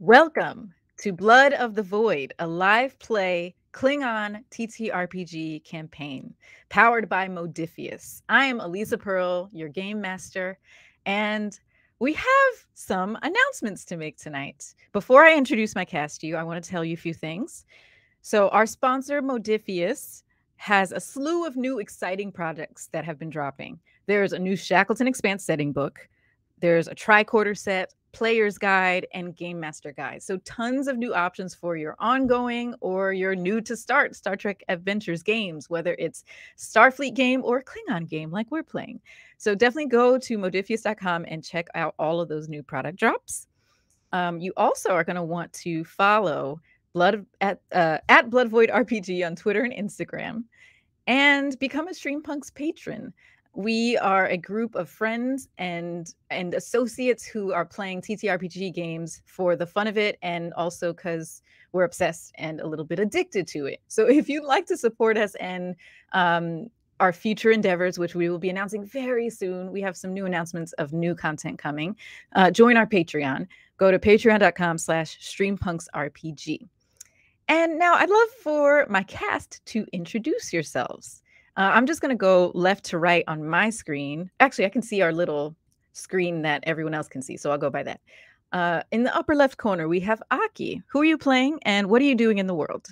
Welcome to Blood of the Void, a live play Klingon TTRPG campaign powered by Modiphius. I am Aliza Pearl, your game master, and we have some announcements to make tonight. Before I introduce my cast to you, I want to tell you a few things. So, our sponsor, Modiphius, has a slew of new exciting projects that have been dropping. There's a new Shackleton Expanse setting book, there's a tricorder set, player's guide, and game master guide. So, tons of new options for your ongoing or your new to start Star Trek Adventures games, whether it's Starfleet game or Klingon game like we're playing. So, definitely go to modiphius.com and check out all of those new product drops. Um, you also are going to want to follow Blood at uh, at Blood Void RPG on Twitter and Instagram, and become a Streampunks patron. We are a group of friends and and associates who are playing TTRPG games for the fun of it, and also because we're obsessed and a little bit addicted to it. So if you'd like to support us and um, our future endeavors, which we will be announcing very soon. We have some new announcements of new content coming. Uh, join our Patreon. Go to patreon.com slash streampunksrpg. And now I'd love for my cast to introduce yourselves. Uh, I'm just going to go left to right on my screen. Actually, I can see our little screen that everyone else can see, so I'll go by that. Uh, in the upper left corner, we have Aki. Who are you playing and what are you doing in the world?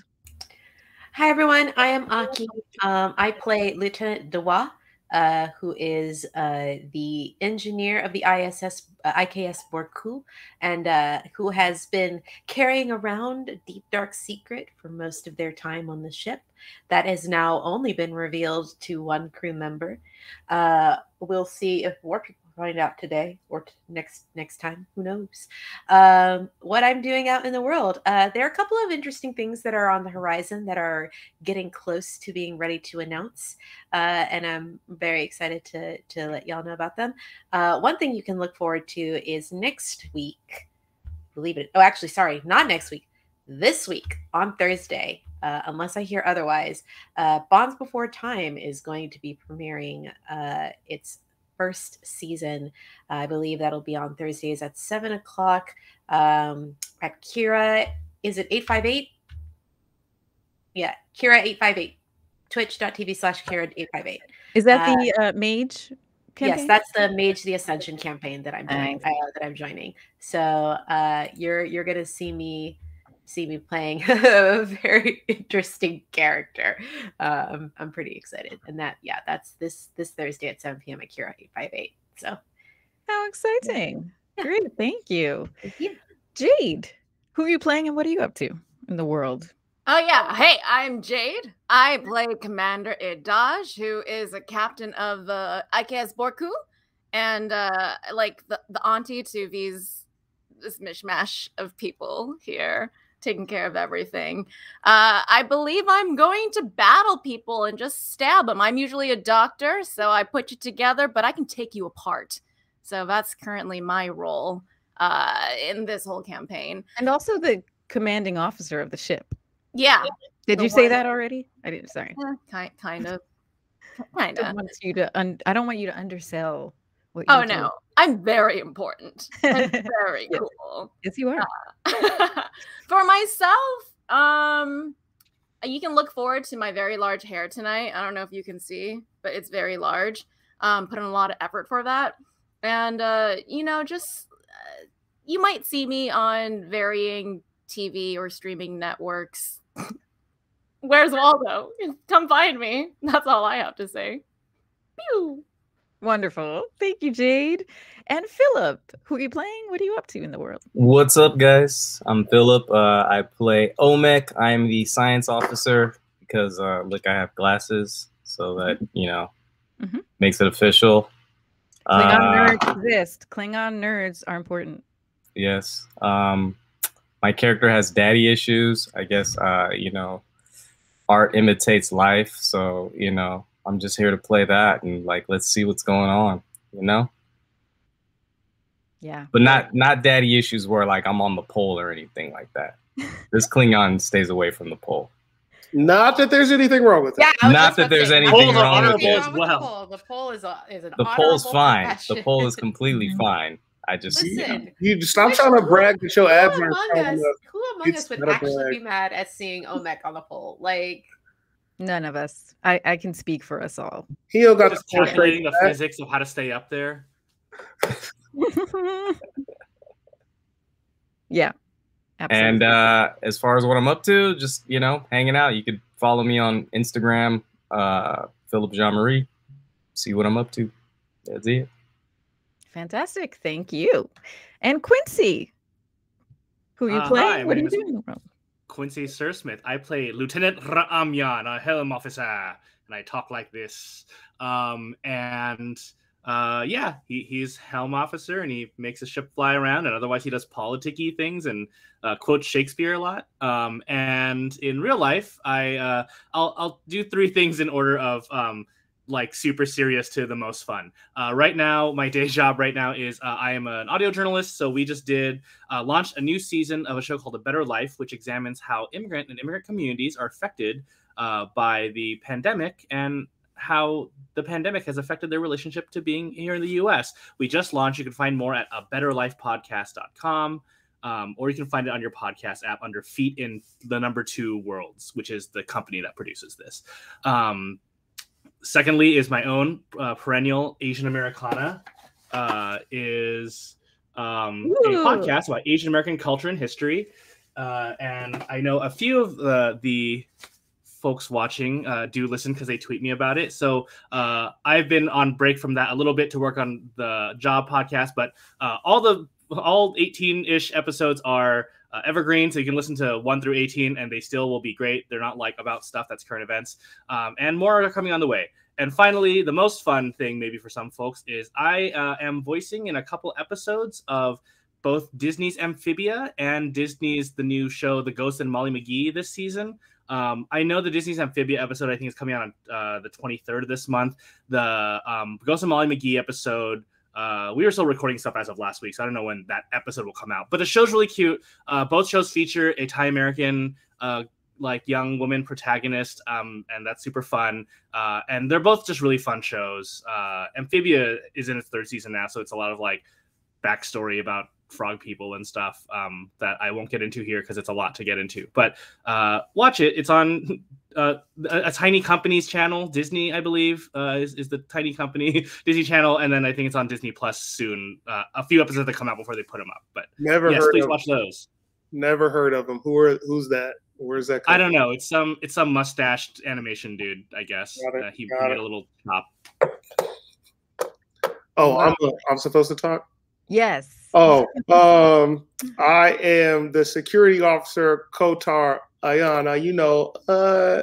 Hi, everyone. I am Aki. Um, I play Lieutenant Dewa, uh, who is uh, the engineer of the ISS uh, IKS Borku, and uh, who has been carrying around a deep dark secret for most of their time on the ship. That has now only been revealed to one crew member. Uh, we'll see if more people find out today or t- next next time who knows? Um, what i'm doing out in the world uh, there are a couple of interesting things that are on the horizon that are getting close to being ready to announce uh, and i'm very excited to to let y'all know about them. Uh, one thing you can look forward to is next week believe it oh actually sorry not next week this week on thursday uh, unless I hear otherwise, uh, Bonds Before Time is going to be premiering uh, its first season. Uh, I believe that'll be on Thursdays at seven o'clock um, at Kira. Is it 858? Yeah, Kira 858. Twitch.tv slash Kira 858. Is that the uh, Mage? Campaign? Yes, that's the Mage the Ascension campaign that I'm doing. Uh, that I'm joining. So uh, you're you're gonna see me see me playing a very interesting character. Um, I'm pretty excited, and that yeah, that's this this Thursday at 7 p.m. at Kira 858. So, how exciting! Yeah. Great, thank you. Jade, who are you playing, and what are you up to in the world? Oh yeah, hey, I'm Jade. I play Commander Idaj, who is a captain of the IKS Borku, and uh, like the the auntie to these this mishmash of people here taking care of everything. Uh, I believe I'm going to battle people and just stab them. I'm usually a doctor, so I put you together, but I can take you apart. So that's currently my role uh, in this whole campaign. And also the commanding officer of the ship. Yeah. Did you say that already? I didn't. Sorry. Yeah, kind, kind of. Kind of. I don't want you to. Un- I don't want you to undersell What oh no, I'm very important. I'm very yes. cool. Yes, you are. Uh, for myself, um, you can look forward to my very large hair tonight. I don't know if you can see, but it's very large. Um, put in a lot of effort for that, and uh, you know, just uh, you might see me on varying TV or streaming networks. Where's Waldo? Come find me. That's all I have to say. Pew. Wonderful. Thank you, Jade. And Phillip, who are you playing? What are you up to in the world? What's up, guys? I'm Phillip. Uh, I play Omek. I am the science officer because, uh, look, I have glasses, so that, mm-hmm. you know, mm-hmm. makes it official. Klingon uh, nerds exist. Klingon nerds are important. Yes. Um, my character has daddy issues. I guess, uh, you know, art imitates life. So, you know, I'm just here to play that and like let's see what's going on, you know? Yeah. But not not daddy issues where like I'm on the pole or anything like that. this Klingon stays away from the pole. Not that there's anything wrong with it. Yeah, not that there's anything wrong with it. As well. The pole is a, is an The pole's fine. The pole is completely mm-hmm. fine. I just Listen, You stop trying to brag that your who abs are among us, who among us would actually brag. be mad at seeing Omek on the pole? Like, None of us. I, I can speak for us all. He got the Just full calculating the back. physics of how to stay up there. yeah. Absolutely. And uh, as far as what I'm up to, just you know, hanging out. You could follow me on Instagram, uh, Phillip Jeanmarie. See what I'm up to. That's it. Fantastic. Thank you. And Quincy, who you Uh, play? hi, what are you name is- doing? Quincy Surasmith. I play Lieutenant Ra'amyan, a helm officer, and I talk like this. Um, and uh, yeah, he, he's helm officer, and he makes a ship fly around, and otherwise he does politicky things and uh, quotes Shakespeare a lot. Um, and in real life, I uh, I'll I'll do three things in order of um, like super serious to the most fun. Uh, right now, my day job right now is uh, I am an audio journalist. So we just did uh, launched a new season of a show called A Better Life, which examines how immigrant and immigrant communities are affected uh, by the pandemic and how the pandemic has affected their relationship to being here in the U.S. We just launched. You can find more at a betterlifepodcast.com. Um, or you can find it on your podcast app under Feet in the Number Two Worlds, which is the company that produces this. Um, secondly, is my own uh, perennial Asian Americana uh, is um, a podcast about Asian American culture and history. Uh, and I know a few of the, the folks watching uh, do listen because they tweet me about it. So uh, I've been on break from that a little bit to work on the job podcast, but uh, all the all 18-ish episodes are uh, evergreen, so you can listen to one through 18, and they still will be great. They're not like about stuff that's current events, um, and more are coming on the way. And finally, the most fun thing, maybe for some folks, is I uh, am voicing in a couple episodes of both Disney's Amphibia and Disney's the new show, The Ghost and Molly McGee, this season. Um, I know the Disney's Amphibia episode, I think, is coming out on uh, the 23rd of this month. The um, Ghost and Molly McGee episode, uh, we were still recording stuff as of last week, so I don't know when that episode will come out. But the show's really cute. Uh, both shows feature a Thai American, uh, like young woman protagonist, um, and that's super fun. Uh, and they're both just really fun shows. Uh, Amphibia is in its third season now, so it's a lot of like backstory about frog people and stuff um, that I won't get into here because it's a lot to get into. But uh, watch it. It's on uh, a, a tiny company's channel. Disney, I believe, uh, is, is the tiny company Disney channel, and then I think it's on Disney Plus soon. Uh, a few episodes that come out before they put them up. But Never yes, heard please of watch those. Never heard of them. Who are who's that? Where's that? I don't know. It's some it's some mustached animation dude. I guess Got it, uh, he, he got made it. a little chop. Oh, I'm I'm supposed to talk. Yes. Oh, um, I am the security officer, Kotar Ayana. You know, uh,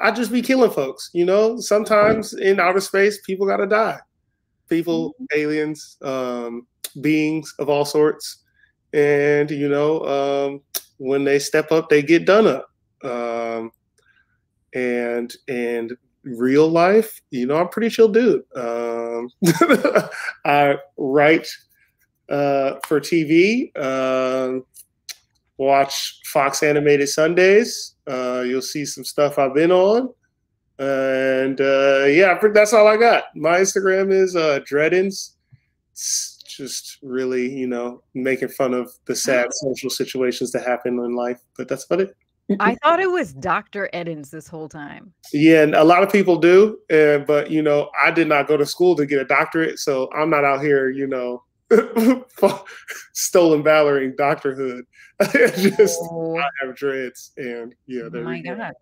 I just be killing folks. You know, sometimes in outer space, people gotta die. People, aliens, um, beings of all sorts, and you know, um, when they step up, they get done up. Um, and and real life, you know, I'm pretty chill dude. Um, I write uh, for TV. Um, watch Fox Animated Sundays. Uh, you'll see some stuff I've been on. And uh, yeah, that's all I got. My Instagram is uh, Dreddins. It's just really, you know, making fun of the sad social situations that happen in life. But that's about it. I thought it was Dr. Eddins this whole time. Yeah, and a lot of people do, uh, but you know, I did not go to school to get a doctorate, so I'm not out here, you know, stolen valoring doctorhood. Just Oh, I have dreads, and yeah, oh there my we go. God.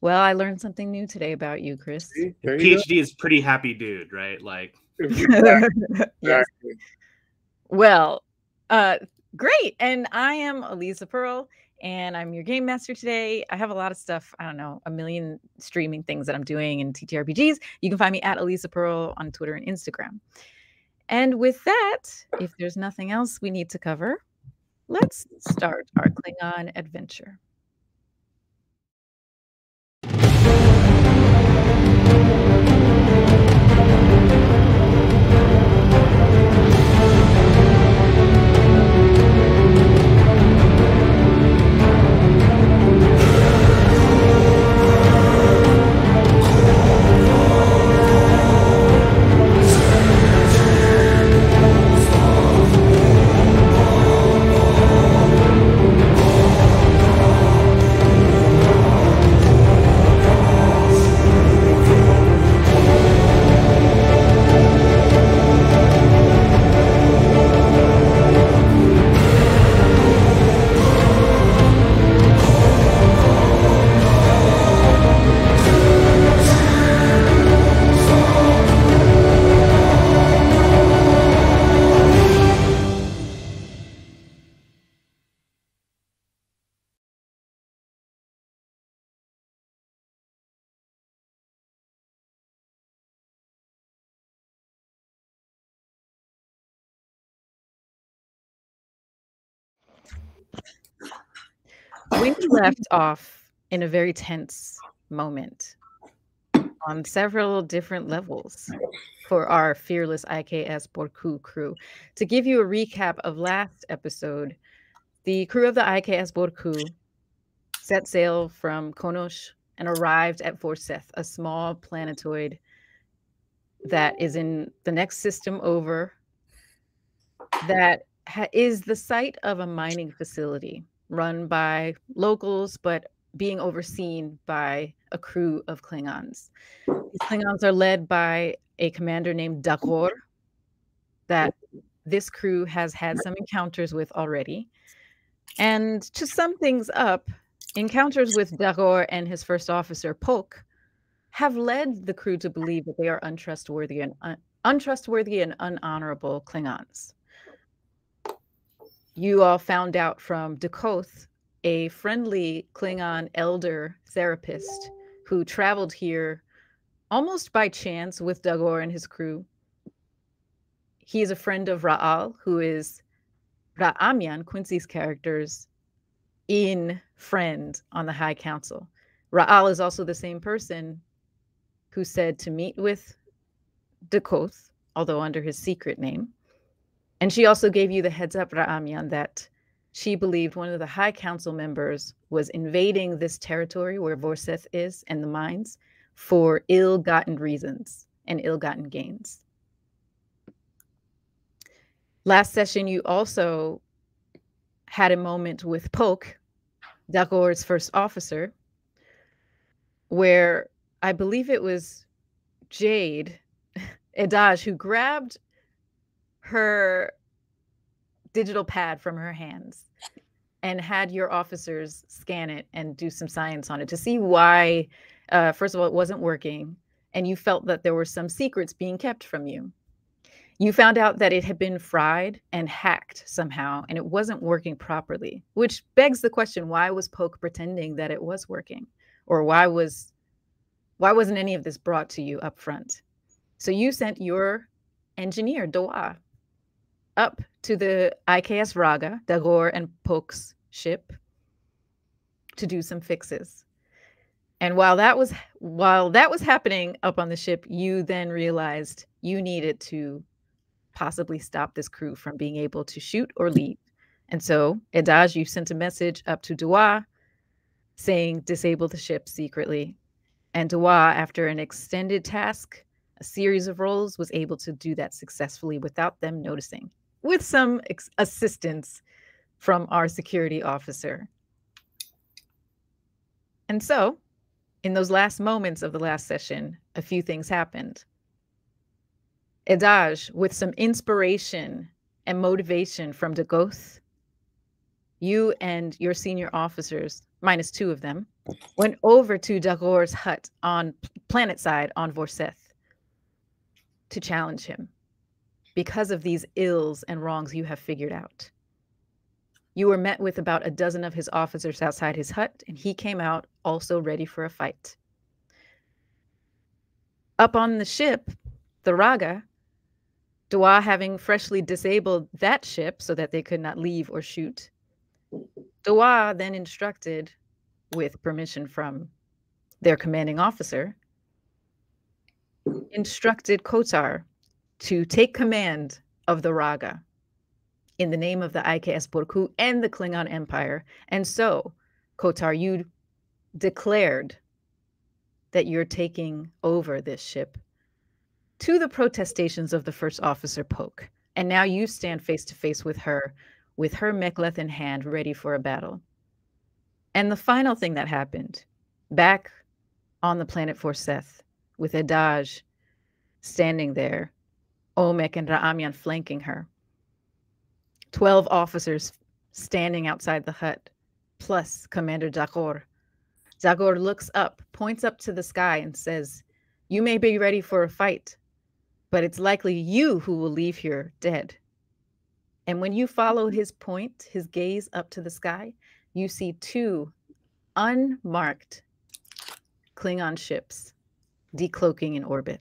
Well, I learned something new today about you, Chris. See? You PhD is pretty happy dude, right? Like go. Exactly. Yes. Well, uh, great. And I am Aliza Pearl, and I'm your game master today. I have a lot of stuff. I don't know, a million streaming things that I'm doing in TTRPGs. You can find me at Aliza Pearl on Twitter and Instagram. And with that, if there's nothing else we need to cover, let's start our Klingon adventure. We left off in a very tense moment on several different levels for our fearless IKS Borku crew. To give you a recap of last episode, the crew of the IKS Borku set sail from Konosh and arrived at Vorseth, a small planetoid that is in the next system over that ha- is the site of a mining facility run by locals, but being overseen by a crew of Klingons. These Klingons are led by a commander named Dagor that this crew has had some encounters with already. And to sum things up, encounters with Dagor and his first officer, Polk, have led the crew to believe that they are untrustworthy and un- untrustworthy and unhonorable Klingons. You all found out from Dakoth, a friendly Klingon elder therapist who traveled here almost by chance with Dagor and his crew. He is a friend of Ra'al, who is Ra'amyan, Quincy's character's in friend on the High Council. Ra'al is also the same person who said to meet with Dakoth, although under his secret name. And she also gave you the heads up, Ra'amyan, that she believed one of the High Council members was invading this territory where Vorseth is and the mines for ill gotten reasons and ill gotten gains. Last session, you also had a moment with Polk, Dagor's first officer, where I believe it was Jade Edaj who grabbed her digital pad from her hands and had your officers scan it and do some science on it to see why, uh, first of all, it wasn't working. And you felt that there were some secrets being kept from you. You found out that it had been fried and hacked somehow, and it wasn't working properly, which begs the question why was Poke pretending that it was working? Or why was why wasn't any of this brought to you up front? So you sent your engineer, Doa, up to the IKS Raga, Dagor and Poke's ship, to do some fixes. And while that was while that was happening up on the ship, you then realized you needed to possibly stop this crew from being able to shoot or leave. And so, Edaj, you sent a message up to Dua saying disable the ship secretly. And Dua, after an extended task, a series of roles, was able to do that successfully without them noticing with some assistance from our security officer. And so, in those last moments of the last session, a few things happened. Edaj, with some inspiration and motivation from Dakoth, you and your senior officers, minus two of them, went over to Dagor's hut on planet side on Vorseth to challenge him because of these ills and wrongs you have figured out. You were met with about a dozen of his officers outside his hut, and he came out also ready for a fight. Up on the ship, the Raga, Dua having freshly disabled that ship so that they could not leave or shoot, Dua then instructed, with permission from their commanding officer, instructed Kotar to take command of the Raga in the name of the IKS Borku and the Klingon Empire. And so, Kotar, you declared that you're taking over this ship to the protestations of the first officer Poke. And now you stand face to face with her, with her mek'leth in hand, ready for a battle. And the final thing that happened back on the planet Vorseth, with Edaj standing there Omek and Ra'amyan flanking her. Twelve officers standing outside the hut, plus Commander Dagor. Dagor looks up, points up to the sky, and says, You may be ready for a fight, but it's likely you who will leave here dead. And when you follow his point, his gaze up to the sky, you see two unmarked Klingon ships decloaking in orbit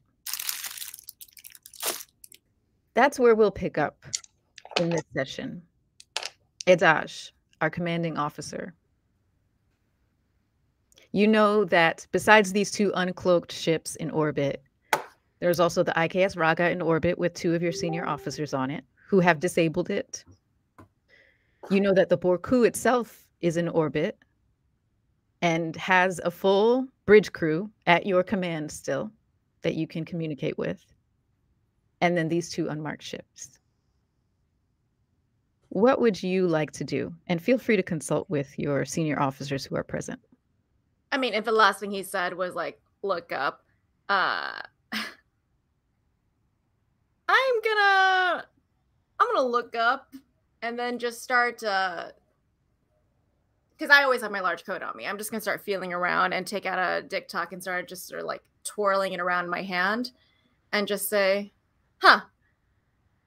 that's where we'll pick up in this session. Edaj, our commanding officer, You know that besides these two uncloaked ships in orbit, there's also the IKS Raga in orbit with two of your senior officers on it who have disabled it. You know that the Borku itself is in orbit and has a full bridge crew at your command still that you can communicate with. And then these two unmarked ships. What would you like to do? And feel free to consult with your senior officers who are present. I mean, if the last thing he said was like, look up, uh I'm gonna I'm gonna look up and then just start uh because I always have my large coat on me. I'm just gonna start feeling around and take out a d'k tahg and start just sort of like twirling it around my hand and just say, huh.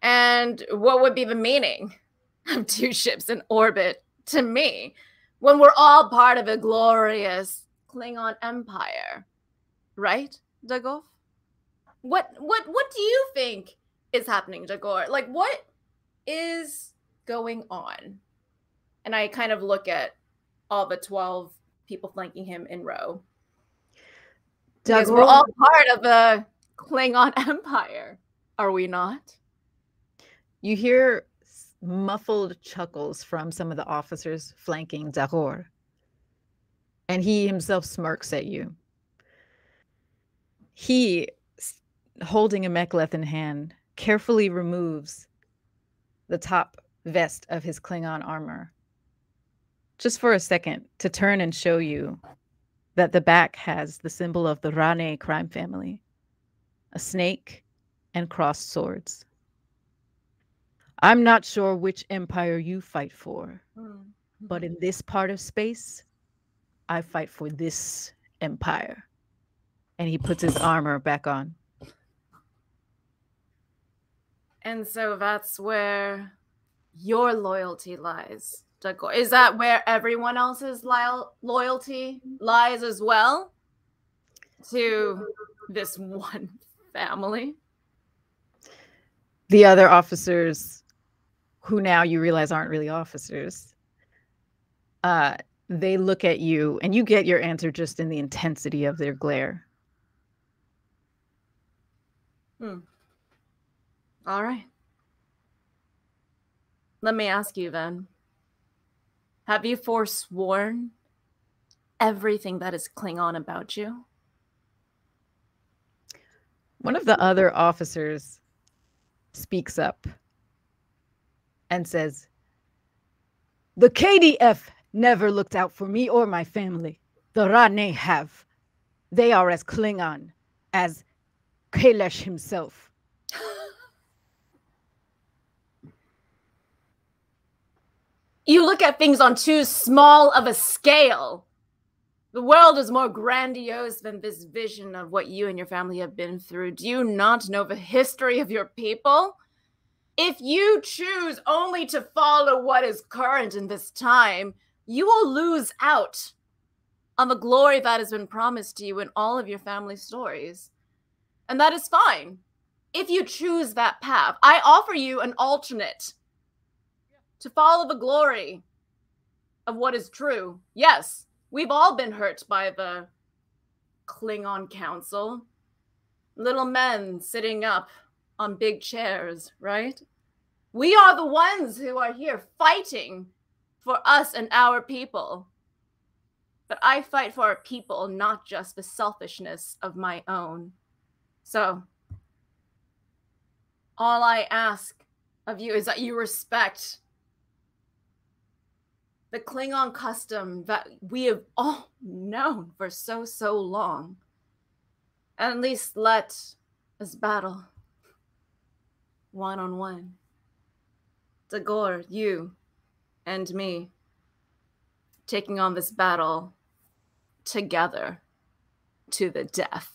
And what would be the meaning of two ships in orbit to me when we're all part of a glorious Klingon empire? Right, Dagor? What what what do you think is happening, Dagor? Like what is going on? And I kind of look at all the 12 people flanking him in row. Because we're all part of the Klingon Empire, are we not? You hear muffled chuckles from some of the officers flanking Dagor. And he himself smirks at you. He, holding a mek'leth in hand, carefully removes the top vest of his Klingon armor just for a second to turn and show you that the back has the symbol of the Rane crime family a snake and crossed swords. I'm not sure which empire you fight for, mm-hmm. but in this part of space, I fight for this empire. And he puts his armor back on. And so that's where your loyalty lies. Is that where everyone else's lo- loyalty lies as well? To this one family? The other officers, who now you realize aren't really officers, uh, they look at you and you get your answer just in the intensity of their glare. Hmm. All right. Let me ask you then have you forsworn everything that is Klingon about you? One of the other officers speaks up and says, The KDF never looked out for me or my family. The Rane have. They are as Klingon as Kahless himself. you look at things on too small of a scale. The world is more grandiose than this vision of what you and your family have been through. Do you not know the history of your people? If you choose only to follow what is current in this time, you will lose out on the glory that has been promised to you in all of your family stories. And that is fine if you choose that path. I offer you an alternate to follow the glory of what is true. Yes, we've all been hurt by the Klingon Council. Little men sitting up on big chairs, right? We are the ones who are here fighting for us and our people. But I fight for our people, not just the selfishness of my own. So, all I ask of you is that you respect the Klingon custom that we have all known for so, so long. At least let us battle one on one. Dagor, you and me taking on this battle together to the death.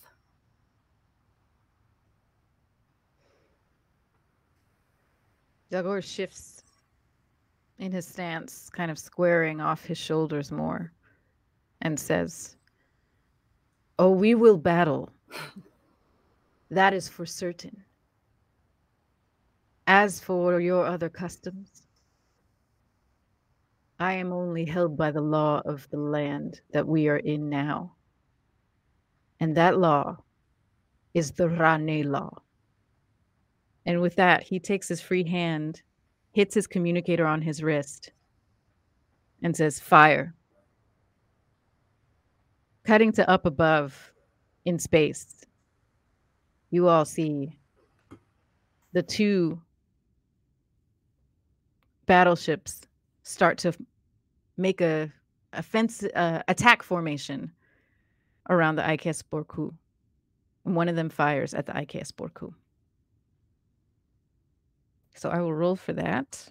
Dagor shifts in his stance, kind of squaring off his shoulders more, and says, Oh, we will battle. That is for certain. As for your other customs, I am only held by the law of the land that we are in now. And that law is the Rane law. And with that, he takes his free hand, hits his communicator on his wrist, and says, Fire. Cutting to up above in space, you all see the two battleships start to make a offense uh, attack formation around the IKS Borku. And one of them fires at the IKS Borku. So I will roll for that.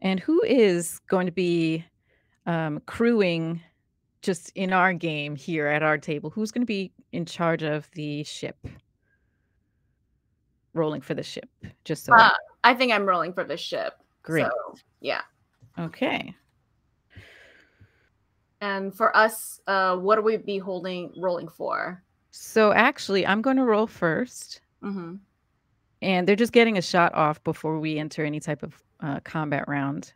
And who is going to be um, crewing just in our game here at our table? Who's going to be in charge of the ship? Rolling for the ship, just so. Uh, I think I'm rolling for the ship. Great. So, yeah. Okay. And for us, uh, what do we be holding rolling for? So actually, I'm going to roll first. Mm-hmm. And they're just getting a shot off before we enter any type of uh, combat round.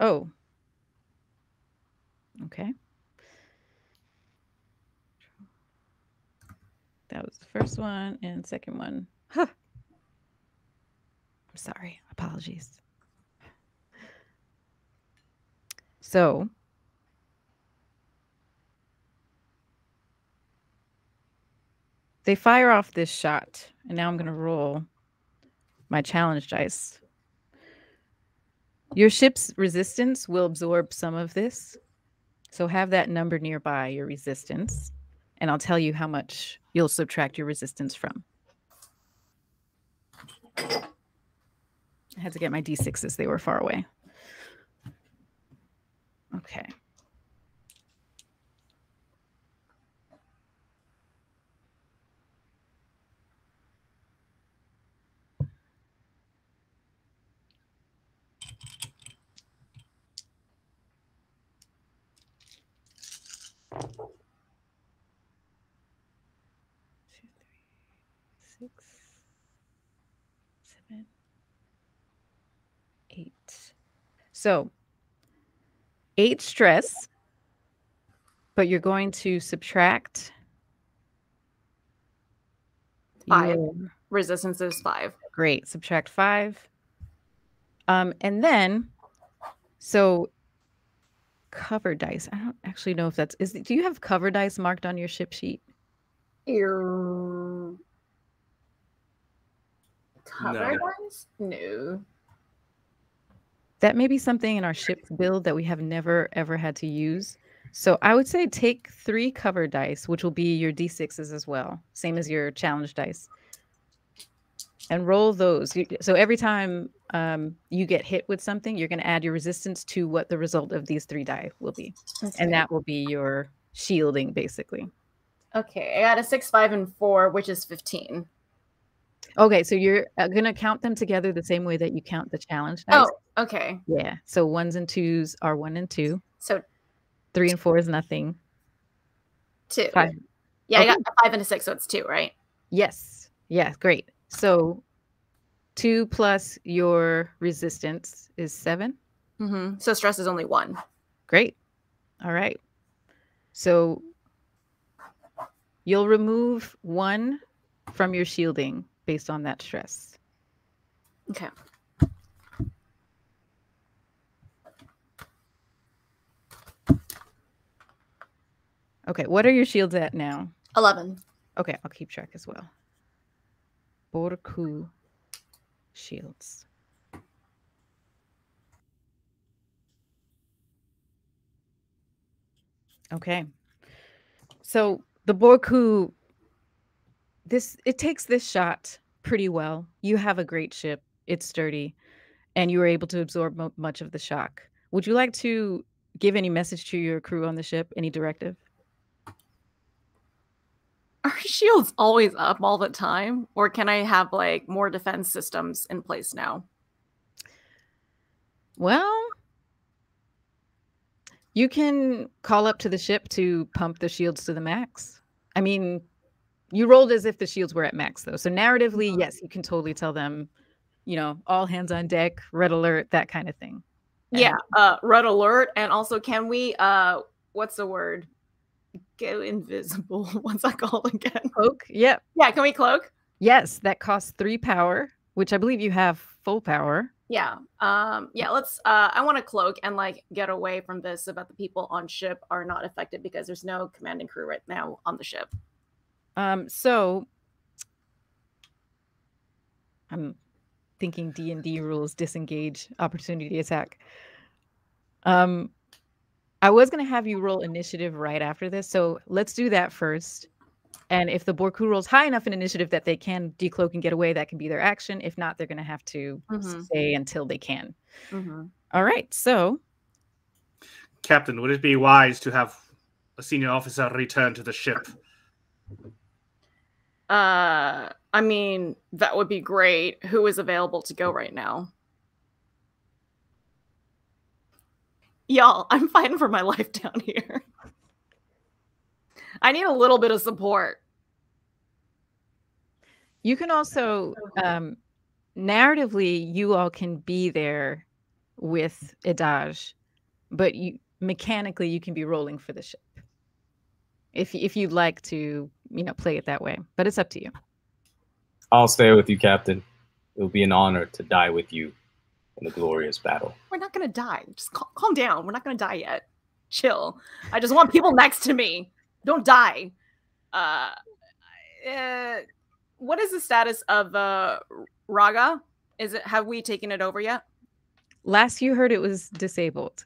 Oh. Okay. That was the first one and second one. Huh. I'm sorry. Apologies. So they fire off this shot, and now I'm going to roll my challenge dice. Your ship's resistance will absorb some of this. So have that number nearby, your resistance, and I'll tell you how much you'll subtract your resistance from. I had to get my d6s, they were far away. Okay. Two, three, six, seven, eight. So eight stress, but you're going to subtract Five. your- Resistance is five. Great. Subtract five. Um, and then, so cover dice. I don't actually know if that's is. Do you have cover dice marked on your ship sheet? Ear. Cover No. dice? No. That may be something in our ship build that we have never ever had to use. So I would say take three cover dice, which will be your d6s as well, same as your challenge dice, and roll those. So every time um, you get hit with something, you're going to add your resistance to what the result of these three die will be, and that will be your shielding, basically. Okay, I got a six, five, and four, which is fifteen. Okay, so you're uh, going to count them together the same way that you count the challenge dice. Oh, okay. yeah. So ones and twos are one and two. So Three and four is nothing. two. Five. Yeah, I got a five and a six, so it's two, right? Yes. Yes. Great. So two plus your resistance is seven. Mm-hmm. So stress is only one. Great. All right. So you'll remove one from your shielding based on that stress. Okay. Okay. What are your shields at now? Eleven. Okay. I'll keep track as well. Borku shields. Okay. So the Borku, this it takes this shot pretty well. You have a great ship. It's sturdy, and you were able to absorb much of the shock. Would you like to give any message to your crew on the ship? Any directive? Are shields always up all the time? Or can I have like more defense systems in place now? Well, you can call up to the ship to pump the shields to the max. I mean, you rolled as if the shields were at max, though. So narratively, yes, you can totally tell them you know, all hands on deck, red alert, that kind of thing. Yeah, uh red alert and also can we uh what's the word? Go invisible. What's that called again? Cloak. Yep. Yeah, can we cloak? Yes, that costs three power, which I believe you have full power. Yeah. Um yeah, let's uh I want to cloak and like get away from this that the people on ship are not affected because there's no commanding crew right now on the ship. Um, so I'm thinking D and D rules disengage opportunity attack. Um, I was gonna have you roll initiative right after this, so let's do that first. And if the Borku rolls high enough in initiative that they can decloak and get away, that can be their action. If not, they're gonna have to Mhm. stay until they can. Mm-hmm. All right, so Captain, would it be wise to have a senior officer return to the ship? Uh, I mean, that would be great. Who is available to go right now? Y'all, I'm fighting for my life down here. I need a little bit of support. you can also um, narratively you all can be there with Idaj, but you mechanically you can be rolling for the ship. If if you'd like to, you know, play it that way, but it's up to you. I'll stay with you, Captain. It will be an honor to die with you in the glorious battle. We're not gonna die. Just cal- calm down. We're not gonna die yet. Chill. I just want people next to me. Don't die. Uh, uh what is the status of uh Raga? Is it have we taken it over yet? Last you heard, it was disabled.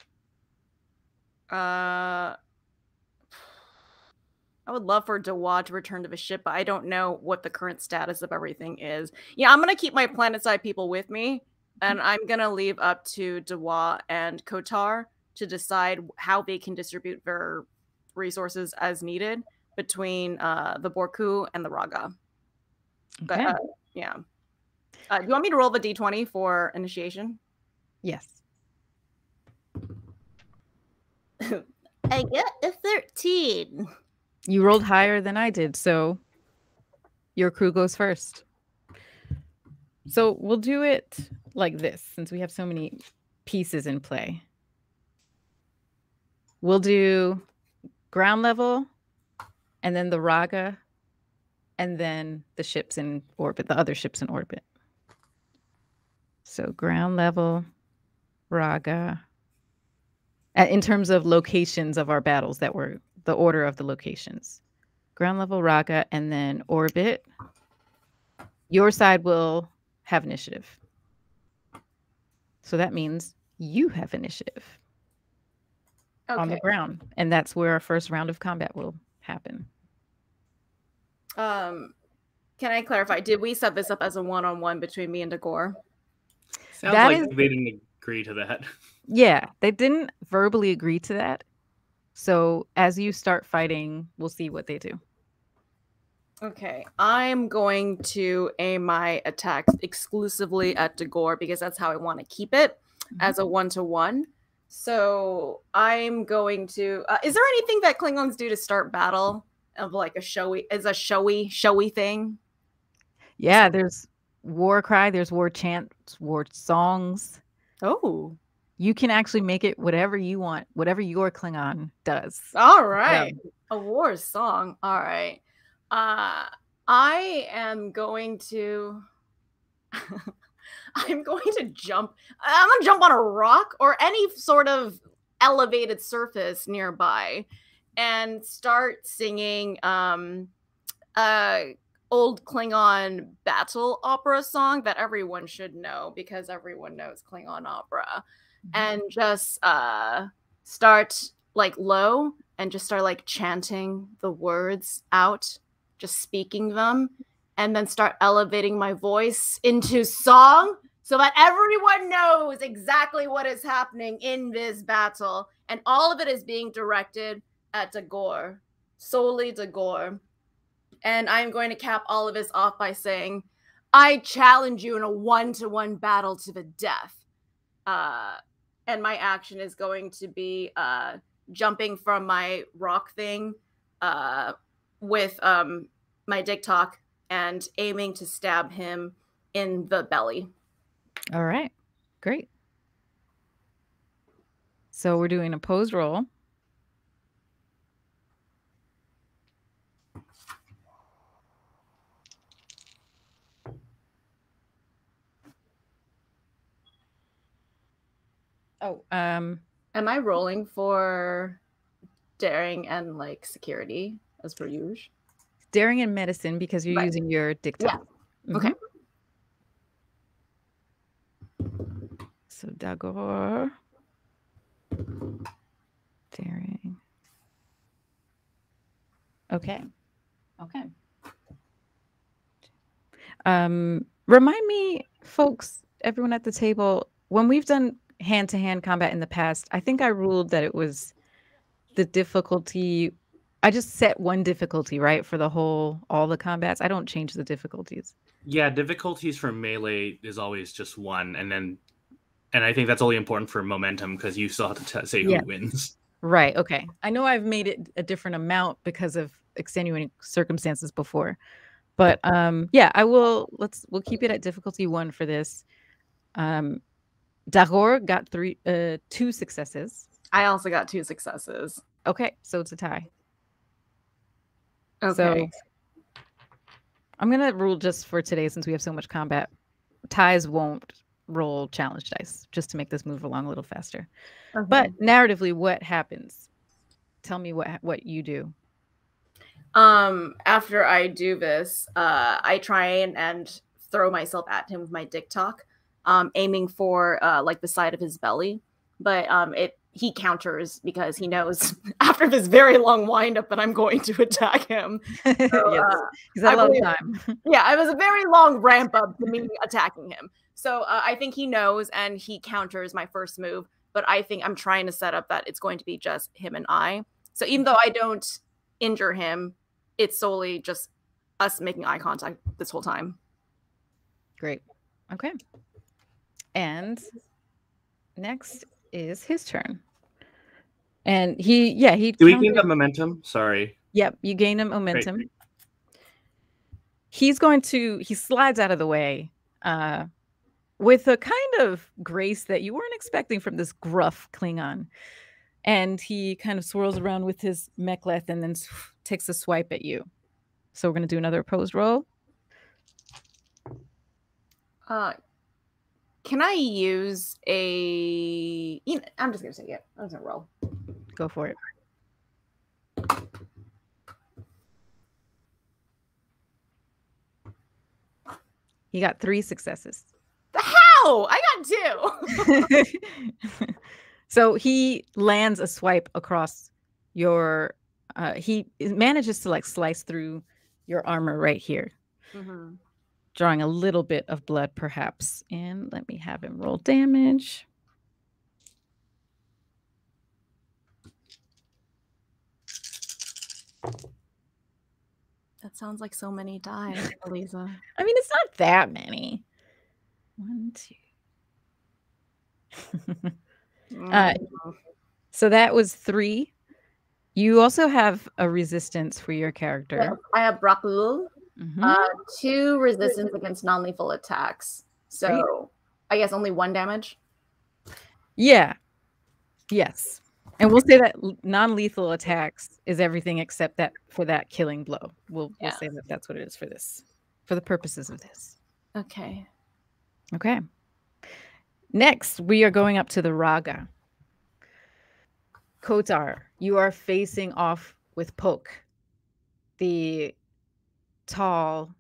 Uh, I would love for Dewa to return to the ship, but I don't know what the current status of everything is. Yeah, I'm gonna keep my planet side people with me, and I'm gonna leave up to Dewa and Kotar to decide how they can distribute their resources as needed between uh, the Borku and the Raga. But Okay. uh, yeah, uh, do you want me to roll the d20 for initiation? yes. I get a 13. You rolled higher than I did, so your crew goes first. So we'll do it like this since we have so many pieces in play. We'll do ground level and then the Raga and then the ships in orbit, the other ships in orbit. So ground level, Raga. In terms of locations of our battles that were the order of the locations. Ground level Raga and then orbit. Your side will have initiative. So that means you have initiative on the ground. And that's where our first round of combat will happen. Um, can I clarify? Did we set this up as a one-on-one between me and Dagor? Sounds That like is- they didn't agree to that. Yeah, they didn't verbally agree to that. So as you start fighting, we'll see what they do. Okay, I'm going to aim my attacks exclusively at Dagor because that's how I want to keep it as a one-to-one. So I'm going to. Uh, is there anything that Klingons do to start battle of like a showy, is a showy, showy thing? Yeah, there's war cry, there's war chants, war songs. Oh, You can actually make it whatever you want, whatever your Klingon does. All right. A war song. All right. Uh I am going to I'm going to jump I'm going to jump on a rock or any sort of elevated surface nearby and start singing um uh old Klingon battle opera song that everyone should know because everyone knows Klingon opera and just uh start like low and just start like chanting the words out just speaking them and then start elevating my voice into song so that everyone knows exactly what is happening in this battle. And all of it is being directed at Dagor solely Dagor. And i'm going to cap all of this off by saying i challenge you in a one-to-one battle to the death. Uh and my action is going to be uh jumping from my rock thing uh with um my d'k tahg and aiming to stab him in the belly All right. Great. So we're doing a pose roll. Oh, um, Am I rolling for daring and like security as per usual? daring and medicine because you're Right. using your d'k tahg. Okay. Mhm. So Dagor. Daring. Okay. Okay. Um, remind me, folks, everyone at the table, when we've done hand to hand combat in the past, I think I ruled that it was the difficulty. I just set one difficulty, right, for the whole, all the combats. I don't change the difficulties. Yeah, difficulties for melee is always just one, and then, and I think that's only important for momentum because you still have to t- say who Yeah. wins. Right. Okay. I know I've made it a different amount because of extenuating circumstances before. But um yeah, I will let's we'll keep it at difficulty 1 for this. Um Dagor got 3 uh 2 successes. I also got two successes. Okay, so it's a tie. Okay. So I'm going to rule just for today since we have so much combat. Ties won't roll challenge dice just to make this move along a little faster. Okay. But narratively what happens? Tell me what what you do. um after I do this, uh I try and, and throw myself at him with my d'k tahg, um, aiming for uh like the side of his belly. But um it he counters because he knows after this very long windup that I'm going to attack him. So, yes. uh, I a lot of believe- time. yeah, it was a very long ramp up to me attacking him. So uh, I think he knows and he counters my first move. But I think I'm trying to set up that it's going to be just him and I. So even though I don't injure him, it's solely just us making eye contact this whole time. Great. Okay. And next is his turn. And he, yeah, he. Do we gain counted- the momentum? Sorry. Yep, you gain him momentum. He's going to, he slides out of the way uh, with a kind of grace that you weren't expecting from this gruff Klingon. And he kind of swirls around with his mek'leth and then takes a swipe at you. So we're going to do another opposed roll. Uh, can I use a? You know, I'm just gonna take it. I'm just gonna roll. Go for it. You got three successes. How? I got two. so he lands a swipe across your uh he manages to like slice through your armor right here Mhm. Drawing a little bit of blood perhaps and let me have him roll damage That sounds like so many dies, Aliza. i mean it's not that many one two Uh, Mm. so that was three you also have a resistance for your character I have Brak'lul. Mhm. Uh, two resistance against non-lethal attacks. So I guess only one damage. Yeah. Yes. And we'll say that non-lethal attacks is everything except that for that killing blow. We'll we'll say that that's what it is for this, for the purposes of this. Okay. Okay. Next, we are going up to the Raga. Kotar, you are facing off with Poke, the tall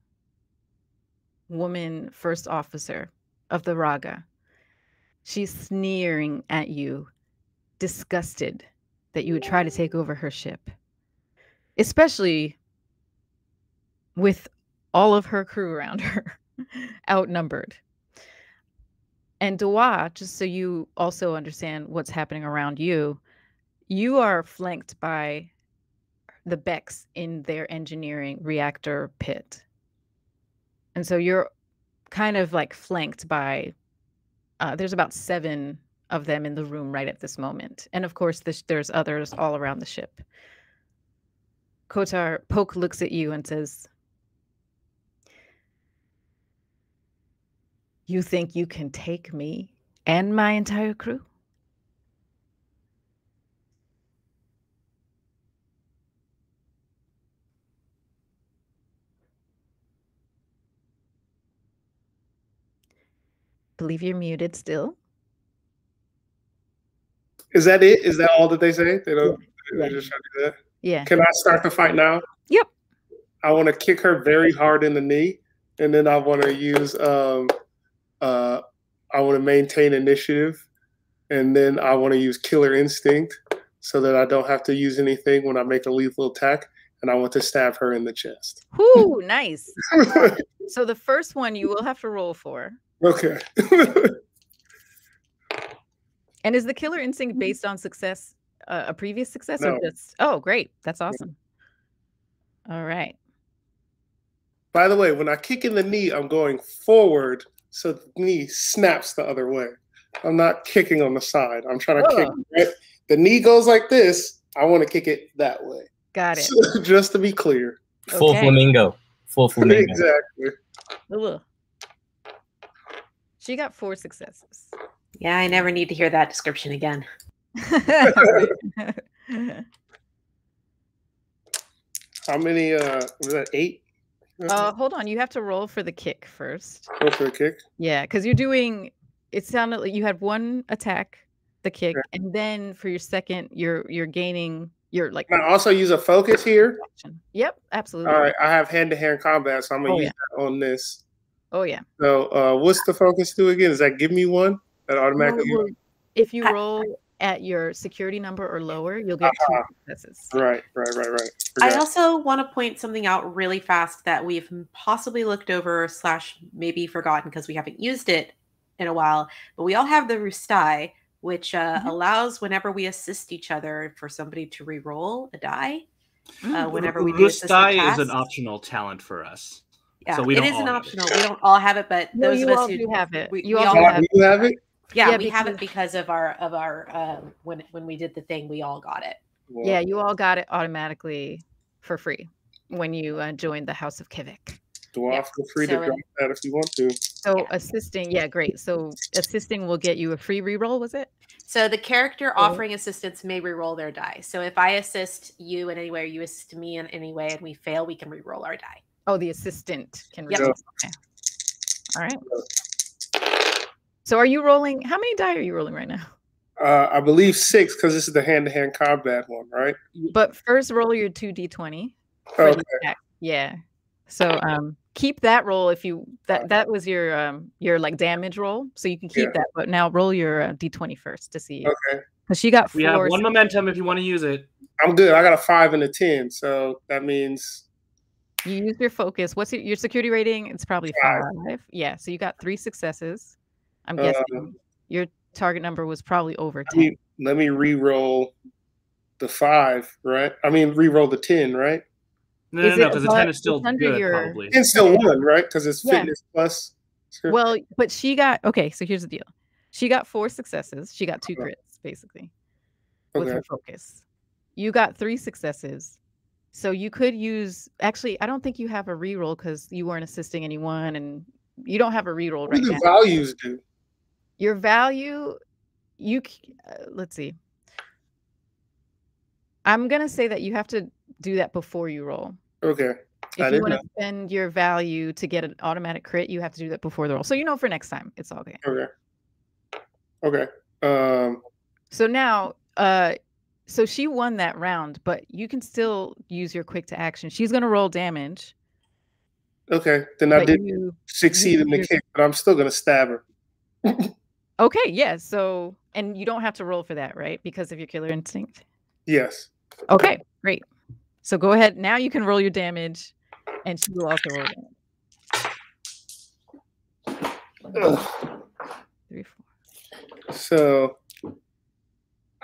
woman first officer of the Raga. She's sneering at you, disgusted that you would try to take over her ship, especially with all of her crew around her, outnumbered. And Dewa, just so you also understand what's happening around you, you are flanked by the Becks in their engineering reactor pit. And so you're kind of like flanked by, uh, there's about seven of them in the room right at this moment. And of course, this, there's others all around the ship. Kotar Poke looks at you and says, You think you can take me and my entire crew? Believe you're muted still. Is that it? Is that all that they say? They don't. Yeah. They just try to do that. Yeah. Can I start the fight now? Yep. I want to kick her very hard in the knee, and then I want to use. Um, uh, I want to maintain initiative, and then I want to use killer instinct, so that I don't have to use anything when I make a lethal attack. And I want to stab her in the chest. Whoo, nice. So the first one you will have to roll for. Okay. And is the killer instinct based on success, uh, a previous success, or just? Oh, great! That's awesome. All right. By the way, when I kick in the knee, I'm going forward, so the knee snaps the other way. I'm not kicking on the side. I'm trying to kick. Oh. Right? The knee goes like this. I want to kick it that way. Got it. So, just to be clear. Full Okay. flamingo. Full flamingo. Exactly. Ugh. She got four successes. Yeah, I never need to hear that description again. How many? Uh, was that eight? uh, hold on, you have to roll for the kick first. Go for a kick. Yeah, because you're doing. It sounded like you had one attack, the kick, and then for your second, you're you're gaining. You're like. Can I also use a focus here? Yep, absolutely. All right, I have hand to hand combat, so I'm gonna Oh, use that on this. Oh yeah. So, uh, what's the focus do again? Is that give me one? That automatically. Well, If you roll at your security number or lower, you'll get two Uh-huh. successes. Right, right, right, right. I also want to point something out really fast that we've possibly looked over slash maybe forgotten because we haven't used it in a while. But we all have the Rustai, which uh, Mhm. allows whenever we assist each other for somebody to re-roll a die. Uh, Mm. whenever we do assisted Rustai is an optional talent for us. Yeah, so we it don't is an all have it. optional. We don't all have it, but No, those of us who do have it. we- You we all all do have you have it? yeah, Yeah, we have it because- because of our of our um, when when we did the thing, we all got it. Well, Yeah, you all got it automatically for free when you uh, joined the House of Kivik. Do I Yeah, feel free so to drop that if you want to? So Yeah. assisting, yeah, great. So assisting will get you a free reroll, was it? So the character Oh. offering assistance may re-roll their die. So if I assist you in any way, or you assist me in any way, and we fail, we can re-roll our die. Oh, the assistant can Yep. reroll. Okay. All right. So are you rolling? How many die are you rolling right now? Uh, I believe six because this is the hand to hand combat one, right? But first roll your two d20. Okay. Yeah. So um keep that roll if you that that was your um your like damage roll, so you can keep Yeah. that. But now roll your uh, d20 first to see Okay. because she got four. We have one momentum if you want to use it. I'm good. I got a five and a ten, so that means You use your focus. What's your, your security rating? It's probably Five. five. Yeah. So you got three successes. I'm Uh, guessing your target number was probably over let ten. me let me re-roll the five, right? I mean, re-roll the ten, right? No, Is no, no, it because the 10 is still it's under good, your- probably. Ten still one, right? Because it's Yeah. fitness plus. Sure. Well, but she got okay. So here's the deal. She got four successes. She got two crits basically with okay. her focus. You got three successes. So you could use actually, I don't think you have a reroll because you weren't assisting anyone and you don't have a reroll right now. values do? Your value, you uh, let's see. I'm gonna say that you have to do that before you roll. Okay. If I you want to spend your value to get an automatic crit, you have to do that before the roll. So you know for next time, it's all good. Okay. Okay. Um. So now, uh, so she won that round, but you can still use your quick to action. She's gonna roll damage. Okay. Then I did you succeed in the kick, but I'm still gonna stab her. okay, yeah. So and you don't have to roll for that, right? Because of your killer instinct. Yes. Okay, great. So go ahead. Now you can roll your damage, and she will also roll damage. Ugh. Three, four. So,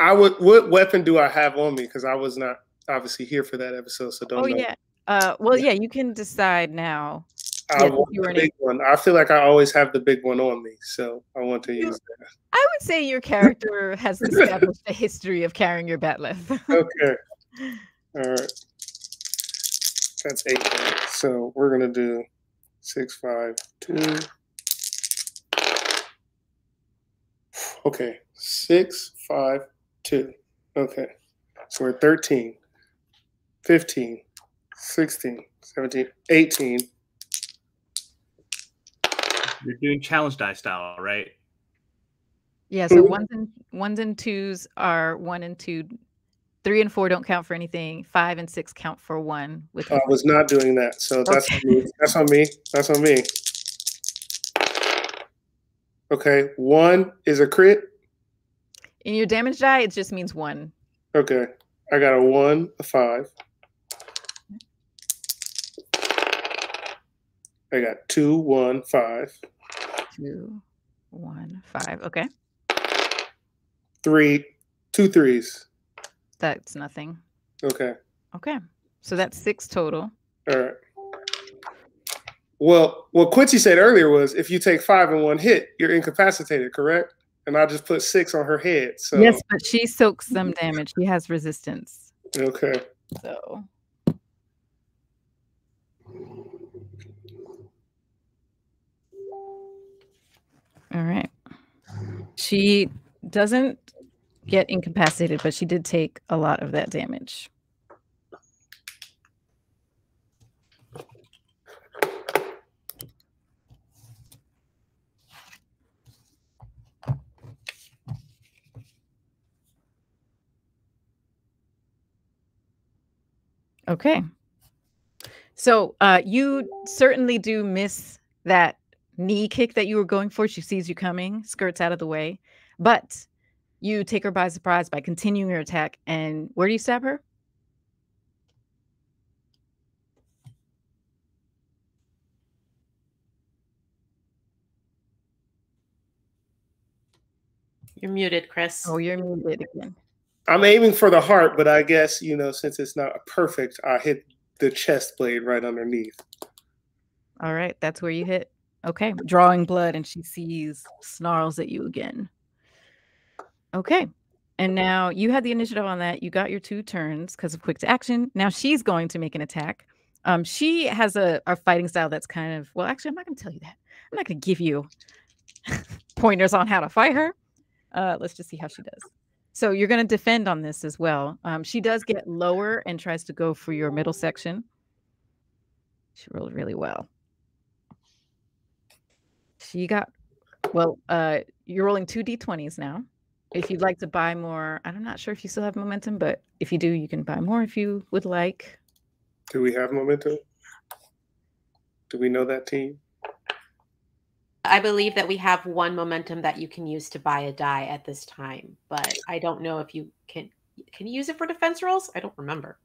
I would. What weapon do I have on me? Because I was not obviously here for that episode, so don't Oh know. yeah. Uh, well, yeah. You can decide now. I Yeah, want you the big one. I feel like I always have the big one on me, so I want to use that. I would say your character has established a history of carrying your bat'leth. Okay. All right. That's eight. So we're gonna do six, five, two, Okay, six, five, two. Okay, so we're 13, 15, 16, 17, 18. You're doing challenge die style, right? Yeah, so mm-hmm. ones and ones and twos are one and two. Three and four don't count for anything. Five and six count for one. With I was not doing that, so that's on me. That's on me. That's on me. Okay, one is a crit. In your damage die, it just means one. Okay, I got a one, a five. I got two, one, five, Two, one, five. Okay, three, two threes. that's nothing. Okay, Okay, so that's six total. all right. Well, what Quincy said earlier was if you take five in one hit, you're incapacitated, correct? And I just put six on her head. So Yes, but she soaks some damage. She has resistance. okay. So All right. She doesn't get incapacitated, but she did take a lot of that damage. Okay. So uh, you certainly do miss that knee kick that you were going for. She sees you coming, skirts out of the way, but you take her by surprise by continuing your attack. And where do you stab her? You're muted, Chris. Oh, you're muted again. I'm aiming for the heart, but I guess, you know, since it's not perfect, I hit the chest blade right underneath. All right, that's where you hit. Okay, drawing blood, and she sees, snarls at you again. Okay, and now you had the initiative on that. You got your two turns because of quick to action. Now she's going to make an attack. Um, she has a, a fighting style that's kind of well. Actually, I'm not going to tell you that. I'm not going to give you pointers on how to fight her. Uh, let's just see how she does. So you're going to defend on this as well. Um, she does get lower and tries to go for your middle section. She rolled really well. She got well. Uh, you're rolling two d20s now. If you'd like to buy more, I'm not sure if you still have momentum, but if you do, you can buy more if you would like. Do we have momentum? Do we know that team? I believe that we have one momentum that you can use to buy a die at this time, but I don't know if you can. Can you use it for defense rolls? I don't remember.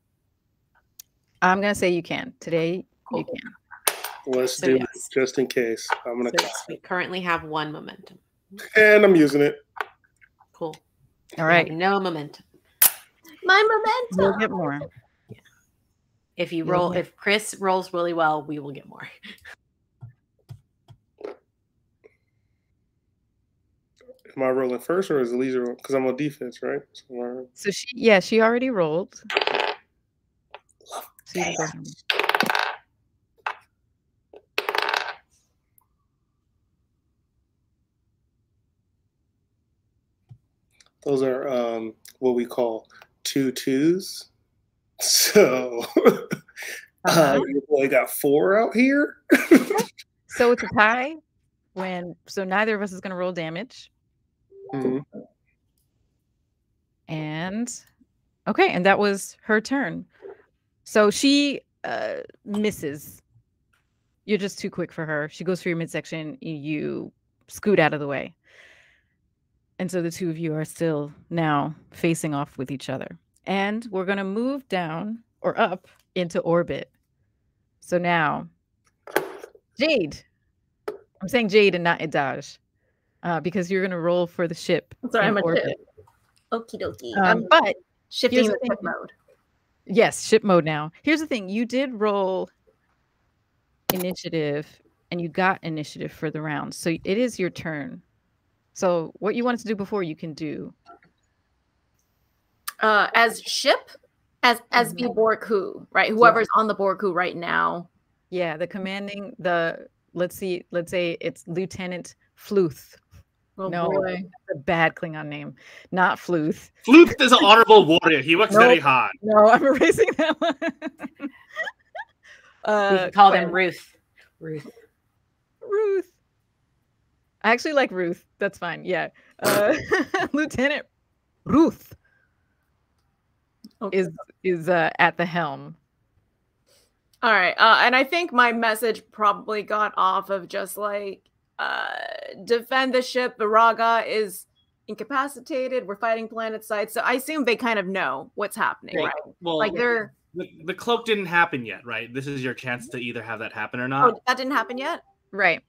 I'm gonna say you can today. Cool. You can. Let's So do yes. it just in case. I'm gonna So yes, we currently have one momentum. and I'm using it. Cool. All We have right, No momentum. My momentum. we'll momentum. get more. If you roll, get- if Chris rolls really well, we will get more. Am I rolling first or is Aliza rolling? Because I'm on defense, right? So I'm- So she, yeah, she already rolled. So you can. Those are um, what we call two twos. So uh, Uh-huh. your boy got four out here. So it's a tie. When so neither of us is gonna roll damage. Mhm. And okay, and that was her turn. So she uh misses. You're just too quick for her. She goes for your midsection, you scoot out of the way. And so the two of you are still now facing off with each other. And we're gonna move down or up into orbit. So now Jade. I'm saying Jade and not Idaj. Uh, because you're gonna roll for the ship. Sorry, I'm a orbit. chip. Okie dokie. Um, I'm but shifting here's the the ship mode. Yes, ship mode now. Here's the thing: you did roll initiative, and you got initiative for the round, so it is your turn. So what you wanted to do before, you can do. Uh, as ship, as as the Borku, right? Whoever's on the Borku right now. Yeah, the commanding the. Let's see. Let's say it's Lieutenant Fluth. Oh No. boy. a bad Klingon name, not Fluth. Fluth is an honorable warrior. He works very hard. No, I'm erasing that one. we uh, can call them Ruth. Ruth. Ruth. I actually like Ruth. That's fine. Yeah. Uh, Lieutenant Ruth Okay. is is uh, at the helm. All right. Uh, and I think my message probably got off of just like uh, defend the ship. Viraga is incapacitated. We're fighting planet side. So I assume they kind of know what's happening, Well, right? Well, Like they're the, the cloak didn't happen yet, right? This is your chance to either have that happen or not. oh, that didn't happen yet. Right.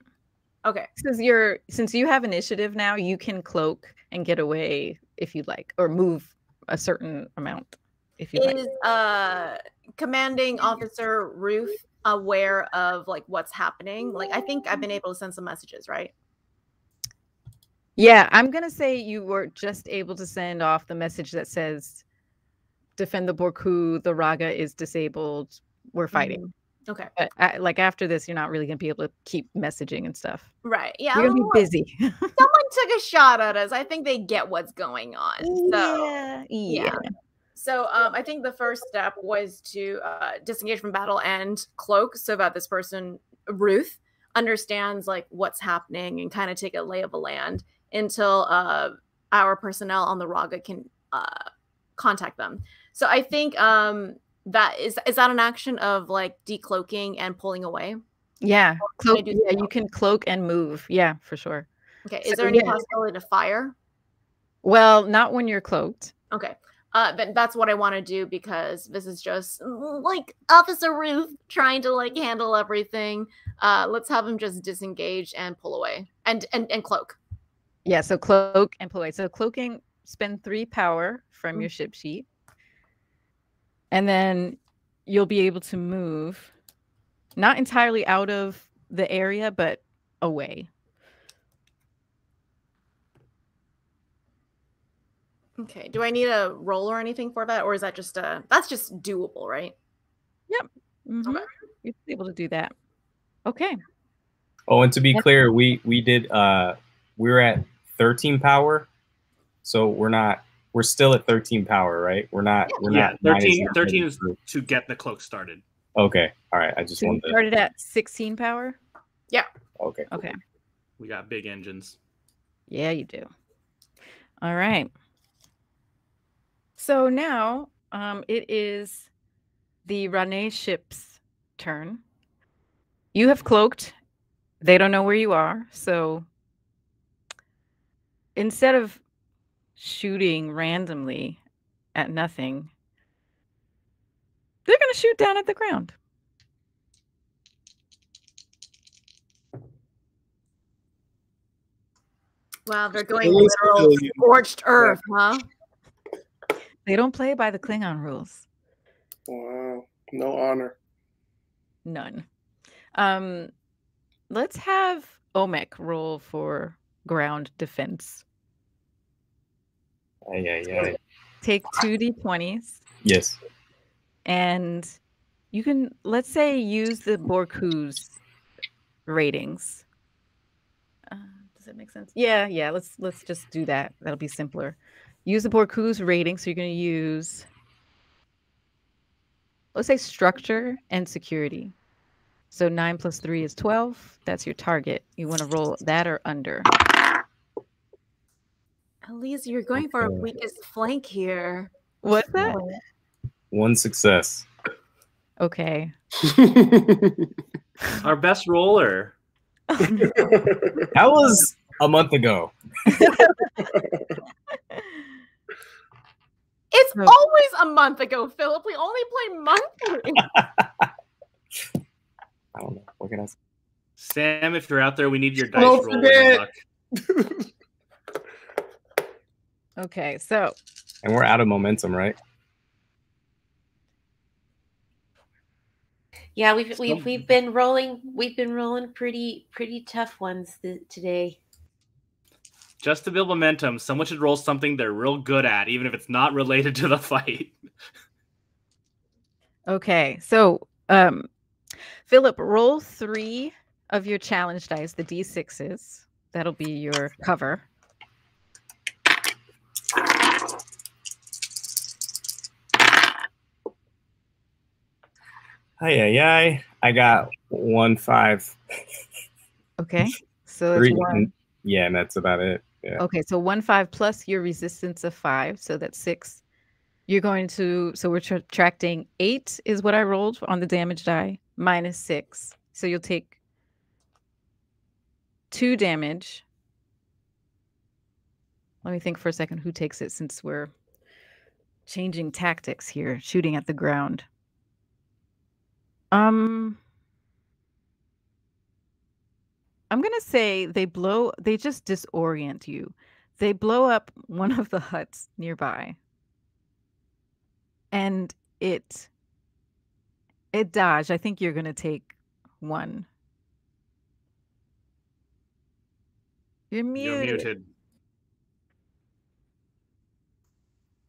Okay. Since you're since you have initiative now, you can cloak and get away if you like, or move a certain amount if you like. Is uh commanding officer Ruth aware of like what's happening? Like I think I've been able to send some messages, right? Yeah, I'm gonna say you were just able to send off the message that says defend the Borku, the Raga is disabled, we're fighting. Mhm. Okay. But uh, like after this, you're not really gonna be able to keep messaging and stuff. Right. Yeah. You're gonna be busy. Someone took a shot at us. I think they get what's going on. So yeah, yeah. So um, I think the first step was to uh, disengage from battle and cloak so that this person, Ruth, understands like what's happening and kind of take a lay of the land until uh, our personnel on the Raga can uh, contact them. So I think um, that is is that an action of like decloaking and pulling away. Yeah, cloak. Yeah, that? you can cloak and move. Yeah, for sure. Okay, is So, there any yeah. possibility to fire? Well, not when you're cloaked. Okay. Uh, but that's what I want to do because this is just like Officer Ruth trying to like handle everything. Uh, let's have him just disengage and pull away and and, and cloak. Yeah, so cloak and pull away. So cloaking, spend three power from Mm. your ship sheet, and then you'll be able to move, not entirely out of the area, but away. Okay. Do I need a roll or anything for that, or is that just a that's just doable, right? Mhm. Okay. You're able to do that. Okay. Oh, and to be That's- clear, we we did uh we were at 13 power, so we're not we're still at 13 power, right? We're not we're Yeah, not minus 13 13 is group. to get the cloak started. okay. All right, I just So wanted to started at 16 power. Yeah. Okay. Okay. We got big engines. Yeah, you do. All right. So now um, it is the Rane ship's turn. You have cloaked. They don't know where you are. So instead of shooting randomly at nothing, they're going to shoot down at the ground. Wow, they're going Always literal scorched earth, huh? They don't play by the Klingon rules. Wow. No honor. None. Um, let's have Omek roll for ground defense. Yeah, yeah, yeah. Take two d20s, Yes. and you can let's say use the Borku's ratings. Uh, does that make sense? Yeah, yeah. Let's let's just do that. That'll be simpler. Use the Borku's rating. So you're going to use, let's say, structure and security. So nine plus three is twelve. That's your target. You want to roll that or under. Elise, you're going for a weakest flank here. What's that? One success. Okay. Our best roller. That was a month ago. It's No. always a month ago, Phillip. We only play monthly. I don't know. What can I say? Sam, if you're out there, we need your dice Don't roll. Okay. So And we're out of momentum, right? Yeah, we've we've we've been rolling we've been rolling pretty pretty tough ones th- today just to build momentum, someone should roll something they're real good at, even if it's not related to the fight. okay, so um, Phillip, roll three of your challenge dice, the d sixes. That'll be your cover. Hi, yeah, I got one five. Okay, so that's three, one. Yeah, and that's about it. Yeah. Okay, so one five plus your resistance of five, so that's six. You're going to so we're subtracting eight is what I rolled on the damage die minus six. So you'll take two damage. Let me think for a second who takes it since we're changing tactics here, shooting at the ground. Um I'm gonna say they blow they just disorient you. They blow up one of the huts nearby. And it it dodge. I think you're gonna take one. You're muted. You're muted.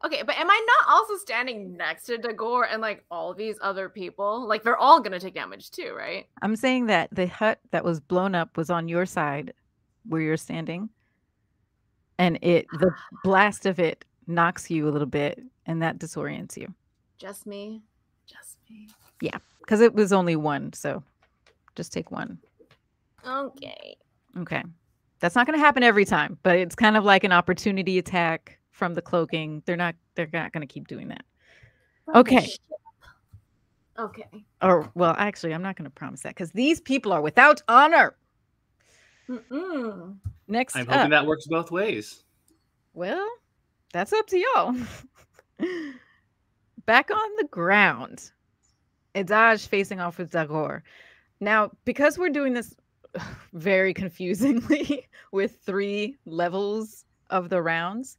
Okay, but am I not also standing next to Dagor and like all these other people? Like they're all gonna take damage too, right? I'm saying that the hut that was blown up was on your side where you're standing. And it the ah. blast of it knocks you a little bit and that disorients you. Just me. Just me. Yeah. Because it was only one, so just take one. Okay. Okay. That's not gonna happen every time, but it's kind of like an opportunity attack from the cloaking. They're not they're not gonna keep doing that. Oh, okay. Okay. Or well, actually, I'm not gonna promise that because these people are without honor. Mm-mm. Next I'm up. hoping that works both ways. Well, that's up to y'all. Back on the ground. Adaj facing off with Zagor. Now, because we're doing this very confusingly with three levels of the rounds,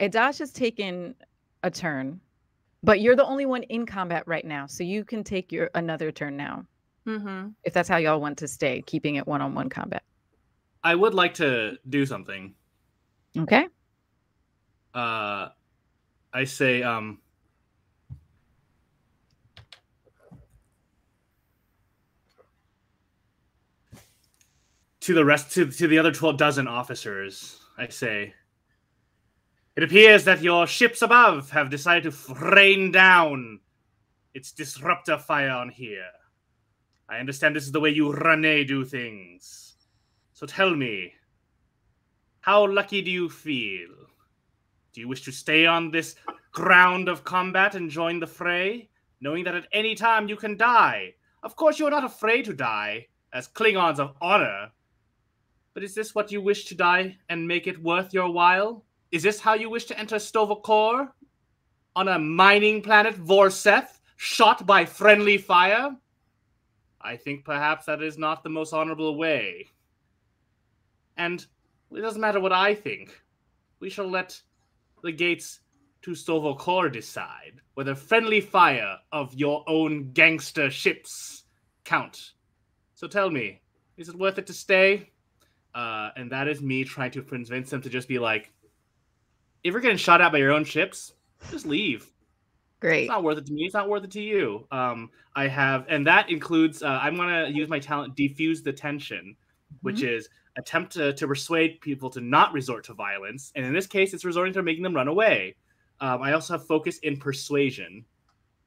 Adash has taken a turn, but you're the only one in combat right now, so you can take your another turn now Mm-hmm. if that's how y'all want to stay, keeping it one-on-one combat. I would like to do something. Okay. Uh, I say, um, to the rest, to, to the other 12 dozen officers, I say, it appears that your ships above have decided to rain down its disruptor fire on here. I understand this is the way you Rane do things. So tell me, how lucky do you feel? Do you wish to stay on this ground of combat and join the fray, knowing that at any time you can die? Of course, you are not afraid to die, as Klingons of honor. But is this what you wish to die and make it worth your while? Is this how you wish to enter Sto-vo-kor? On a mining planet, Vorseth, shot by friendly fire? I think perhaps that is not the most honorable way. And it doesn't matter what I think. We shall let the gates to Sto-vo-kor decide whether friendly fire of your own gangster ships count. So tell me, is it worth it to stay? Uh, and that is me trying to convince them to just be like, if you're getting shot at by your own ships, just leave. Great. It's not worth it to me. It's not worth it to you. Um, I have, and that includes. Uh, I'm gonna use my talent, defuse the tension, which is attempt to, to persuade people to not resort to violence. And in this case, it's resorting to making them run away. Um, I also have focus in persuasion.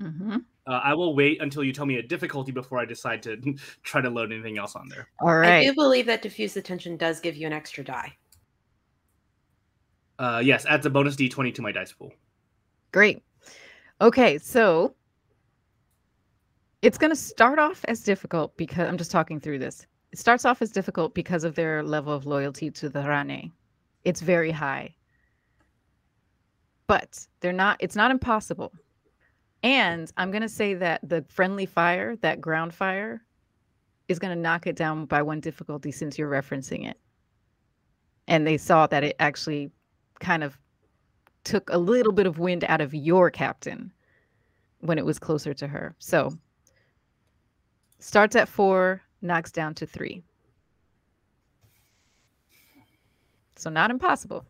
Mm-hmm. Uh, I will wait until you tell me a difficulty before I decide to try to load anything else on there. All I do believe that diffuse the tension does give you an extra die. Uh, yes, adds a bonus d20 to my dice pool. Great. Okay, so it's going to start off as difficult because I'm just talking through this. It starts off as difficult because of their level of loyalty to the Rane. It's very high. But they're not it's not impossible. And I'm going to say that the friendly fire, that ground fire is going to knock it down by one difficulty since you're referencing it. And they saw that it actually kind of took a little bit of wind out of your captain when it was closer to her. So starts at four, knocks down to three. So not impossible.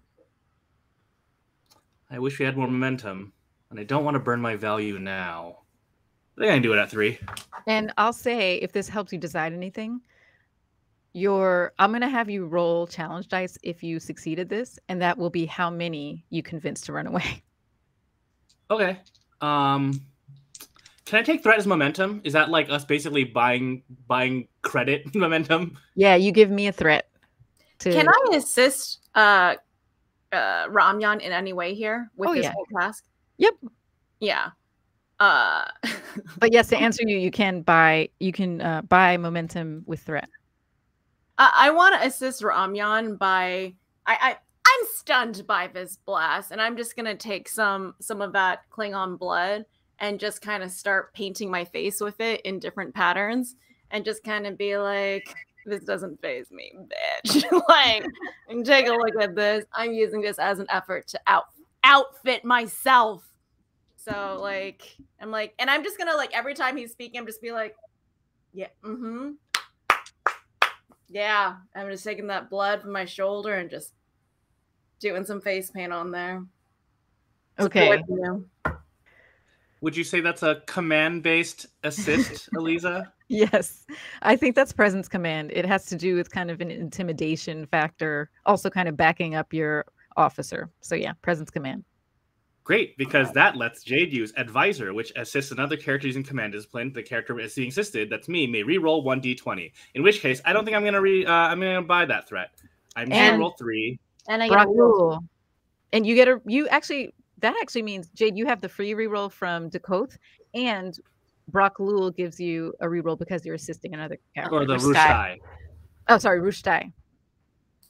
I wish we had more momentum, and I don't want to burn my value now. I think I can do it at three. And I'll say if this helps you decide anything, your I'm gonna have you roll challenge dice if you succeeded this, and that will be how many you convince to run away. Okay. Um, Can I take threat as momentum? Is that like us basically buying buying credit momentum? Yeah, you give me a threat. To... Can I assist uh, uh, Ramyan in any way here with Oh, this yeah. whole task? Yep. Yeah. Uh, But yes, to answer you, you can buy you can uh, buy momentum with threat. I, I want to assist Ramyan by I, I I'm stunned by this blast, and I'm just gonna take some some of that Klingon blood and just kind of start painting my face with it in different patterns, and just kind of be like, "This doesn't phase me, bitch." like, and take a look at this. I'm using this as an effort to out outfit myself. So like, I'm like, and I'm just gonna like every time he's speaking, I'm just be like, "Yeah, mm-hmm." Yeah, I'm just taking that blood from my shoulder and just doing some face paint on there. Okay. Would you say that's a command based assist, Aliza? Yes, I think that's presence command. It has to do with kind of an intimidation factor, also kind of backing up your officer. So yeah, presence command. Great, because that lets Jade use Advisor, which assists another character using command discipline. The character is being assisted, that's me, may re-roll one d20. In which case, I don't think I'm gonna re. Uh, I'm gonna buy that threat. I'm gonna roll three. And I get a Brak'lul. And you get a you actually that actually means Jade, you have the free reroll from Dakoth, and Brak'lul gives you a reroll because you're assisting another character. Or the Rustai. Rushtai. Oh, sorry, Rushtai.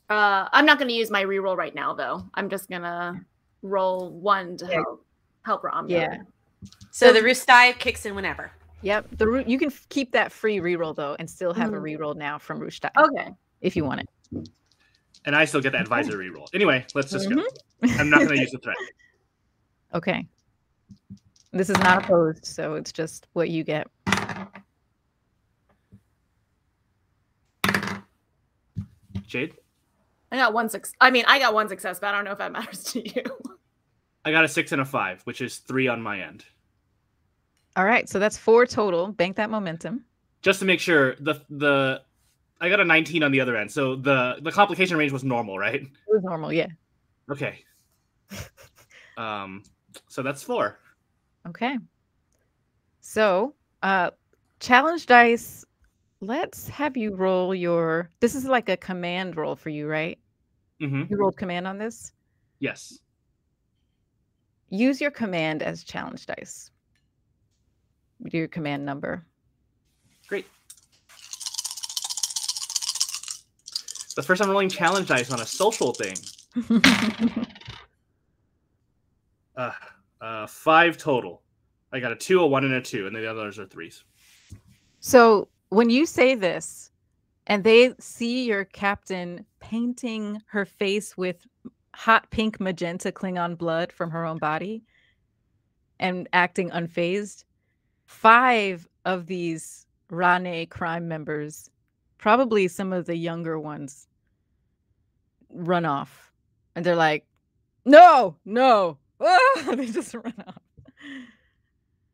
Uh, I'm not going to use my reroll right now, though. I'm just gonna roll one to Yeah. help help Ram. Yeah. So the Rustai kicks in whenever. Yep. The ru- you can keep that free reroll though, and still have a Mhm. reroll now from Rushtai Okay. if you want it. And I still get the Advisor reroll. Anyway, let's just go. I'm not gonna use the threat. Okay. This is not opposed, so it's just what you get. Jade, I got one success. I mean, I got one success, but I don't know if that matters to you. I got a six and a five, which is three on my end. All right, so that's four total. Bank that momentum. Just to make sure, the the I got a 19 on the other end, so the the complication range was normal, right? It was normal, yeah. Okay. Um, so that's four. Okay. So, uh challenge dice, let's have you roll your this is like a command roll for you, right? Mm-hmm. You rolled command on this. Yes. Use your command as challenge dice. Do your command number. Great. The first time rolling challenge dice on a social thing. Uh, uh, five total. I got a two, a one, and a two, and the others are threes. so when you say this and they see your captain painting her face with hot pink magenta Klingon blood from her own body and acting unfazed, five of these Rane crime members, probably some of the younger ones, run off. And they're like, no, no. They just run off.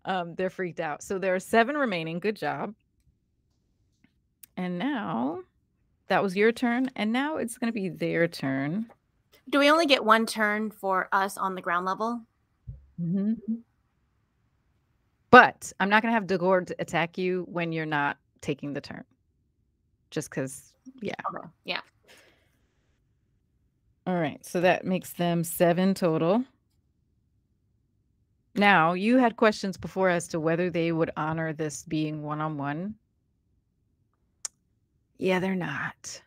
Um, they're freaked out. So there are seven remaining. Good job. And now that was your turn. And now it's going to be their turn. Do we only get one turn for us on the ground level? Mhm. But I'm not going to have Dagord attack you when you're not taking the turn. Just because, yeah. Okay. Yeah. All right. So that makes them seven total. Now, you had questions before as to whether they would honor this being one on one. Yeah, they're not.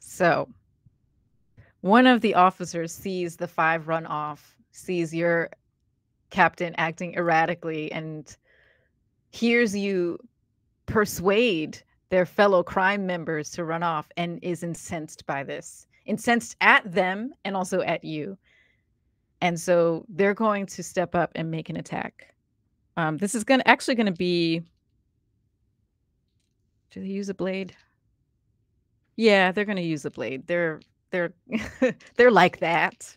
So, one of the officers sees the five run off, sees your captain acting erratically, and hears you persuade their fellow crime members to run off and is incensed by this, incensed at them and also at you. And so they're going to step up and make an attack. Um, this is going to actually going to be. Do they use a blade? Yeah, they're going to use a blade. They're they're they're like that.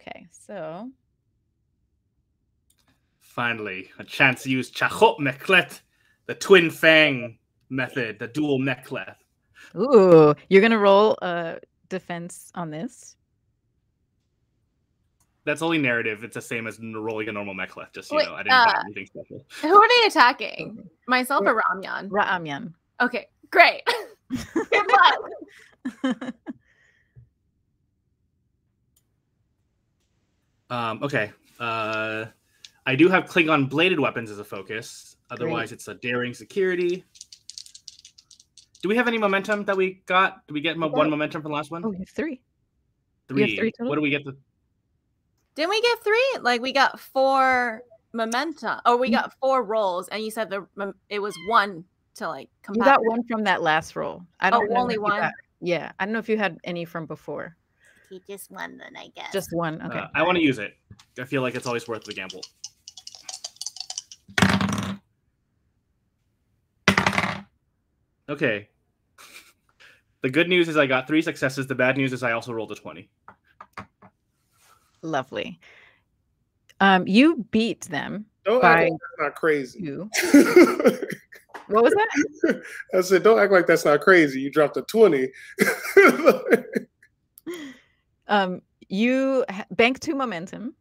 Okay, so Finally, a chance to use Chachot Meklet, the twin fang method, the dual Meklet. ooh, you're going to roll a defense on this. That's only narrative. It's the same as rolling a normal mek'leth. Just so Wait, you know, I didn't buy uh, anything special. Who are they attacking? Myself or Ramyan? Ra'amyan. Okay, great. Good luck. Um, okay. Uh, I do have Klingon bladed weapons as a focus. Otherwise, it's a daring security. Do we have any momentum that we got? Do we get mo- one momentum from the last one? oh, you have three. three. have three total? What do we get? The Didn't we get three? Like we got four momentum. Oh, we got four rolls, and you said the it was one to like You combat. got one from that last roll. I don't Oh, only if you one? Got- yeah, I don't know if you had any from before. He just one, then I guess. Just one. Okay. uh, I want to use it. I feel like it's always worth the gamble. Okay. The good news is I got three successes. The bad news is I also rolled a 20. Lovely. Um, you beat them. Don't By- act like that's not crazy. You. What was that? I said, don't act like that's not crazy. You dropped a 20. Um, you ha- bank two momentum,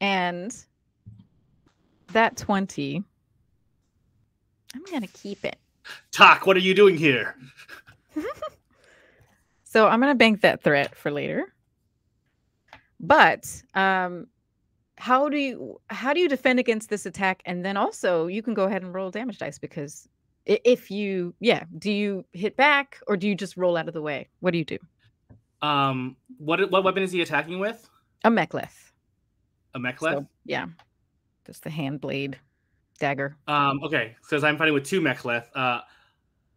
and that twenty. I'm gonna keep it. Tak, what are you doing here? So I'm gonna bank that threat for later. But um, how do you how do you defend against this attack? And then also you can go ahead and roll damage dice because if you yeah, do you hit back or do you just roll out of the way? What do you do? Um, what what weapon is he attacking with? A mek'leth. A mek'leth? So, yeah, just the hand blade dagger. Um, okay, because I'm fighting with two mek'leth. Uh,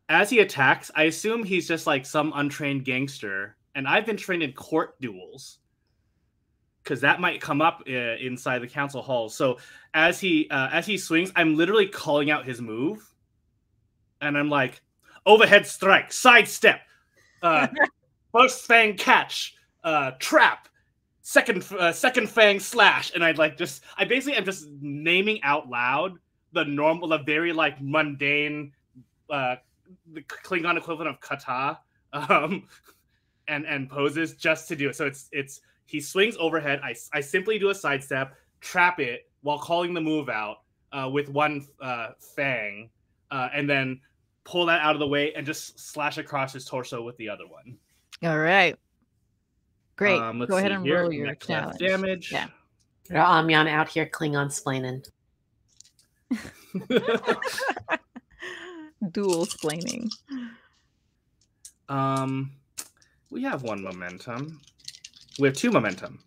as he attacks, I assume he's just like some untrained gangster, and I've been trained in court duels, because that might come up uh, inside the council hall. So as he uh, as he swings, I'm literally calling out his move, and I'm like, overhead strike, sidestep, uh, first fang catch, uh, trap, second uh, second fang slash, and I'd like just I basically am just naming out loud the normal, the very like mundane, uh, the Klingon equivalent of kata, um, and and poses just to do it. So it's it's he swings overhead. I I simply do a sidestep, trap it while calling the move out uh, with one uh, fang, uh, and then pull that out of the way and just slash across his torso with the other one. All right. Great. Um, let's Go ahead and here. roll your Next challenge. damage. Yeah. Amyan out here Klingon splaining. Dual splaining. um, we have one momentum. We have two momentum.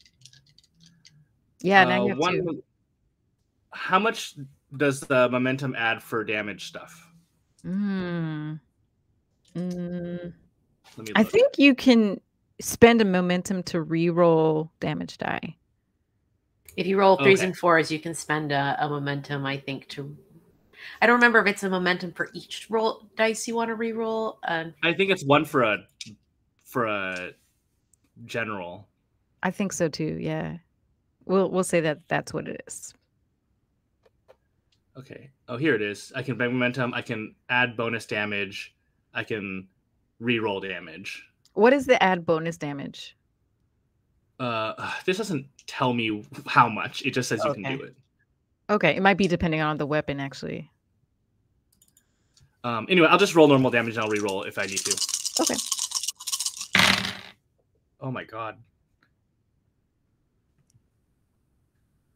Yeah, now Uh, you have one. two. How much does the momentum add for damage stuff? Mm. Mm. Let me. I look. think you can spend a momentum to re-roll damage die. If you roll threes Okay. and fours, you can spend a, a momentum, I think, to. I don't remember if it's a momentum for each roll dice you want to re-roll. Uh, I think it's one for a for a general. I think so too. Yeah. We'll we'll say that that's what it is. Okay. Oh, here it is. I can bank momentum. I can add bonus damage. I can re-roll damage. What is the add bonus damage? Uh, this doesn't tell me how much. It just says you can do it. Okay, it might be depending on the weapon actually. Um, anyway, I'll just roll normal damage and I'll re-roll if I need to. Okay. Oh my god.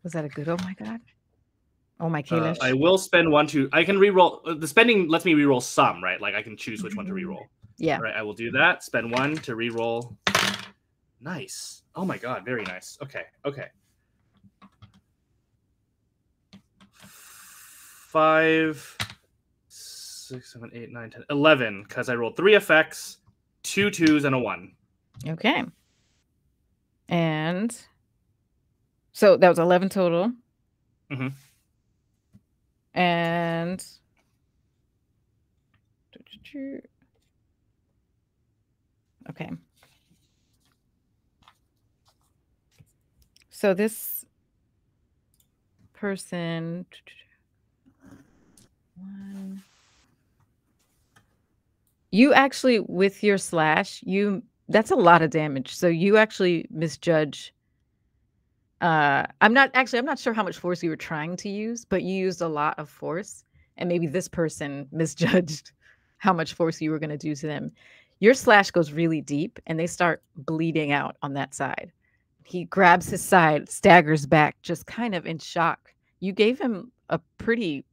Was that a good? Oh my god. Oh my Uh, I will spend one to. I can re-roll. uh, The spending lets me re-roll some, right? Like I can choose which one to re-roll. yeah. All right, I will do that. Spend one to re-roll. Nice. Oh my god, very nice. Okay, okay. Five, six, seven, eight, nine, ten, eleven. Because I rolled three effects, two twos, and a one. Okay. And so that was 11 total. Mhm. And okay. So this person one you actually with your slash you that's a lot of damage. So you actually misjudge. Uh, I'm not actually. I'm not sure how much force you were trying to use, but you used a lot of force, and maybe this person misjudged how much force you were going to do to them. Your slash goes really deep, and they start bleeding out on that side. He grabs his side, staggers back, just kind of in shock. You gave him a pretty,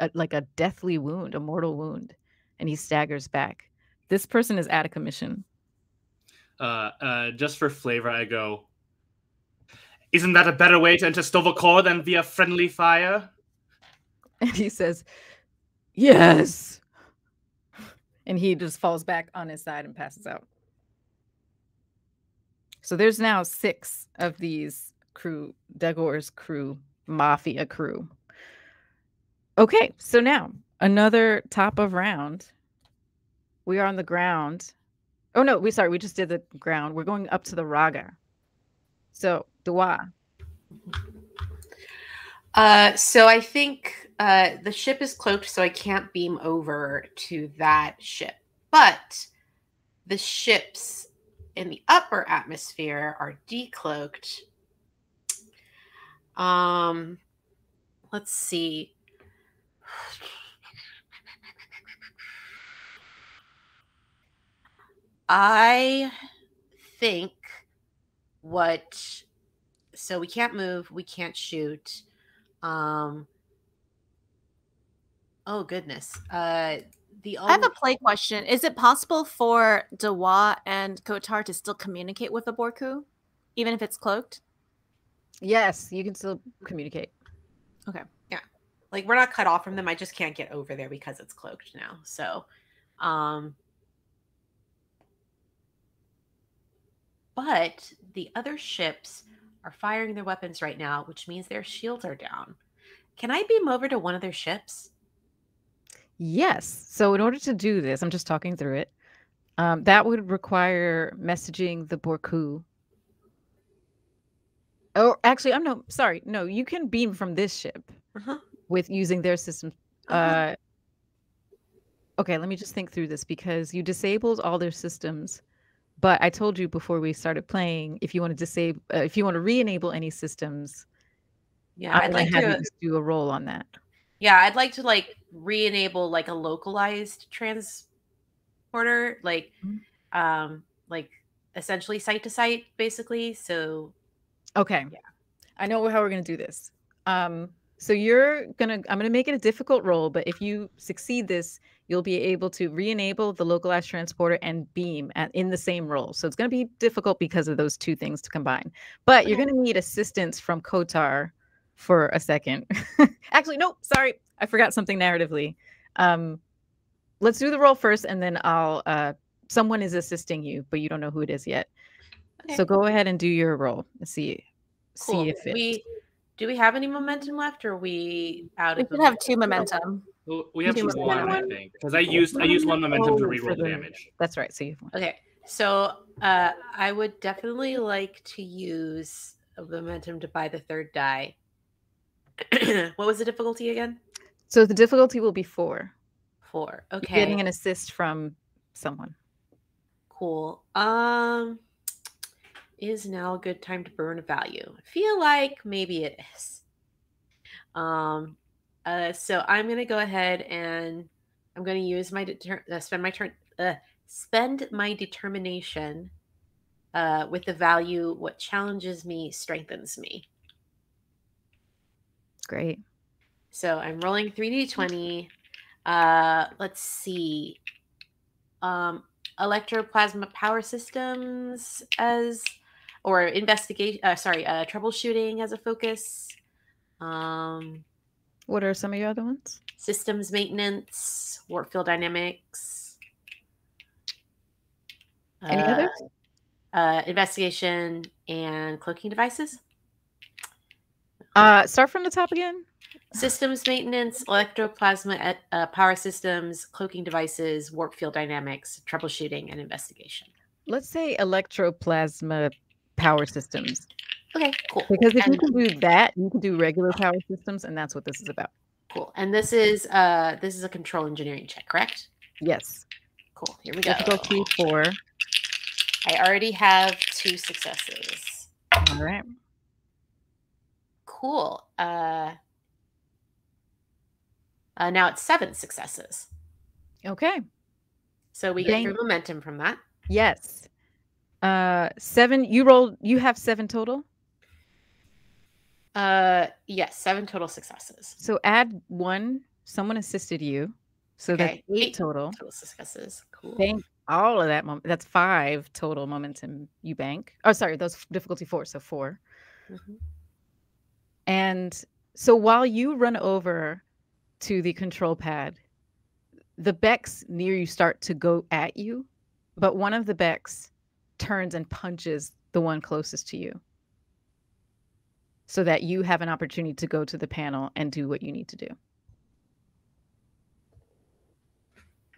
uh, like a deathly wound, a mortal wound, and he staggers back. This person is out of commission. Uh, uh, just for flavor, I go. Isn't that a better way to enter Sto-vo-kor than via friendly fire? And he says, Yes. And he just falls back on his side and passes out. So there's now six of these crew, Dagor's crew, mafia crew. Okay, so now another top of round. We are on the ground. Oh no, we sorry, we just did the ground. We're going up to the raga. So Dua. Uh, so I think uh, the ship is cloaked, so I can't beam over to that ship. But the ships in the upper atmosphere are decloaked. Um, let's see. I think what so we can't move, we can't shoot. Um Oh goodness. Uh the I have a play question. Is it possible for Dewa and Kotar to still communicate with the Borku, even if it's cloaked? Yes, you can still communicate. Okay. Yeah. Like we're not cut off from them. I just can't get over there because it's cloaked now. So um but the other ships are firing their weapons right now, which means their shields are down. Can I beam over to one of their ships? Yes. So in order to do this, I'm just talking through it. Um, that would require messaging the Borku. Oh, actually, I'm no sorry. No, you can beam from this ship Uh-huh. with using their system. Uh-huh. Uh, okay, let me just think through this because you disabled all their systems. But I told you before we started playing, if you want to disable, uh, if you want to re-enable any systems, Yeah, I'm I'd like have to do a roll on that. Yeah, I'd like to like re-enable like a localized transporter, like Mhm. um like essentially site to site basically. So Okay. Yeah. I know how we're gonna do this. Um, so you're gonna I'm gonna make it a difficult roll, but if you succeed this, you'll be able to re-enable the localized transporter and beam at, in the same role. So it's gonna be difficult because of those two things to combine. But you're gonna need assistance from Kotar for a second. Actually, no, sorry, I forgot something narratively. Um, let's do the role first, and then I'll. Uh, someone is assisting you, but you don't know who it is yet. Okay. So go ahead and do your roll. and See, cool. see if it. we do we have any momentum left or are we out We of should have two momentum. Well, We have Two one, I think, because I used I used one momentum to Oh, for reroll the- damage. That's right. So you've won. Okay. So uh I would definitely like to use a momentum to buy the third die. what was the difficulty again? So the difficulty will be four. Four. You're Okay. Getting an assist from someone. Cool. Um, is now a good time to burn a value? I feel like maybe it is. Um, uh, so I'm gonna go ahead and I'm gonna use my deter- uh, spend my turn uh, spend my determination uh, with the value what challenges me strengthens me. Great. So I'm rolling 3d20. Uh, let's see. Um, electroplasma power systems as, or investigation. Uh, sorry, uh, troubleshooting as a focus. Um, What are some of your other ones? systems maintenance, warp field dynamics. Any uh, others? Uh, investigation and cloaking devices. Uh, start from the top again. Systems maintenance, electroplasma et- uh, power systems, cloaking devices, warp field dynamics, troubleshooting, and investigation. Let's say electroplasma power systems. Okay, cool. Because if you can do that, you can do regular power systems, and that's what this is about. Cool. And this is uh this is a control engineering check, correct? Yes. Cool. Here we go. Difficulty four. I already have two successes. All right. Cool. Uh, uh now it's seven successes. Okay. So we get Dang. through momentum from that. Yes. Uh, seven. You rolled. You have seven total. Uh yes, seven total successes. So add one. Someone assisted you, so that's eight eight. total. Total successes. Cool. Bank all of that. Mom- that's five total momentum you bank. Oh, sorry, those difficulty four, so four. Mhm. And so while you run over to the control pad, the Becks near you start to go at you, but one of the Becks turns and punches the one closest to you so that you have an opportunity to go to the panel and do what you need to do.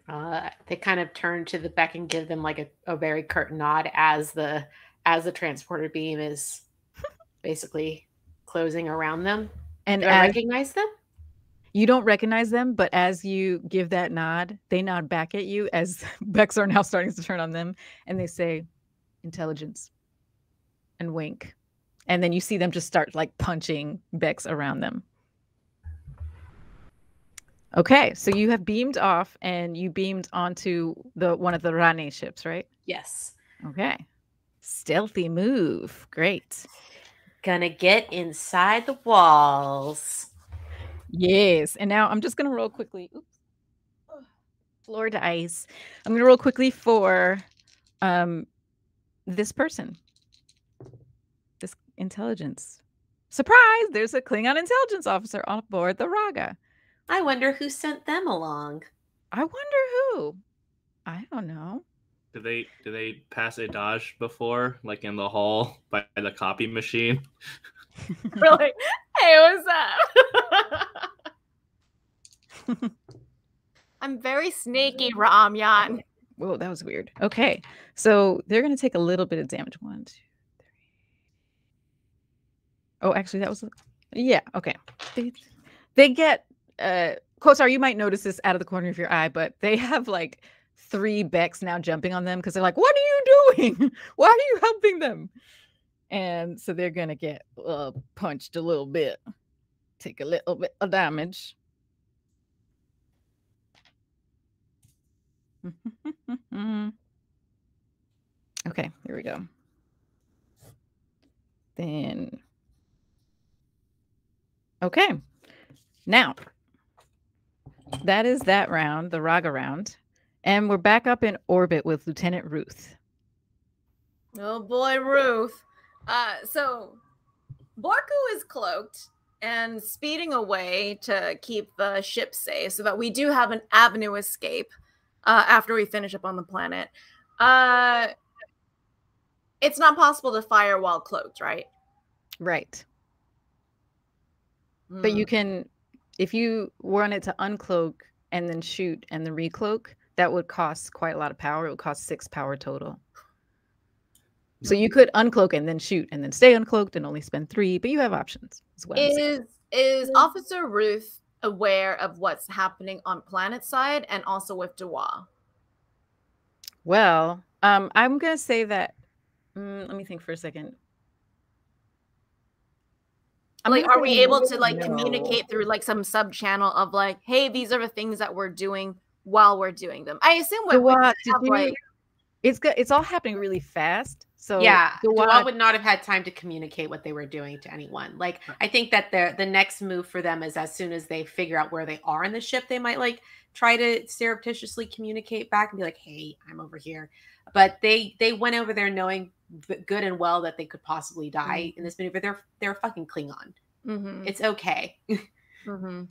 Uh, they kind of turn to the back and give them like a, a very curt nod as the as the transporter beam is basically closing around them. And Do I as recognize them? you don't recognize them, but as you give that nod, they nod back at you as Becks are now starting to turn on them and they say intelligence and wink. And then you see them just start like punching Becks around them. Okay, so you have beamed off and you beamed onto the one of the Rane ships, right? Yes. Okay. Stealthy move. Great. Gonna get inside the walls. Yes. And now I'm just going to roll quickly. Oops. Floor dice. I'm going to roll quickly for um this person. This intelligence. Surprise! There's a Klingon intelligence officer on board the Raga. I wonder who sent them along. I wonder who. I don't know. Did they did they pass a dodge before, like in the hall by the copy machine? We're like, hey, what's up? I'm very sneaky, Ramyan. Whoa, that was weird. Okay. So they're going to take a little bit of damage. One, two, three. Oh, actually, that was. Yeah. Okay. They, they get. Uh, Kotar, you might notice this out of the corner of your eye, but they have like three Becks now jumping on them because they're like, what are you doing? Why are you helping them? And so they're going to get uh, punched a little bit, take a little bit of damage. okay, here we go. Then, okay, now that is that round, the Raga round, and we're back up in orbit with Lieutenant Ruth. Oh boy, Ruth. Uh, so Borku is cloaked and speeding away to keep the ship safe so that we do have an avenue escape uh, after we finish up on the planet. Uh, it's not possible to fire while cloaked, right? Right. But you Hmm. can, if you wanted to uncloak and then shoot and then recloak, that would cost quite a lot of power. It would cost six power total. So you could uncloak and then shoot and then stay uncloaked and only spend three, but you have options. as well. Is is Officer Ruth aware of what's happening on planet side and also with Dewa? Well, um, I'm gonna say that. mm, let me think for a second. I'm like, are we able to like no. communicate through like some sub channel of like, hey, these are the things that we're doing while we're doing them? I assume what we Dewa, have, like it's good. It's all happening really fast. So yeah, Dewa- Dewa would not have had time to communicate what they were doing to anyone. Like, I think that the the next move for them is as soon as they figure out where they are in the ship, they might like try to surreptitiously communicate back and be like, "Hey, I'm over here." But they they went over there knowing good and well that they could possibly die in this maneuver. They're they're fucking Klingon. mhm, It's okay. mhm.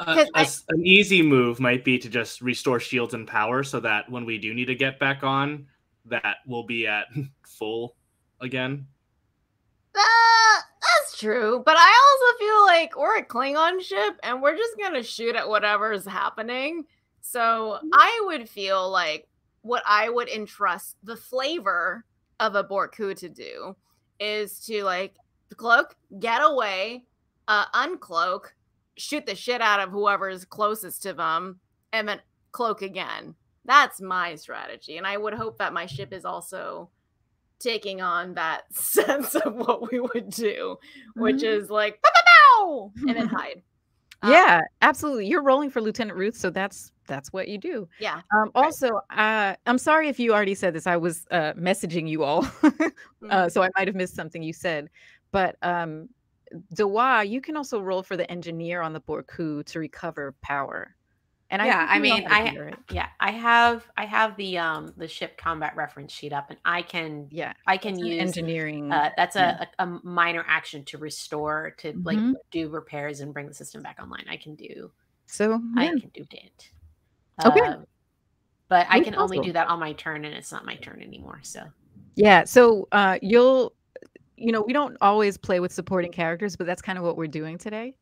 Uh, 'Cause a I- s- an easy move might be to just restore shields and power so that when we do need to get back on, that we'll be at full again. Uh, that's true, but I also feel like we're a Klingon ship and we're just gonna shoot at whatever is happening. So I would feel like what I would entrust the flavor of a Borku to do is to like cloak, get away, uh, uncloak, shoot the shit out of whoever's closest to them, and then cloak again. That's my strategy. And I would hope that my ship is also taking on that sense of what we would do, which Mhm. is like, "Pow, pow, pow," and then hide. Um, yeah, absolutely. You're rolling for Lieutenant Ruth, so that's that's what you do. Yeah. Um, also, uh, I'm sorry if you already said this. I was uh, messaging you all, Mm-hmm. uh, so I might have missed something you said. But um, Dewa, you can also roll for the engineer on the Borku to recover power. And I Yeah, I mean, I-. Yeah, I have I have the um the ship combat reference sheet up, and I can yeah, I can use engineering. uh, that's yeah. a, a, minor action to restore to like Mhm. do repairs and bring the system back online. I can do so I can do it. Okay. Um, but I That's can only do that on my turn, and it's not my turn anymore. So Yeah, so uh you'll you know, we don't always play with supporting characters, but that's kind of what we're doing today.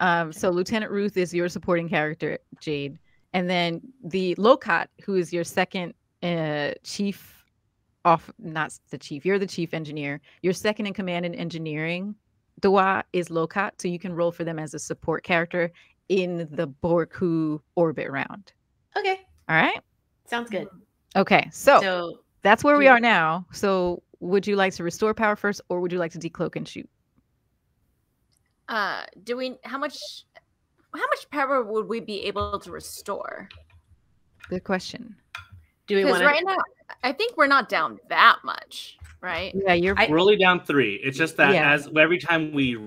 Um so Lieutenant Ruth is your supporting character, Jade. And then the Lokat, who is your second uh chief off not the chief, you're the chief engineer. Your second in command in engineering, Dua is Lokat, so you can roll for them as a support character in the Borku orbit round. okay, All right? sounds good. Okay. So, So that's where we are now. So, would you like to restore power first, or would you like to decloak and shoot? Uh, do we? How much? How much power would we be able to restore? Good question. do we Because want right now, I think we're not down that much, right? Yeah, you're. I- We're only down three. It's just that Yeah. as every time we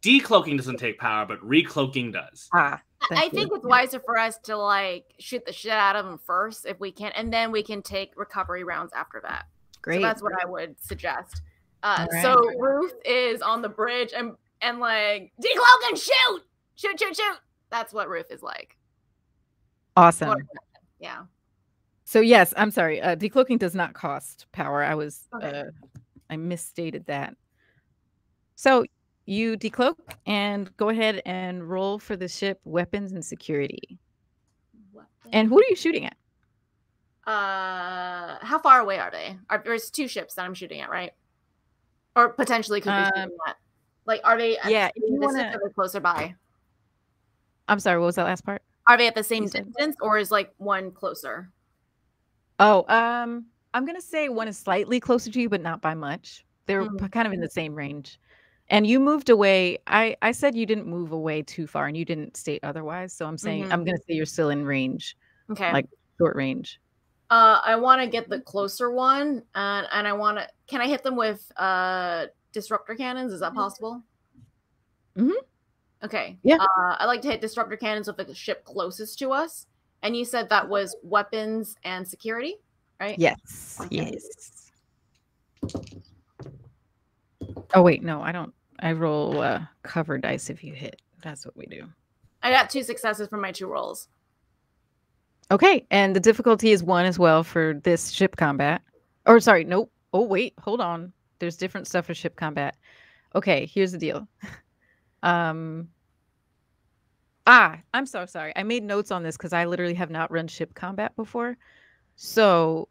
decloaking doesn't take power, but recloaking does. ah, I- I you. think it's wiser for us to like shoot the shit out of them first if we can, and then we can take recovery rounds after that. great. So that's what I would suggest. Uh, All right. So Ruth is on the bridge and and like decloak and shoot, shoot, shoot, shoot. That's what Ruth is like. awesome. Yeah. So yes, I'm sorry. Uh, decloaking does not cost power. I was. Okay. Uh, I misstated that. So you decloak and go ahead and roll for the ship weapons and security. And who are you shooting at? Uh, how far away are they? Are, there's two ships that I'm shooting at, right? Or potentially could be Um, shooting at. Like, are they? Yeah, if you wanna- closer by? I'm sorry. What was that last part? Are they at the same distance, or is like one closer? Oh, um, I'm gonna say one is slightly closer to you, but not by much. They're Mm. kind of in the same range. And you moved away. I I said you didn't move away too far, and you didn't state otherwise. So I'm saying Mhm. I'm gonna say you're still in range, Okay. like short range. Uh, I want to get the closer one, and and I want to. Can I hit them with uh disruptor cannons? Is that possible? Mm-hmm. Okay. Yeah. Uh, I like to hit disruptor cannons with the ship closest to us. And you said that was weapons and security, right? Yes. Okay. Yes. Oh wait, no, I don't. I roll uh, cover dice if you hit. That's what we do. I got two successes from my two rolls. Okay, and the difficulty is one as well for this ship combat. Or sorry, nope. Oh wait, hold on. There's different stuff for ship combat. Okay, here's the deal. um Ah, I'm so sorry. I made notes on this because I literally have not run ship combat before. So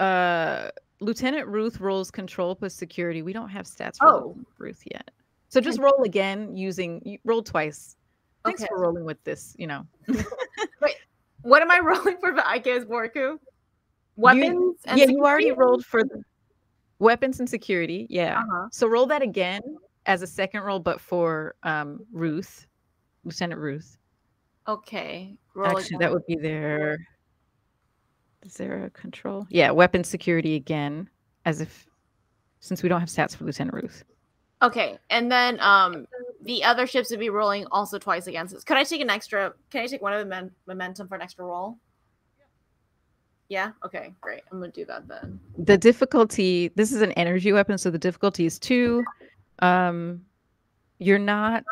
uh Lieutenant Ruth rolls control plus security. We don't have stats for Oh. Ruth yet. So just roll again using you roll twice. Thanks Okay. for rolling with this, you know. Wait, what am I rolling for the IKS Borku? Weapons and yeah, you already rolled for the weapons and security. Yeah. Uh-huh. So roll that again as a second roll, but for um Ruth, Lieutenant Ruth. Okay. Roll Actually, again. that would be their. Is there a control? Yeah, weapon security again, as if since we don't have stats for Lieutenant Ruth. Okay, and then um the other ships would be rolling also twice against us. Could I take an extra? Can I take one of the men- momentum for an extra roll? Yeah. Okay. Great. I'm gonna do that then. The difficulty. This is an energy weapon, so the difficulty is two. Um, you're not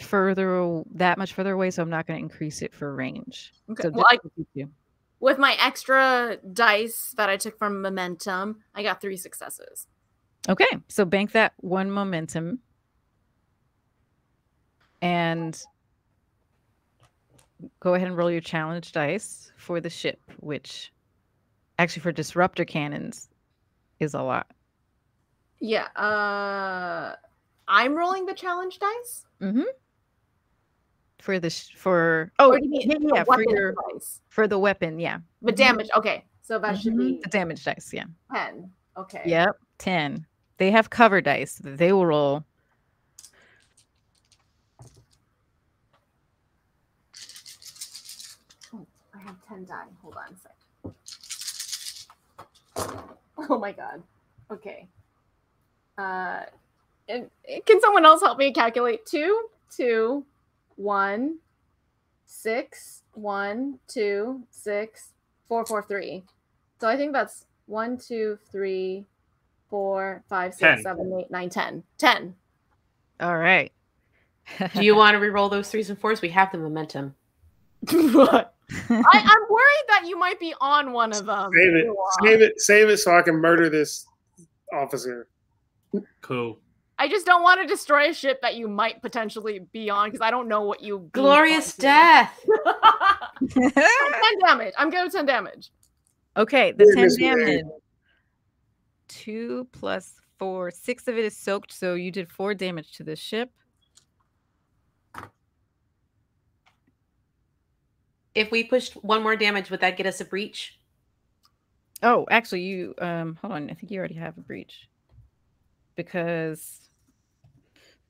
further that much further away, so I'm not going to increase it for range. Okay. So well, I, with my extra dice that I took from momentum, I got three successes. Okay, so bank that one momentum. And go ahead and roll your challenge dice for the ship, which actually for disruptor cannons is a lot. Yeah. Uh, I'm rolling the challenge dice. Mm-hmm. for the sh- for oh do you mean yeah, yeah for your dice? for the weapon yeah But Mhm. damage. Okay, so that should Mhm, be the damage dice yeah ten. Okay. yep 10 they have cover dice that they will roll I have ten die. Hold on a sec. Oh my god. Okay. Uh, and, and can someone else help me calculate? Two, two, one, six, one, two, six, four, four, three. So I think that's one, two, three, four, five, six, Ten. seven, eight, nine, ten. Ten. all right Do you want to re-roll those threes and fours? We have the momentum. what? I, I'm worried that you might be on one of them. Save it. Save it. Save it so I can murder this officer. Cool. I just don't want to destroy a ship that you might potentially be on because I don't know what you. Glorious death. ten damage. I'm going to ten damage. okay the Wait, 10 Miss Mary. damage two plus four six of it is soaked so you did four damage to the ship If we pushed one more damage, would that get us a breach? Oh, actually, you um hold on. I think you already have a breach. Because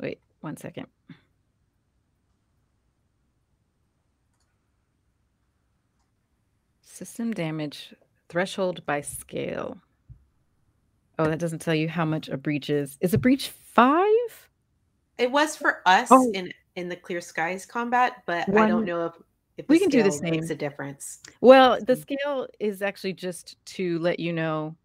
wait, one second. System damage threshold by scale. Oh, that doesn't tell you how much a breach is. Is a breach five? It was for us Oh. in in the Clear Skies combat, but I don't know if We can do the same. makes a difference. Well, the Mm. scale is actually just to let you know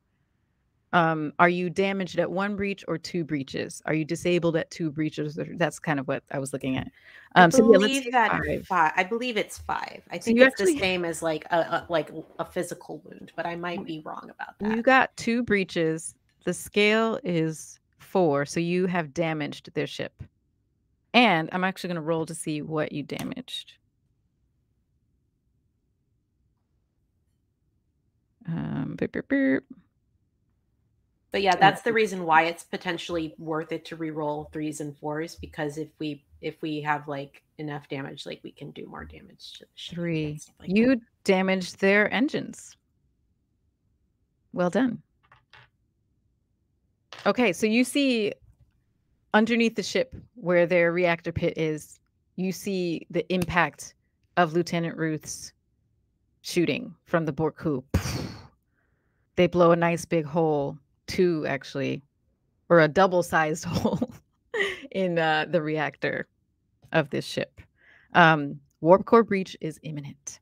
um, are you damaged at one breach or two breaches? Are you disabled at two breaches? That's kind of what I was looking at. I Um, so yeah, let's believe that five. five. I believe it's five. I think you it's actually- the same as like a, a like a physical wound, but I might be wrong about that. You got two breaches. The scale is four, so you have damaged their ship. And I'm actually going to roll to see what you damaged. Um, beep, beep, beep. But yeah, that's the reason why it's potentially worth it to re-roll threes and fours because if we if we have like enough damage, like we can do more damage to the ship Three. like that. You damaged their engines. Well done. Okay, so you see underneath the ship where their reactor pit is, you see the impact of Lieutenant Ruth's shooting from the Borku. They blow a nice big hole, two actually, or a double sized hole in uh, the reactor of this ship. Um, warp core breach is imminent.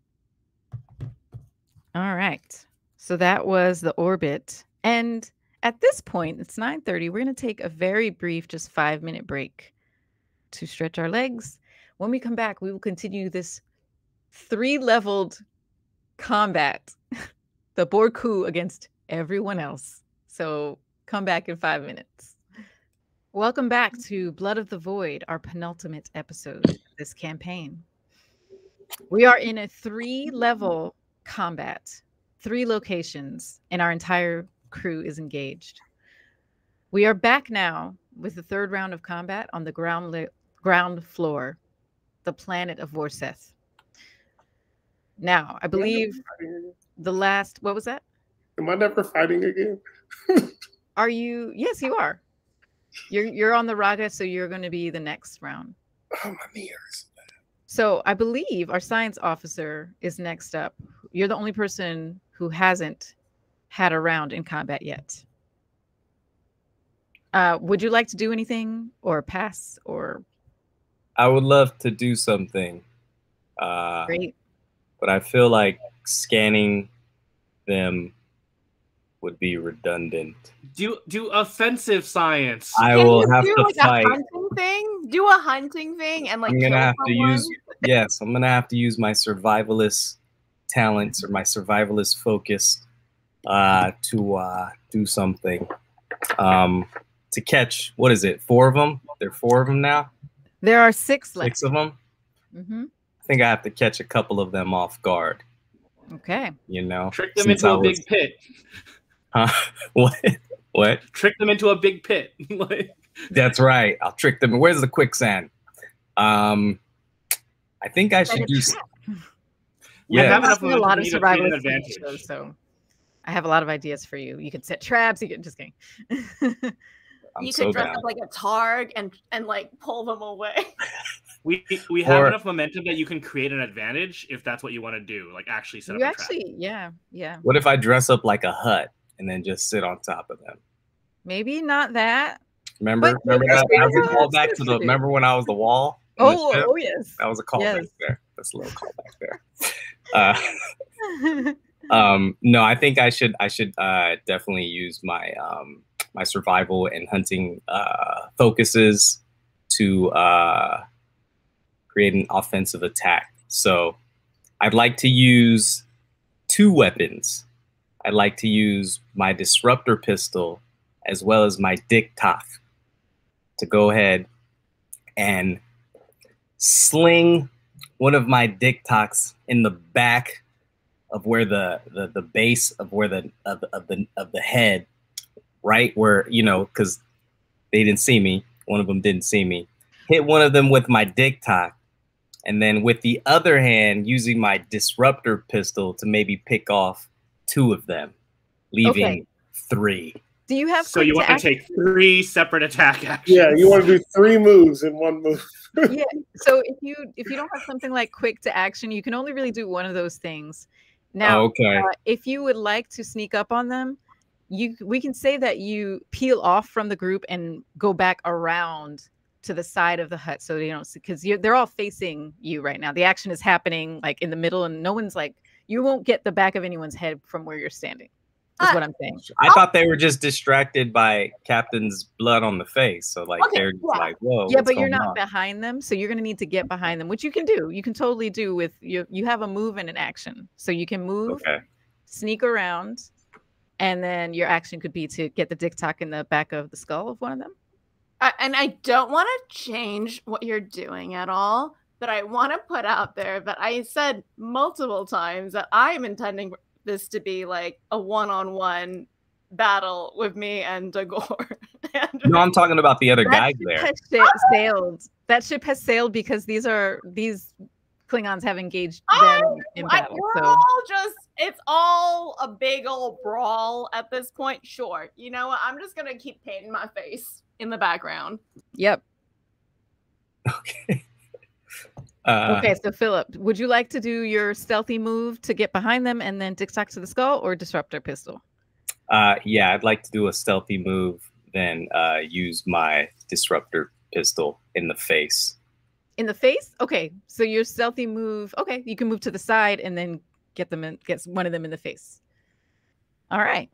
All right. So that was the orbit. And at this point, it's 9:30. We're going to take a very brief just 5-minute break to stretch our legs. When we come back, we will continue this three-leveled combat. the Borku against everyone else. So come back in 5 minutes. Welcome back mm. to Blood of the Void, our penultimate episode of this campaign. We are in a three level combat, three locations, and our entire crew is engaged. We are back now with the third round of combat on the ground ground floor, the planet of Vorseth. Now, I believe the last what was that? Am I never fighting again? Are you yes, you are. You're you're on the Raga, so you're gonna be the next round. Oh, my ears. So I believe our science officer is next up. You're the only person who hasn't had a round in combat yet. Uh, would you like to do anything or pass or I would love to do something, uh, great? but I feel like scanning them would be redundant. Do do offensive science. I Can will you have do to like fight. a hunting thing? Do a hunting thing and like I'm gonna kill have to use yes, I'm gonna have to use my survivalist talents or my survivalist focus uh, to uh, do something. Um, to catch what is it? Four of them? There are four of them now. There are six left. Six of them. hmm I think I have to catch a couple of them off guard. Okay. You know, Trick them into I a was- big pit. Huh? what? What? Trick them into a big pit. Like, That's right. I'll trick them. Where's the quicksand? Um, I think I should a do. s- Yeah, I've enough seen a lot of momentum for you to survival create shows, so I have a lot of ideas for you. You could set traps. You could just kidding. I'm you so could dress down. up like a targ and and like pull them away. We we have Or- enough momentum that you can create an advantage if that's what you want to do. Like actually set you up a trap. actually, yeah, yeah. What if I dress up like a hut and then just sit on top of them? Maybe not that. Remember, But remember maybe that? that's That was a call back to the. to. Remember when I was the wall? on the Oh, oh yes. that was a callback yes. there. That's a little callback there. Uh, um, no, I think I should. I should uh, definitely use my um, my survival and hunting uh, focuses to uh, create an offensive attack. So, I'd like to use two weapons. I'd like to use my disruptor pistol as well as my dick to go ahead and sling one of my dick in the back of where the, the the base of where the of, of the of the head, right where you know because they didn't see me. One of them didn't see me. Hit one of them with my dick and then with the other hand using my disruptor pistol to maybe pick off two of them, leaving Okay. three. Do you have So you want to act- take three separate attack actions. Yeah, you want to do three moves in one move. yeah. So if you if you don't have something like quick to action, you can only really do one of those things. Now, okay. uh, if you would like to sneak up on them, you we can say that you peel off from the group and go back around to the side of the hut so they don't see because they're all facing you right now. The action is happening like in the middle, and no one's like you won't get the back of anyone's head from where you're standing. Is Uh, what I'm saying. I thought they were just distracted by Captain's blood on the face. So like Okay, they're yeah. like, whoa. yeah, but you're not on? behind them, so you're gonna need to get behind them, which you can do. You can totally do with you. You have a move and an action, so you can move, Okay. sneak around, and then your action could be to get the d'k tahg in the back of the skull of one of them. I, and I don't want to change what you're doing at all, but I want to put out there that I said multiple times that I am intending this to be like a one-on-one battle with me and Dagor. No, I'm talking about the other That guys ship there. has sa- ah! sailed. That ship has sailed because these are these Klingons have engaged them Oh, in I- battle. we're So all just it's all a big old brawl at this point. Sure. You know what? I'm just gonna keep painting my face in the background. yep. Okay. Uh, Okay, so Phillip, would you like to do your stealthy move to get behind them and then d'k tahg to the skull or disruptor pistol? uh, yeah, I'd like to do a stealthy move, then uh, use my disruptor pistol in the face. In the face? Okay, so your stealthy move. Okay, you can move to the side and then get them in, get one of them in the face. All right.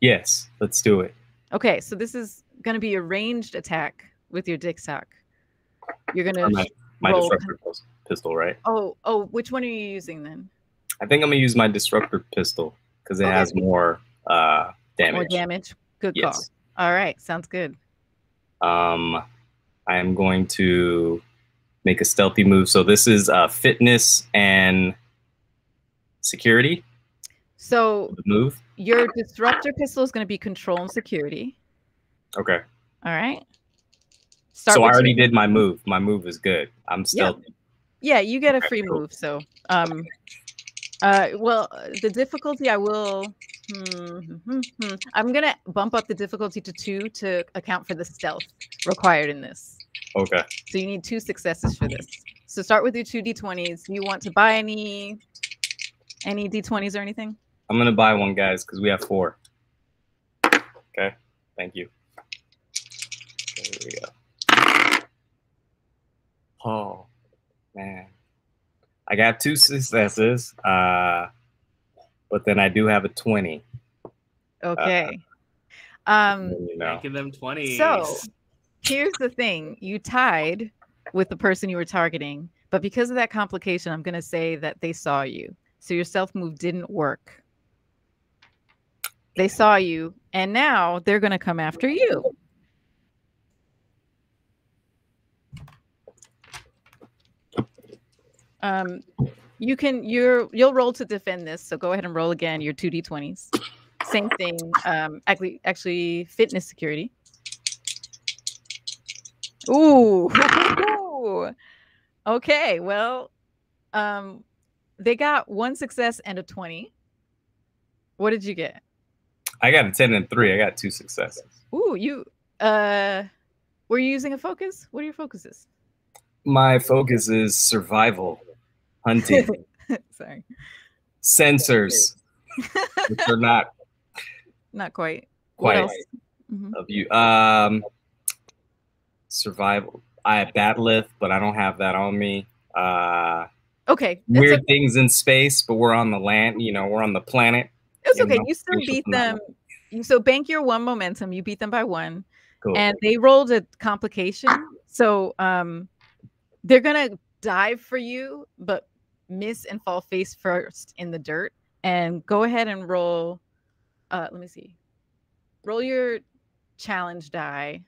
Yes, let's do it. Okay, so this is going to be a ranged attack with your d'k tahg. You're going to my my roll. disruptor pistol, right? Oh, oh, which one are you using then? I think I'm gonna use my disruptor pistol because it Okay. has more uh, damage. More damage. Good call. All right, sounds good. Um, I am going to make a stealthy move. So this is uh, fitness and security. So move. your disruptor pistol is going to be control and security. Okay. All right. so I already did my move. My move is good. I'm stealthy. Yeah, yeah you get a Okay, free cool. move. So, um, uh, well, the difficulty I will. Hmm, hmm, hmm. I'm gonna bump up the difficulty to two to account for the stealth required in this. Okay. So you need two successes for this. So start with your two d20s. You want to buy any any d20s or anything? I'm gonna buy one, guys, because we have four. Okay. Thank you. Okay, here we go. Oh man. I got two successes. Uh but then I do have a 20. Okay. um. You know. Making them 20. So here's the thing you tied with the person you were targeting, but because of that complication, I'm going to say that they saw you. So your self move didn't work. They saw you, and now they're going to come after you. Um, you can you're you'll roll to defend this. So go ahead and roll again your two d20s. Same thing. Um, actually, actually, fitness security. Ooh. Okay, well, um, they got one success and a 20. What did you get? I got a 10 and 3. I got two successes. Ooh, you uh were you using a focus? What are your focuses? My focus is survival, hunting, Sorry. sensors, which are not Not quite. Quite? Mhm. of you. Um, survival. I have bat'leth, but I don't have that on me. Uh, Okay. Weird okay. things in space, but we're on the land. You know, we're on the planet. It's okay. You still beat them. You so bank your one momentum. You beat them by one. Cool. and they rolled a complication so um they're gonna dive for you but miss and fall face first in the dirt and go ahead and roll uh let me see roll your challenge die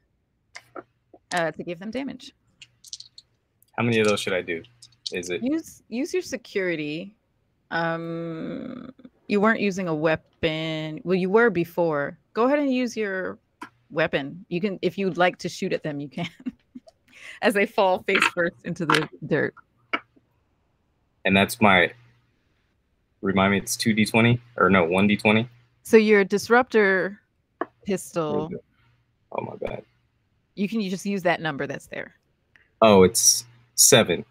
uh to give them damage How many of those should I do? Is it use use your security um you weren't using a weapon well you were before. Go ahead and use your weapon. You can if you'd like to shoot at them you can as they fall face first into the dirt. And that's my remind me it's 2d20 or no 1d20 so your disruptor pistol oh my bad. You can you just use that number that's there. Oh it's seven.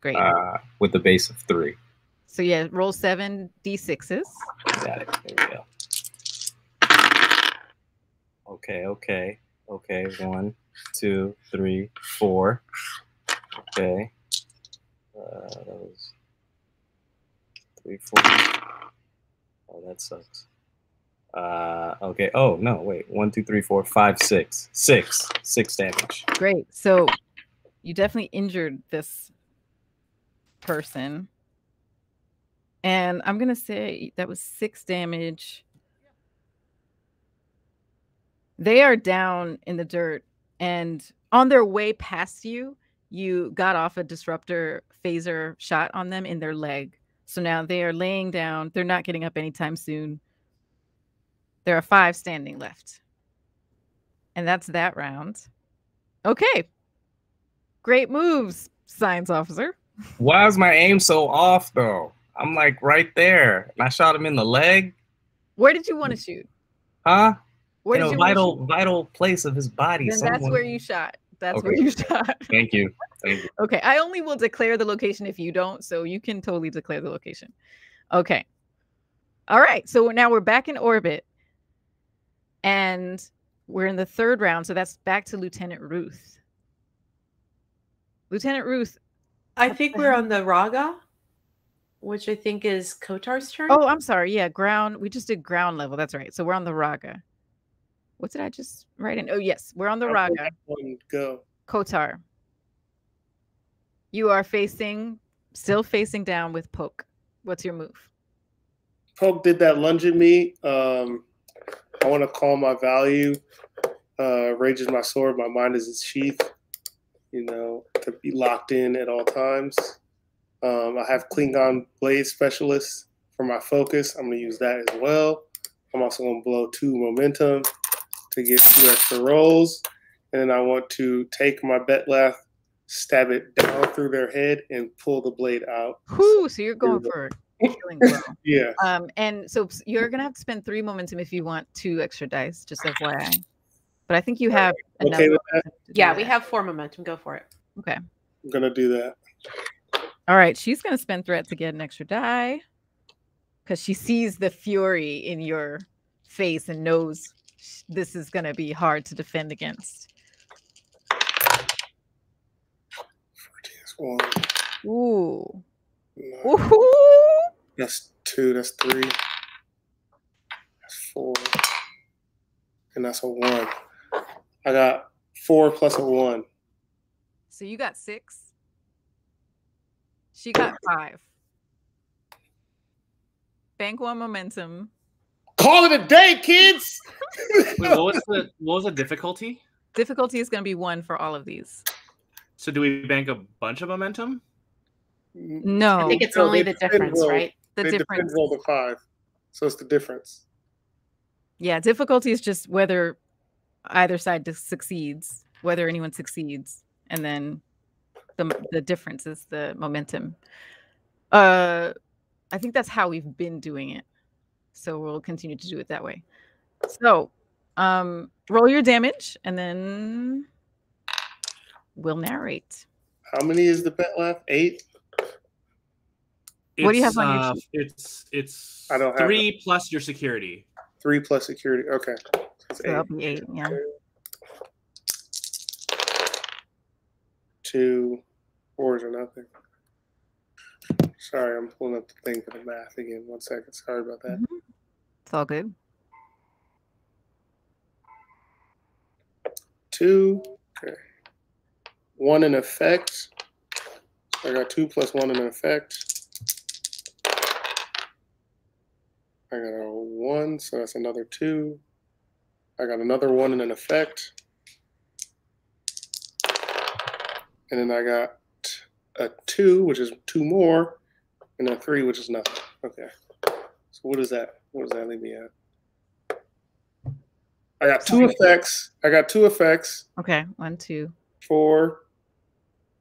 Great. Uh with the base of three so yeah roll seven d6s got it. There we go. Okay okay okay. One two three four. Okay. Uh that was three four. Oh that sucks. Uh okay. Oh no wait. One two three four five six. Six. Six damage. Great. So you definitely injured this person. And I'm going to say that was six damage. They are down in the dirt and on their way past you, you got off a disruptor phaser shot on them in their leg. So now they are laying down. They're not getting up anytime soon. There are five standing left. And that's that round. Okay. Great moves, science officer. why is my aim so off though i'm like right there and i shot him in the leg Where did you want to shoot? huh Where in did a you vital shoot? vital place of his body Then that's where you shot. That's where you shot. thank you thank you okay. I only will declare the location if you don't, so you can totally declare the location. Okay. All right. So now we're back in orbit. And we're in the third round. So that's back to Lieutenant Ruth. Lieutenant Ruth. I think we're on the Raga, which I think is Kotar's turn. Oh, I'm sorry. Yeah, ground. We just did ground level. That's right. So we're on the Raga. What did I just write in? Oh, yes. We're on the Raga. One go. Kotar. You are facing, still facing down with Poke. What's your move? Poke did that lunge at me. Um, I want to call my value. Uh, rage is my sword. My mind is its sheath. You know, to be locked in at all times. Um, I have Klingon Blade Specialist for my focus. I'm going to use that as well. I'm also going to blow two momentum to get two extra rolls. And then I want to take my bat'leth, stab it down through their head, and pull the blade out. Whoo, so you're going for a killing blow. Yeah. Um, and so you're gonna have to spend three momentum if you want two extra dice, just FYI. But I think you have enough. Okay with that? momentum to do yeah, we have four momentum. Go for it. Okay. I'm going to do that. All right, she's gonna spend threat to get an extra die because she sees the fury in your face and knows this is gonna be hard to defend against. One. Ooh. Ooh. That's two. That's three. That's four. And that's a one. I got four plus a one. So you got six. She got five. Bank one momentum. Call it a day, kids. Wait, what was the what was the difficulty? Difficulty is going to be one for all of these. So do we bank a bunch of momentum? No, I think it's No, only the difference, roll. right? the they difference. depend roll the five. So it's the difference. Yeah, difficulty is just whether either side dis- succeeds, whether anyone succeeds, and then the the difference is the momentum. Uh, I think that's how we've been doing it, so we'll continue to do it that way. So, um, roll your damage, and then we'll narrate. How many is the bat'leth? Eight. What do you have on your uh. It's it's I don't have three plus your security. Three plus security. Okay. That's So that'll eight. be eight. Yeah. Two. Fours or nothing. Sorry, I'm pulling up the thing for the math again. One second. Sorry about that. Mhm. It's all good. Two. Okay. One in effect. I got two plus one in effect. I got a one, so that's another two. I got another one in an effect. And then I got a two, which is two more, and a three, which is nothing. Okay. So what is that? What does that leave me at? I got two effects. I got two effects, Okay. one, two, four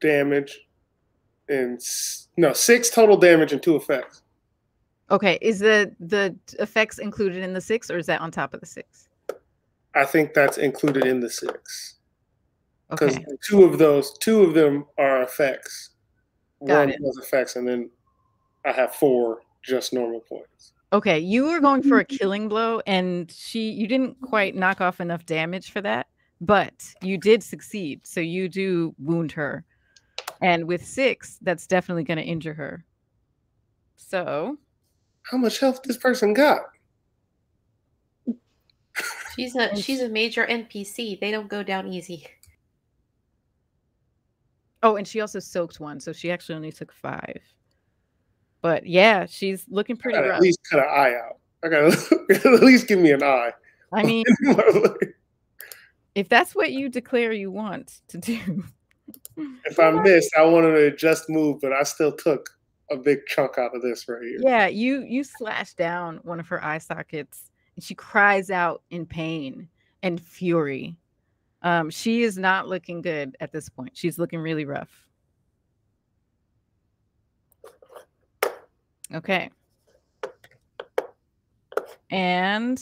damage, and no six total damage and two effects. Okay. Is the the effects included in the six, or is that on top of the six? I think that's included in the six because Okay. two of those, two of them are effects. Got One it. was effects, and then I have four just normal points. Okay. You were going for a killing blow, and she you didn't quite knock off enough damage for that, but you did succeed. So you do wound her, and with six, that's definitely going to injure her. So How much health this person got? She's a she's a major NPC. They don't go down easy. Oh, and she also soaked one, so she actually only took five. But yeah, she's looking I pretty at least cut an eye out. I gotta at least give me an eye. I mean, if that's what you declare you want to do, if I missed, I wanted to just move, but I still took a big chunk out of this right here. yeah, you you slash down one of her eye sockets, and she cries out in pain and fury. Um, she is not looking good at this point. She's looking really rough. Okay. And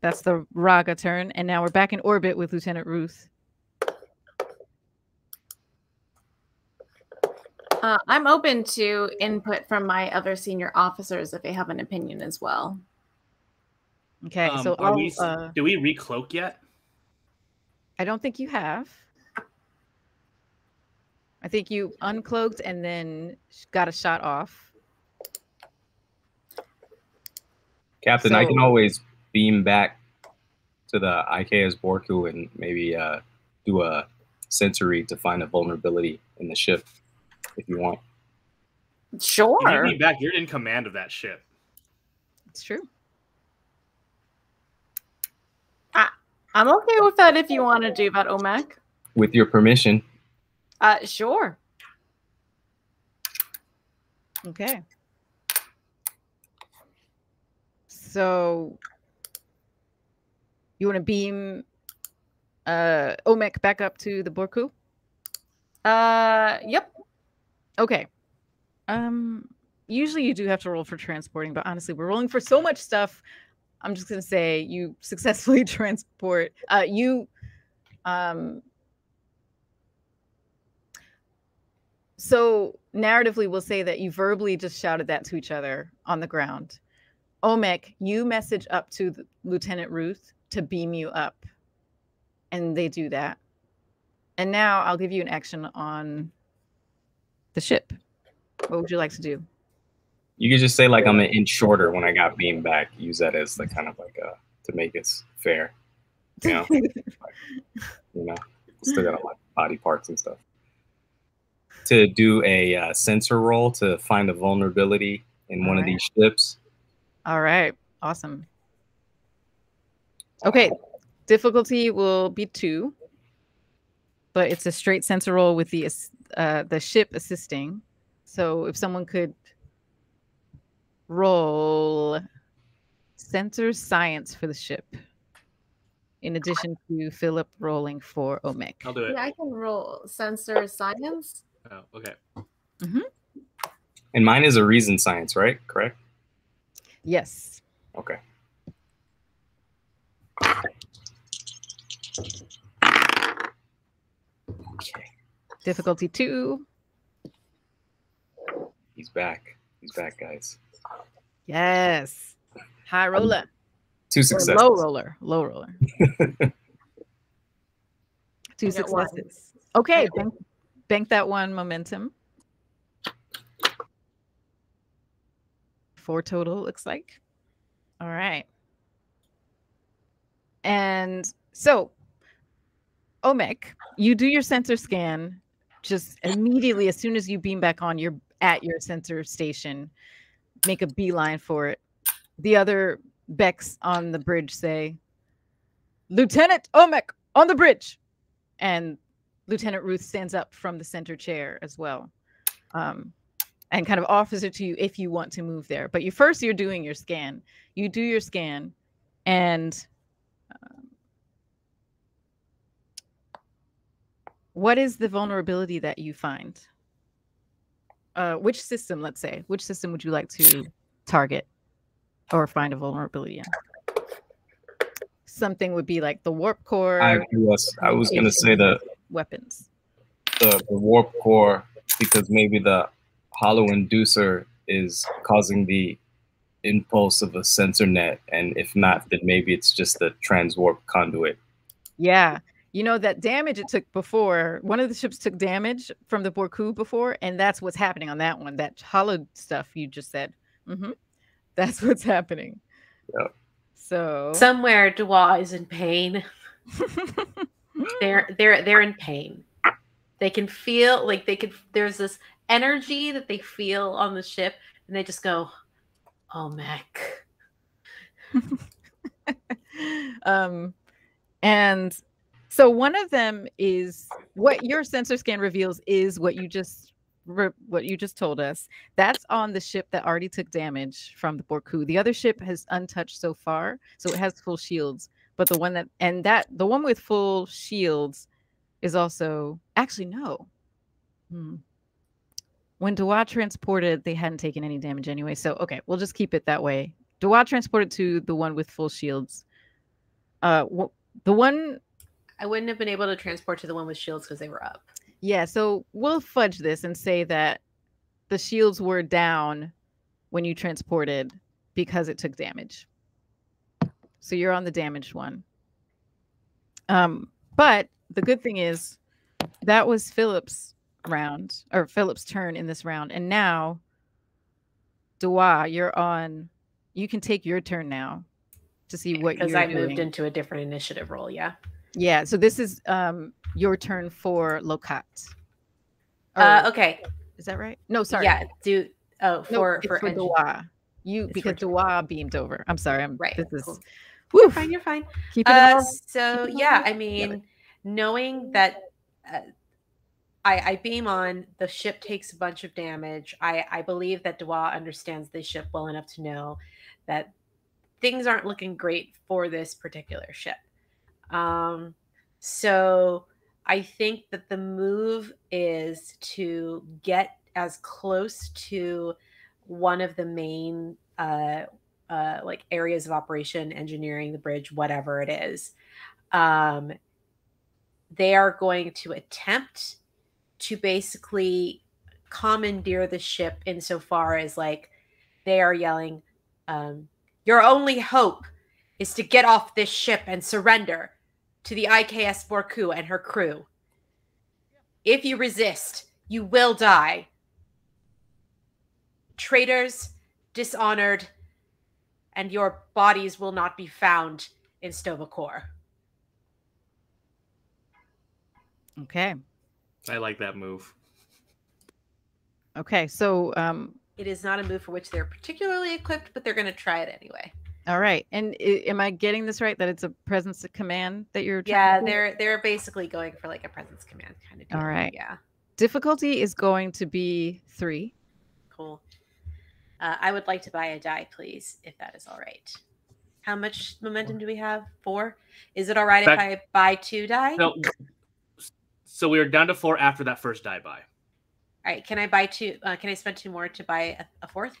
that's the Raga turn. And now we're back in orbit with Lieutenant Ruth. Uh, I'm open to input from my other senior officers if they have an opinion as well. Okay, Um, so are I'll, we, uh, do we recloak yet? I don't think you have. I think you uncloaked and then got a shot off. Captain, I can always beam back to the IKS Borku and maybe uh, do a sensory to find a vulnerability in the ship if you want. Sure. Can you be back? You're in command of that ship. It's true. I'm okay with that if you want to do that, Omek. With your permission, Uh, sure. Okay. So you want to beam uh Omek back up to the Borku? Uh, yep. Okay. Um usually you do have to roll for transporting, but honestly, we're rolling for so much stuff. I'm just gonna say you successfully transport uh you um so narratively we'll say that you verbally just shouted that to each other on the ground. Omek, you message up to the, Lieutenant Ruth to beam you up. And they do that. And now I'll give you an action on the ship. What would you like to do? You could just say like I'm an inch shorter when I got beamed back. Use that as the kind of like uh to make it fair. You know, you know, still got a lot of body parts and stuff. To do a uh, sensor roll to find a vulnerability in one of these ships. All right. Awesome. Okay. Difficulty will be two, but it's a straight sensor roll with the uh, the ship assisting. So if someone could roll sensor science for the ship, in addition to Philip rolling for Omek. I'll do it. Yeah, I can roll sensor science. Oh, okay. Mm-hmm. And mine is a reason science, right? Correct. Yes. Okay. Okay. Difficulty two. He's back. He's back, guys. Yes. High roller. Two Or successes. low roller. Low roller. Two I successes. Okay. Bank, bank that one momentum. Four total, looks like. All right. And so, Omek, you do your sensor scan just immediately as soon as you beam back on, you're at your sensor station. Make a beeline for it. The other Becks on the bridge say, Lieutenant Omek on the bridge. And Lieutenant Ruth stands up from the center chair as well. Um, and kind of offers it to you if you want to move there. But you first you're doing your scan. You do your scan, and um, what is the vulnerability that you find? Uh, which system, let's say, which system would you like to target or find a vulnerability in? Something would be like the warp core I was I was gonna say the weapons. the, the warp core because maybe the hollow inducer is causing the impulse of a sensor net, and if not, then maybe it's just the transwarp conduit. Yeah. You know that damage it took before. One of the ships took damage from the Borku before, and that's what's happening on that one. That hollow stuff you just said. hmm That's what's happening. Yep. So Somewhere Dua is in pain. They're they're they're in pain. They can feel like they could there's this energy that they feel on the ship and they just go, Oh Mac. um, and so one of them is what your sensor scan reveals is what you just what you just told us. That's on the ship that already took damage from the Borku. The other ship has untouched so far, so it has full shields. But the one that and that the one with full shields is also actually no. Hmm. When Dua transported, they hadn't taken any damage anyway. So okay, we'll just keep it that way. Dua transported to the one with full shields. Uh, the one I wouldn't have been able to transport to the one with shields because they were up. Yeah, so we'll fudge this and say that the shields were down when you transported because it took damage. So you're on the damaged one. Um, but the good thing is that was Philip's round or Philip's turn in this round. And now Dua, you're on you can take your turn now to see what Because I doing. moved into a different initiative role, yeah. Yeah, so this is um your turn for Locat. Uh okay. Is that right? No, sorry. Yeah, do oh for it's for, for Dua. You It's because Dua beamed over. I'm sorry. I'm Right, This is cool. You're fine, you're fine. Keeping it Uh, all. so keep it yeah, I mean, knowing that uh, I, I beam on, the ship takes a bunch of damage. I, I believe that Dua understands the ship well enough to know that things aren't looking great for this particular ship. Um, so I think that the move is to get as close to one of the main uh, uh, like areas of operation, engineering, the bridge, whatever it is. Um, they are going to attempt to basically commandeer the ship insofar as like they are yelling, um, "Your only hope is to get off this ship and surrender to the IKS Borku and her crew. If you resist, you will die. Traitors, dishonored, and your bodies will not be found in Sto-vo-kor." Okay. I like that move. Okay. So um It is not a move for which they're particularly equipped, but they're going to try it anyway. All right. And am I getting this right that it's a presence of command that you're trying Yeah, to they're they're basically going for like a presence command kind of deal. All right. Yeah, difficulty is going to be 3. cool. Uh, I would like to buy a die, please, if that is all right. How much momentum do we have? Four. Is it all right Back- if I buy two die? No. So we are down to four after that first die buy. All right, can I buy two? Uh, can I spend two more to buy a, a fourth?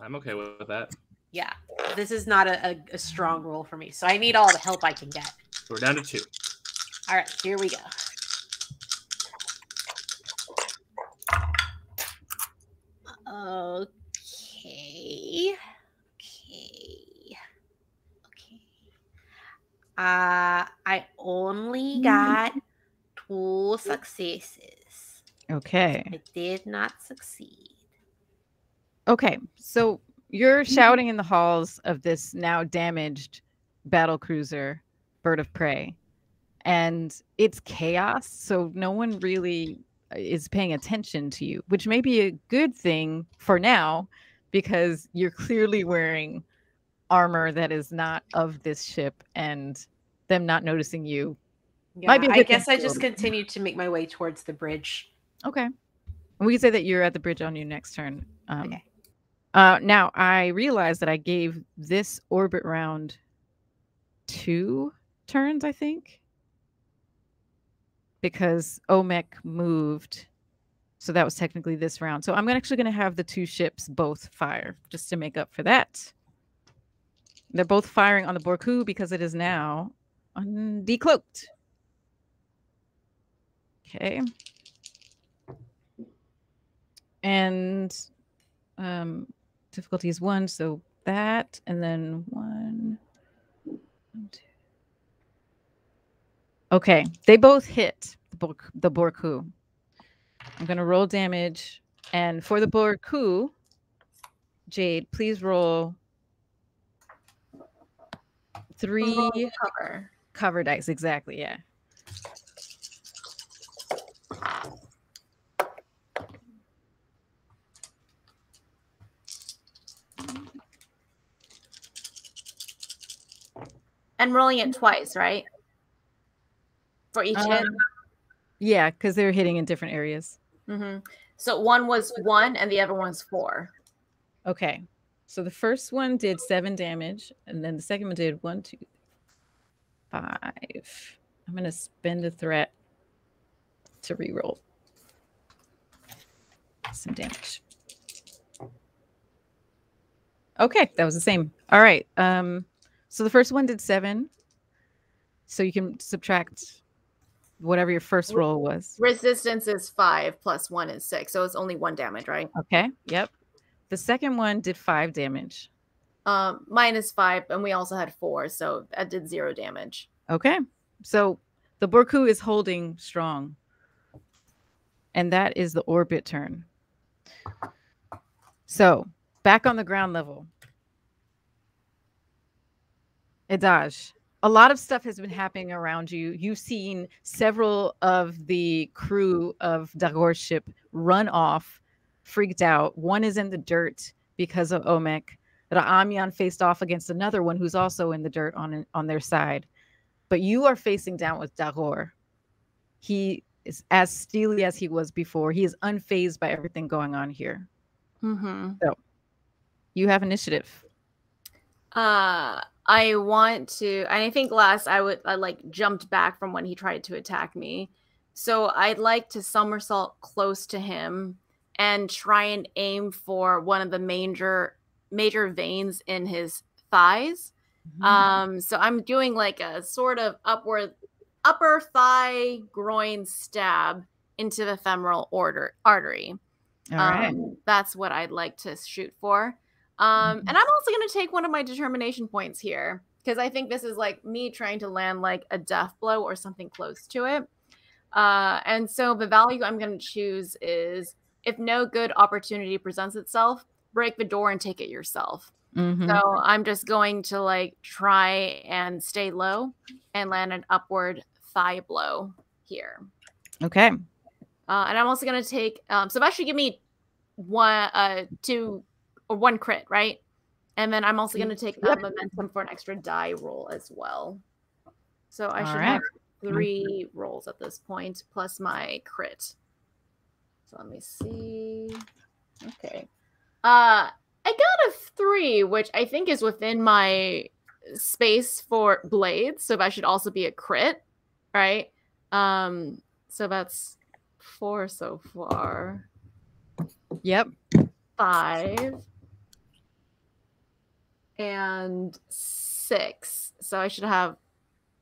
I'm okay with that. Yeah, this is not a, a, a strong roll for me, so I need all the help I can get. So we're down to two. All right, here we go. Okay. Okay. Okay. Uh, I only got two successes. Okay. I did not succeed. Okay. So you're shouting in the halls of this now damaged battle cruiser, Bird of Prey, and it's chaos. So no one really uh, is paying attention to you, which may be a good thing for now because you're clearly wearing armor that is not of this ship and them not noticing you. Yeah, Might be a I guess I just continue to make my way towards the bridge. Okay. And we can say that you're at the bridge on your next turn. Um, Okay. Uh, now I realize that I gave this orbit round two turns, I think, because Omek moved, so that was technically this round. So I'm actually going to have the two ships both fire just to make up for that. They're both firing on the Borku because it is now decloaked. Okay. And um difficulty is one, so that, and then one, one, two. Okay, they both hit the Bor- the Borku. I'm gonna roll damage, and for the Borku, Jade, please roll three cover. cover dice. Exactly, yeah. And rolling it twice, right? For each hit. Um, Yeah, because they're hitting in different areas. hmm So one was one and the other one's four. Okay. So the first one did seven damage, and then the second one did one, two, five. I'm gonna spend a threat to reroll some damage. Okay, that was the same. All right. Um, so the first one did seven. So you can subtract whatever your first roll was. Resistance is five plus one is six. So it's only one damage, right? Okay. Yep. The second one did five damage. Um, five, and we also had four, so that did zero damage. Okay. So the Borku is holding strong. And that is the orbit turn. So back on the ground level. Edaj, a lot of stuff has been happening around you. You've seen several of the crew of Dagor's ship run off, freaked out. One is in the dirt because of Omek. Ra'amyan faced off against another one who's also in the dirt on on their side but you are facing down with Dagor. He is as steely as he was before. He is unfazed by everything going on here. Mm-hmm. You have initiative. Uh, I want to, and I think last I would I like jumped back from when he tried to attack me. So I'd like to somersault close to him and try and aim for one of the major major veins in his thighs. Mm-hmm. Um, so I'm doing like a sort of upward upper thigh groin stab into the femoral order artery. All right. Um, that's what I'd like to shoot for. Um, Mhm. and I'm also going to take one of my determination points here because I think this is like me trying to land like a death blow or something close to it. Uh, and so the value I'm going to choose is if no good opportunity presents itself, break the door and take it yourself. Mhm. So I'm just going to like try and stay low and land an upward thigh blow here. Okay. Uh, and I'm also going to take, um, so that should give me one, uh, two, or one crit, right? And then I'm also going to take Yep. momentum for an extra die roll as well. So I All should right. have three rolls at this point, plus my crit. So let me see. Okay. Uh, I got a three, which I think is within my space for blades. So that should also be a crit, right? Um, so that's four so far. Yep. Five. And six. So I should have.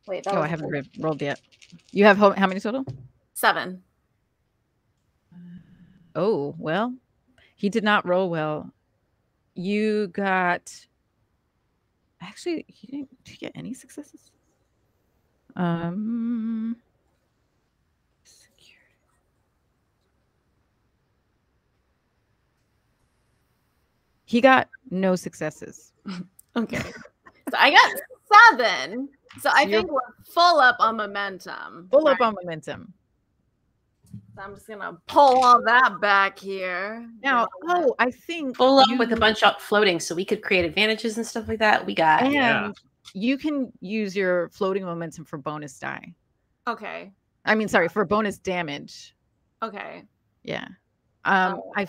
Wait, Oh, I haven't re- rolled yet. You have ho- how many total? seven. Oh, well, he did not roll well. You got actually he didn't did you get any successes? Um. He got no successes. Okay. so I got seven. So I You're- think we're full up on momentum. Full up on momentum. so I'm just gonna pull all that back here. Now, oh, I think Full up with a bunch up floating so we could create advantages and stuff like that. We got and Yeah. you can use your floating momentum for bonus die. Okay. I mean, sorry, for bonus damage. Okay. Yeah. Um, Oh. I, I'm,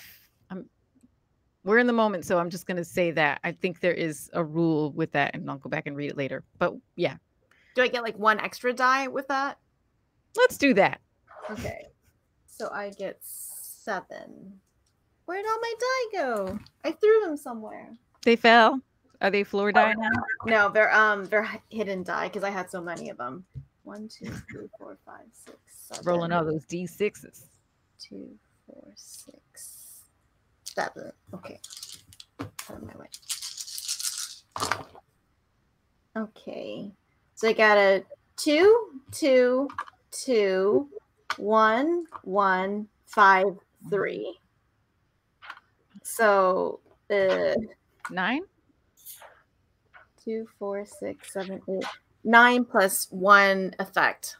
we're in the moment, so I'm just gonna say that I think there is a rule with that, and I'll go back and read it later. But yeah, Do I get like one extra die with that? let's do that. Okay. So I get seven. Where'd all my die go? I threw them somewhere. They fell. Are they floor die now? No, they're um they're hidden die because I had so many of them. One, two, three, four, five, six, seven. Rolling all those d sixes. Two, four, six, seven. Okay. Out of my way. Okay. So I got a two, two, two, one, one, five, three. So uh Nine. two, four, six, seven, eight, nine plus one effect.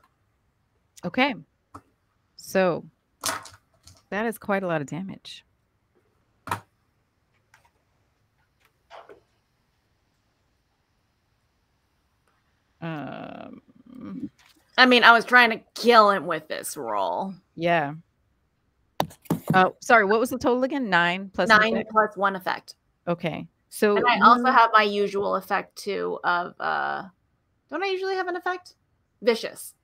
Okay. So that is quite a lot of damage. I mean, I was trying to kill him with this roll. Yeah. Oh, sorry. What was the total again? Nine Nine effect? plus one effect. Okay. So And I also have my usual effect too of uh don't I usually have an effect? Vicious.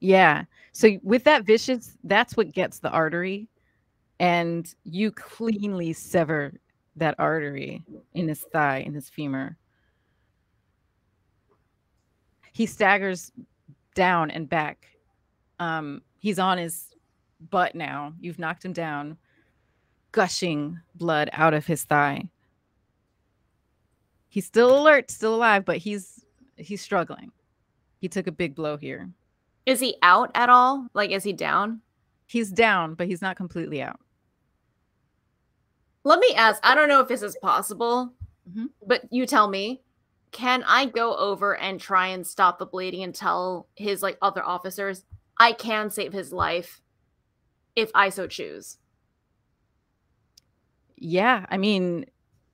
Yeah. So with that vicious, that's what gets the artery. And you cleanly sever that artery in his thigh, in his femur. He staggers down and back. Um, he's on his butt now. You've knocked him down, gushing blood out of his thigh. He's still alert, still alive, but he's he's struggling. He took a big blow here. Is he out at all? Like is he down? He's down, but he's not completely out. Let me ask. I don't know if this is possible, Mhm. but you tell me. Can I go over and try and stop the bleeding and tell his like other officers I can save his life if I so choose? Yeah, I mean,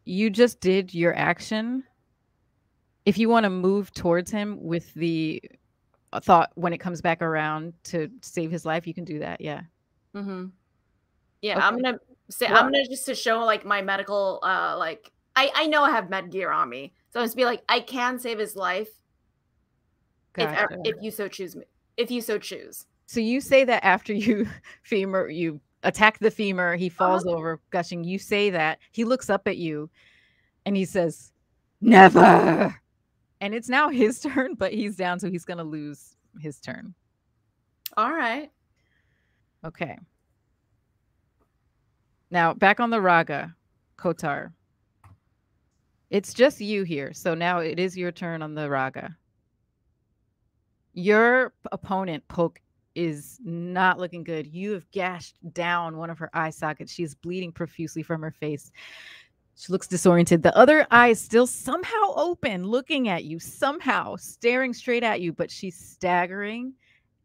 you just did your action. If you want to move towards him with the thought when it comes back around to save his life, you can do that. Yeah. Mm-hmm. Yeah, I'm gonna say Well- I'm gonna just to show like my medical uh like I I know I have med gear on me, so I'm just be like I can save his life er, Gotcha. if you so choose me if you so choose. So you say that after you femur, you attack the femur, he uh-huh. falls over, gushing. You say that he looks up at you, and he says, "Never." And it's now his turn, but he's down, so he's gonna lose his turn. All right. Okay. Now back on the Raga, Kotar. It's just you here. So now it is your turn on the Raga. Your opponent, Poke, is not looking good. You have gashed down one of her eye sockets. She's bleeding profusely from her face. She looks disoriented. The other eye is still somehow open, looking at you, somehow staring straight at you, but she's staggering.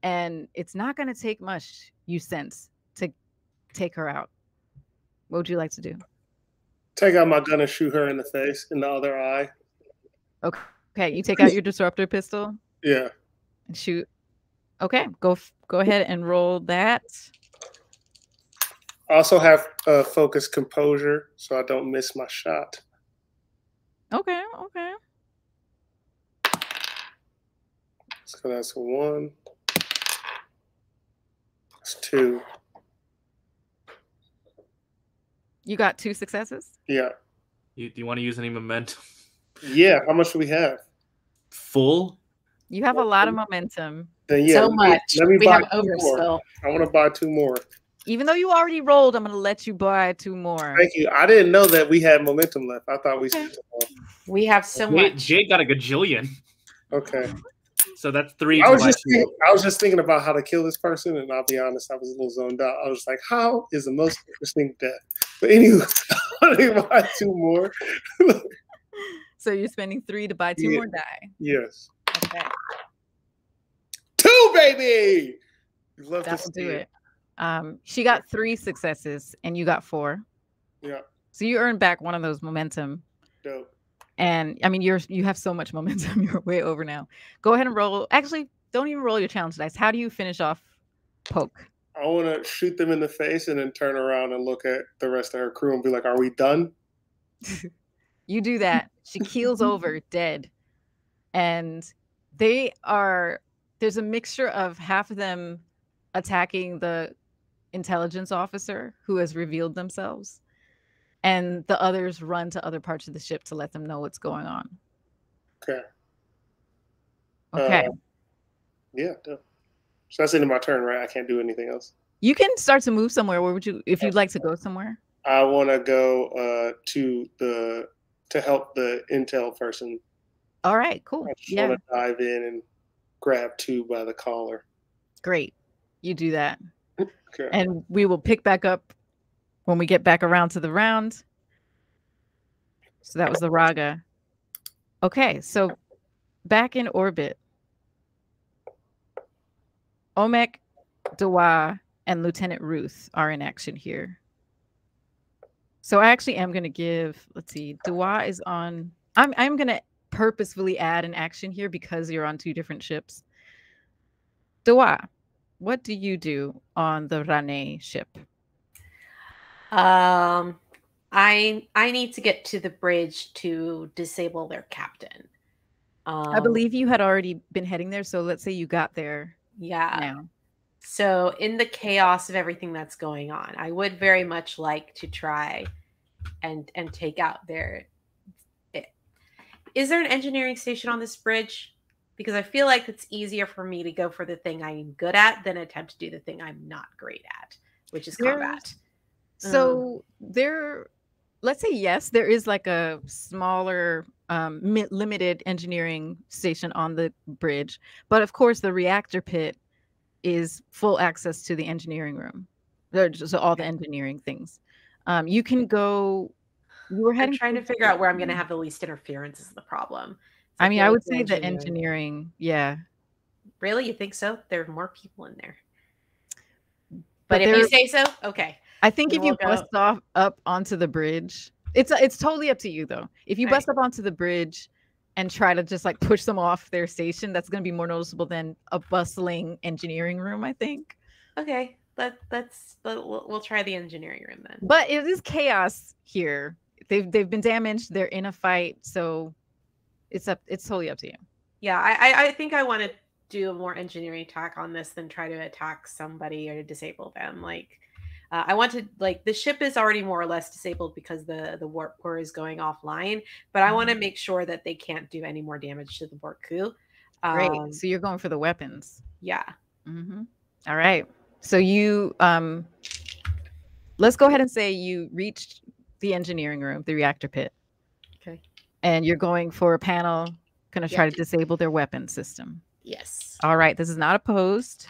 And it's not going to take much, you sense, to take her out. What would you like to do? Take out my gun and shoot her in the face, in the other eye. Okay, Okay, you take out your disruptor pistol Yeah. and shoot. Okay, go go ahead and roll that. I also have uh, focus composure, so I don't miss my shot. Okay, okay. So that's a one. That's two. You got two successes. Yeah. You, do you want to use any momentum? Yeah. How much do we have? Full. You have a lot of momentum. Then yeah. so let me- much. Let me we buy have two more. overspill. I want to buy two more. Even though you already rolled, I'm gonna let you buy two more. Thank you. I didn't know that we had momentum left. I thought we Okay. spent it all. We have so Jade, much. Jade got a gajillion. Okay. So that's three. I was just thinking, I was just thinking about how to kill this person, and I'll be honest, I was a little zoned out. I was like, "How is the most interesting death?" But anyway, I buy two more. So you're spending three to buy two Yeah. more die. yes, Okay, two, baby. You love that to will see do it. Um, she got three successes, and you got four. Yeah, So you earned back one of those momentum. dope. And I mean, you're you have so much momentum. You're way over now. Go ahead and roll. Actually, don't even roll your challenge dice. How do you finish off poke? I want to shoot them in the face and then turn around and look at the rest of her crew and be like, "Are we done?" You do that. She keels over dead. And they are there's a mixture of half of them attacking the intelligence officer who has revealed themselves. And the others run to other parts of the ship to let them know what's going on. Okay. Okay. Uh, yeah. So that's the end of my turn, right? I can't do anything else. you can start to move somewhere. Where would you if you'd like to go somewhere? I want to go uh, to the to help the intel person. All right, cool. I Yeah, want to dive in and grab two by the collar. great. You do that. Okay. and we will pick back up when we get back around to the round. So that was the Raga. Okay, so back in orbit, Omek, Dua, and Lieutenant Ruth are in action here. So I actually am going to give, let's see, Dua is on, I'm, I'm going to purposefully add an action here because you're on two different ships. Dua, what do you do on the Rane ship? Um, I I need to get to the bridge to disable their captain. Um, I believe you had already been heading there. So let's say you got there Yeah. So in the chaos of everything that's going on, I would very much like to try and and take out their. Eh, is there an engineering station on this bridge? Because I feel like it's easier for me to go for the thing I'm good at than attempt to do the thing I'm not great at, which is There's- combat. So um. there, let's say yes, there is like a smaller, um, mi- limited engineering station on the bridge, but of course the reactor pit is full access to the engineering room. So all the engineering things. Um, you can go. You were heading I'm trying to figure out where I'm going to have the least interference is the problem. I mean, I would say the engineering. Yeah, Really, you think so? There are more people in there. But But, if you say so, okay. I think Then if you we'll go- bust off up onto the bridge, it's uh, it's totally up to you though. If you Right. bust up onto the bridge and try to just like push them off their station, that's going to be more noticeable than a bustling engineering room, I think. Okay, let let's let, we'll, we'll try the engineering room then. But it is chaos here. They've they've been damaged. They're in a fight, so it's up. It's totally up to you. Yeah, I I, I think I want to do a more engineering attack on this than try to attack somebody or disable them. Like, uh, I want to like the ship is already more or less disabled because the the warp core is going offline, but I want to make sure that they can't do any more damage to the warp core. Great. Um, so you're going for the weapons. yeah. hmm All right. So you um let's go ahead and say you reached the engineering room, the reactor pit, Okay. and you're going for a panel, gonna try Yep. to disable their weapon system. Yes. All right, this is not opposed.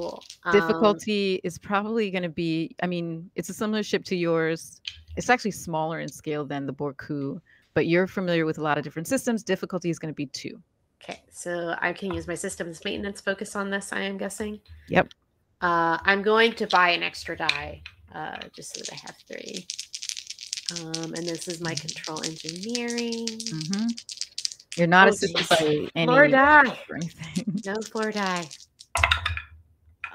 Cool. Um, Difficulty is probably gonna be, I mean, it's a similar ship to yours. It's actually smaller in scale than the Borku, but you're familiar with a lot of different systems. Difficulty is gonna be two. Okay, so I can use my systems maintenance focus on this, I am guessing. Yep. Uh, I'm going to buy an extra die, uh, just so that I have three. Um, and this is my control engineering. hmm You're not Oh, assisted by any Floor die. or anything. No floor die.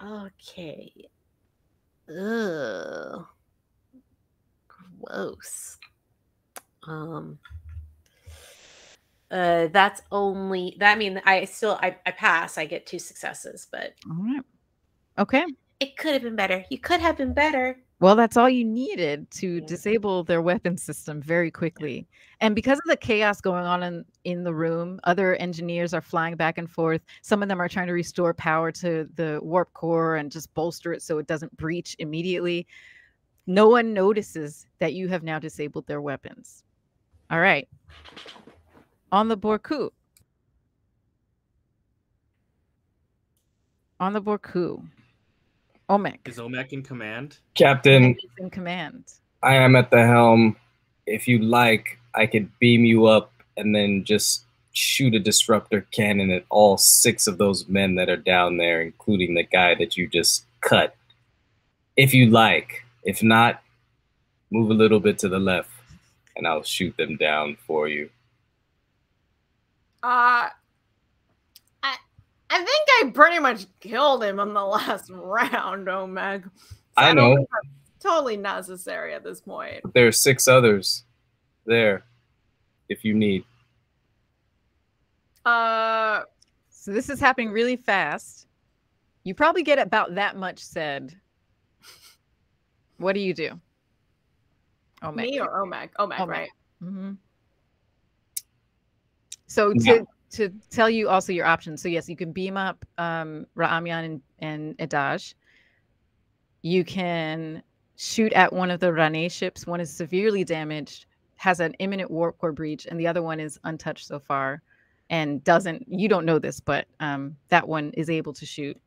Okay. Ugh. Gross. Um. Uh, that's only that. I mean, I still I, I pass. I get two successes, but All right. Okay. it could have been better. You could have been better. Well, that's all you needed to disable their weapon system very quickly. And because of the chaos going on in, in the room, other engineers are flying back and forth. Some of them are trying to restore power to the warp core and just bolster it so it doesn't breach immediately. No one notices that you have now disabled their weapons. All right. On the Borku. On the Borku. Omek Is Omek in command? Captain, is in command. I am at the helm. If you like, I could beam you up and then just shoot a disruptor cannon at all six of those men that are down there, including the guy that you just cut. If you like. If not, move a little bit to the left and I'll shoot them down for you. Uh, I I think I pretty much killed him in the last round, Omek. So I don't know. totally necessary at this point. There are six others there if you need. Uh, So this is happening really fast. You probably get about that much said. What do you do? Oh, me or Omek? Omeg, Omek. right? Mm-hmm. So Yeah. To tell you also your options. So yes, you can beam up um, Ra'amyan and, and Edaj. You can shoot at one of the Rane ships. One is severely damaged, has an imminent warp core breach, and the other one is untouched so far, and doesn't. You don't know this, but um, that one is able to shoot,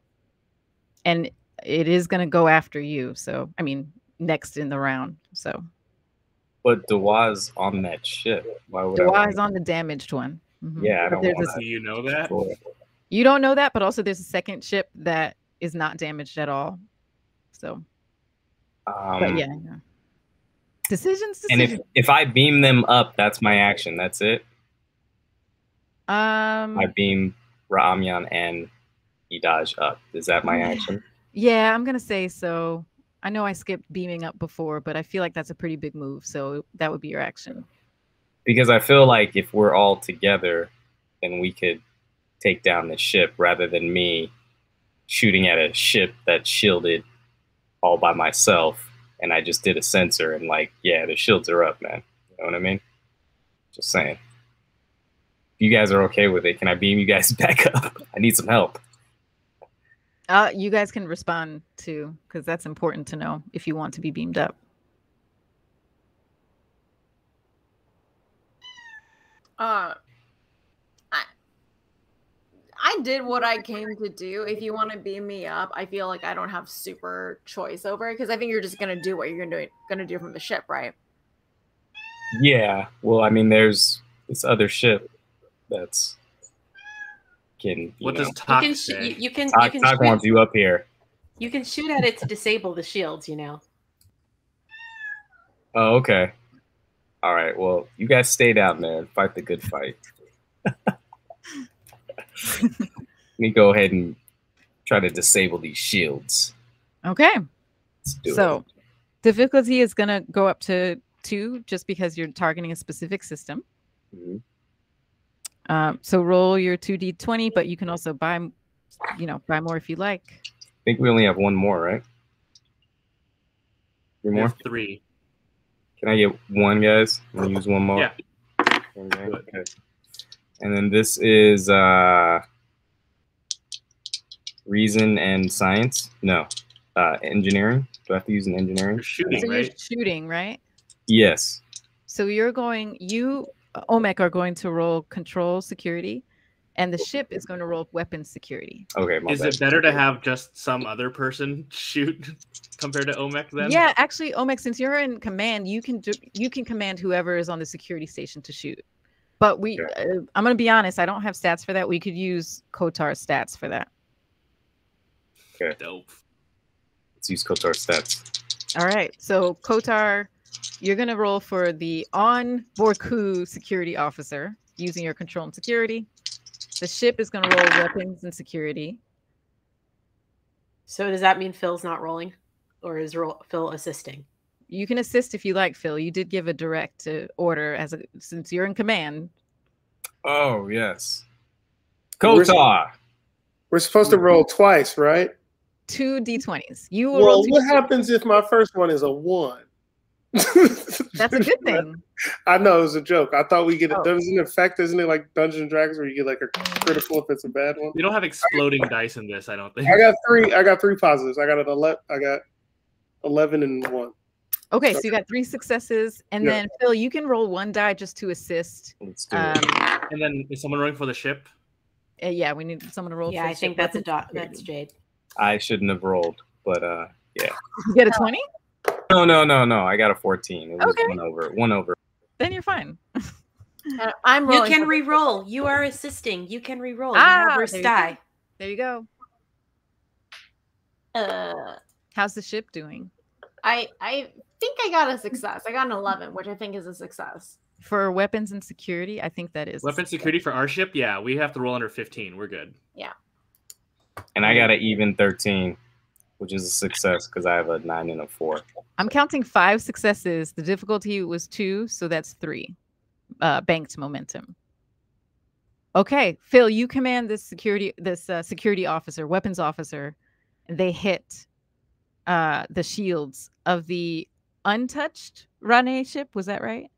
and it is going to go after you. So I mean, next in the round. So But Dua's on that ship. Why would want is on the damaged one. Mhm. Yeah, I But don't there's want a Do you know that? You don't know that, but also there's a second ship that is not damaged at all. So, Um, but yeah, yeah. decisions. And if if I beam them up, that's my action. That's it. um, I beam Ra'amyan and Edaj up. Is that my Yeah. action? yeah, I'm gonna say so. I know I skipped beaming up before, but I feel like that's a pretty big move. So that would be your action. Because I feel like if we're all together, then we could take down the ship rather than me shooting at a ship that's shielded all by myself. And I just did a sensor and like, yeah, the shields are up, man. You know what I mean? Just saying. If you guys are okay with it, can I beam you guys back up? I need some help. Uh, you guys can respond too, because that's important to know if you want to be beamed up. Uh, I, I did what I came to do. If you want to beam me up, I feel like I don't have super choice over it because I think you're just gonna do what you're gonna do, gonna do from the ship, right? Yeah. Well, I mean, there's this other ship that's can you What know, does You Talk can sh- say? you, you can you Talk, can Talk wants you up here. you can shoot at it to disable the shields. You know. Oh, okay. All right. Well, you guys stay down there and fight the good fight. Let me go ahead and try to disable these shields. Okay. Let's do it. So difficulty is gonna go up to two just because you're targeting a specific system. it. Mhm. Um, so roll your two d twenty, but you can also buy, you know, buy more if you like. I think we only have one more, right? Three more. have three. Can I get one, guys? Want to use one more? Yeah. Okay. okay. And then this is uh, reason and science. No, uh, engineering. Do I have to use an engineering? You're shooting, So you're right? shooting, right? Yes. So you're going, you, uh, Omek, are going to roll control security, and the ship is going to roll weapons security. Okay. Is bad. it better to have just some other person shoot compared to Omek then? Yeah, actually, Omek, since you're in command, you can do, you can command whoever is on the security station to shoot. But we, uh, I'm going to be honest, I don't have stats for that. We could use Kotar's stats for that. Okay. Dope. Let's use Kotar stats. All right. So Kotar, you're gonna roll for the on Borku security officer using your control and security. The ship is gonna roll weapons and security. So does that mean Phil's not rolling, or is ro- Phil assisting? You can assist if you like, Phil. You did give a direct uh, order as a since you're in command. Oh yes. Where's- Kotar. We're supposed to roll twice, right? two d20s. You will Well, roll two. what happens if my first one is a one? That's a good thing. I know it was a joke. I thought we get it. Oh. Doesn't it affect? Isn't it like Dungeons and Dragons where you get like a critical if it's a bad one? We don't have exploding dice in this, I don't think. I got three. I got three positives. I got an eleven. I got eleven and one. Okay, so you got three successes, and Yeah. then Phil, you can roll one die just to assist. Let's do Um, it. And then is someone rolling for the ship? uh, yeah, we need someone to roll. Yeah, for I ship think that's a dot. That's Jade. I shouldn't have rolled, but uh, yeah. You get a twenty, no, no, no, no. I got a 14. It was Okay. one over. One over. then you're fine. Uh, I'm rolling. You can for- re-roll. You are assisting. You can re-roll. Ah, you have there worst you go. die. There you go. uh, How's the ship doing I I think I got a success. I got an 11, which I think is a success. for weapons and security? I think that is Weapon security for our ship? Yeah, we have to roll under 15. We're good. Yeah. And I got an even 13, which is a success because I have a nine and a four. I'm counting five successes. The difficulty was two, so that's three. Uh, banked momentum. Okay, Phil, you command this security, this uh, security officer, weapons officer. They hit uh, the shields of the untouched Rane ship. Was that right?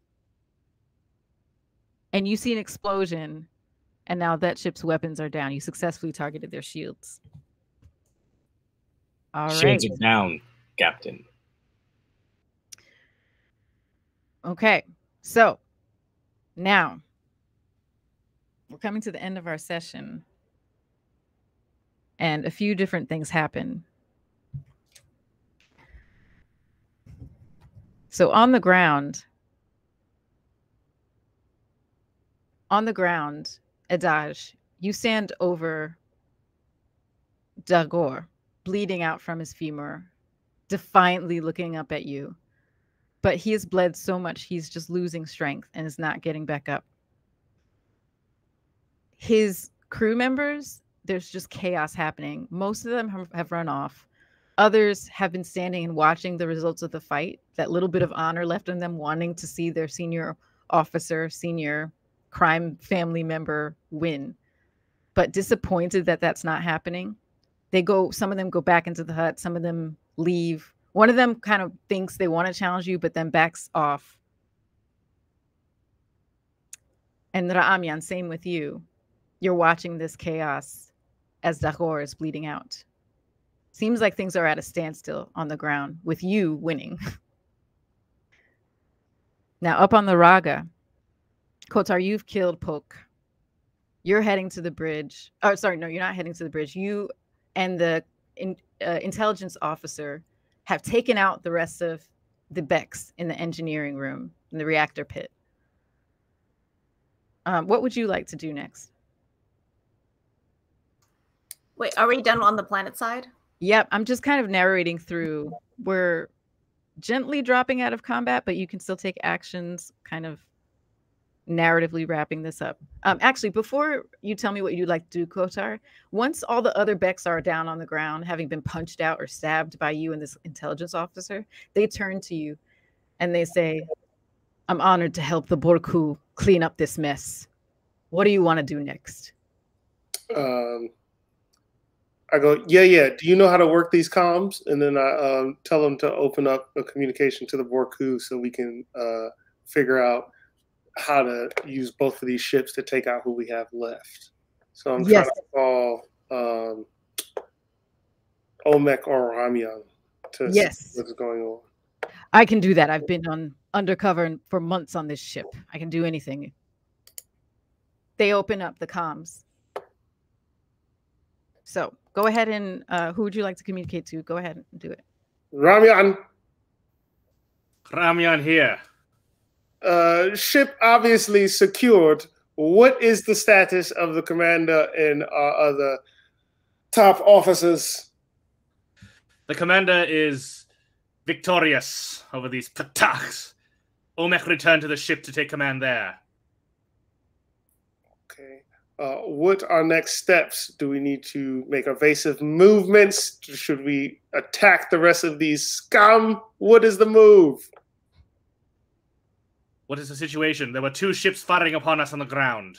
And you see an explosion, and now that ship's weapons are down. You successfully targeted their shields. All right. Shields are down, Captain. Okay, so now we're coming to the end of our session, and a few different things happen. So on the ground, on the ground, Edaj, you stand over Dagor, bleeding out from his femur, defiantly looking up at you but he has bled so much he's just losing strength and is not getting back up. His crew members, there's just chaos happening. Most of them have, run off. Others have been standing and watching the results of the fight. That little bit of honor left in them wanting to see their senior officer, senior crime family member win. But disappointed that that's not happening. They go, some of them go back into the hut, some of them leave. One of them kind of thinks they want to challenge you, but then backs off. And Ra'amyan, same with you. You're watching this chaos as Dahor is bleeding out. Seems like things are at a standstill on the ground with you winning. now, up on the Raga, Kotar, you've killed Poke. You're heading to the bridge. Oh, sorry, no, you're not heading to the bridge. You and the in, uh, intelligence officer have taken out the rest of the Becks in the engineering room in the reactor pit. Um, what would you like to do next? Wait, are we done on the planet side? Yep, I'm just kind of narrating through. We're gently dropping out of combat, but you can still take actions, kind of narratively wrapping this up. Um, actually, before you tell me what you'd like to do, Kotar, once all the other Becks are down on the ground, having been punched out or stabbed by you and this intelligence officer, they turn to you and they say, I'm honored to help the Borku clean up this mess. What do you want to do next? Um, I go, yeah, yeah. Do you know how to work these comms? And then I um, tell them to open up a communication to the Borku so we can uh, figure out how to use both of these ships to take out who we have left. So I'm Yes. trying to call um, Omek or Ra'amyan to Yes. see what's going on. I can do that. I've been on undercover for months on this ship. I can do anything. They open up the comms. So go ahead and uh, who would you like to communicate to? Go ahead and do it. Ra'amyan, Ra'amyan here. Uh, ship obviously secured. What is the status of the commander and our other top officers? The commander is victorious over these Pataks. Omek returned to the ship to take command there. Okay. Uh, what are next steps? Do we need to make evasive movements? Should we attack the rest of these scum? What is the move? What is the situation? There were two ships firing upon us on the ground.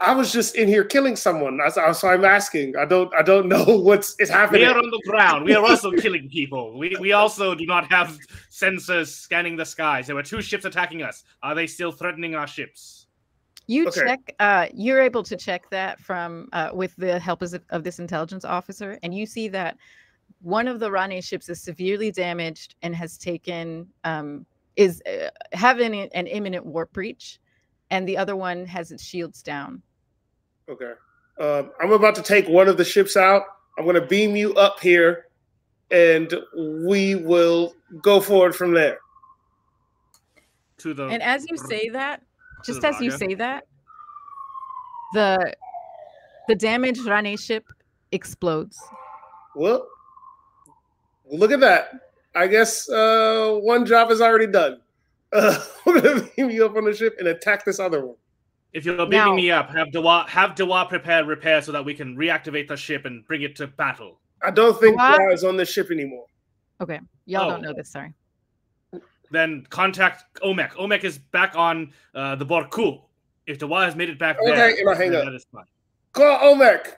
I was just in here killing someone. That's so I'm asking. I don't I don't know what's is happening. We are on the ground. We are also killing people. We we also do not have sensors scanning the skies. There were two ships attacking us. Are they still threatening our ships? You okay. check. Uh, you're able to check that from uh, with the help of, of this intelligence officer, and you see that one of the Rane ships is severely damaged and has taken um, is uh, having an imminent warp breach and the other one has its shields down. Okay. Um, I'm about to take one of the ships out. I'm going to beam you up here, and we will go forward from there. To the and as you say that, just as you say that, the the damaged Rane ship explodes. Well, look at that. I guess uh, one job is already done. Uh, I'm gonna beam you up on the ship and attack this other one. If you're beaming now, me up, have Dua have Dua prepare repair so that we can reactivate the ship and bring it to battle. I don't think Dua is on the ship anymore. Okay, y'all oh. don't know this. Sorry. Then contact Omek. Omek is back on uh, the Borku. If Dua has made it back okay, there, and I hang up. that is fine. Call Omek.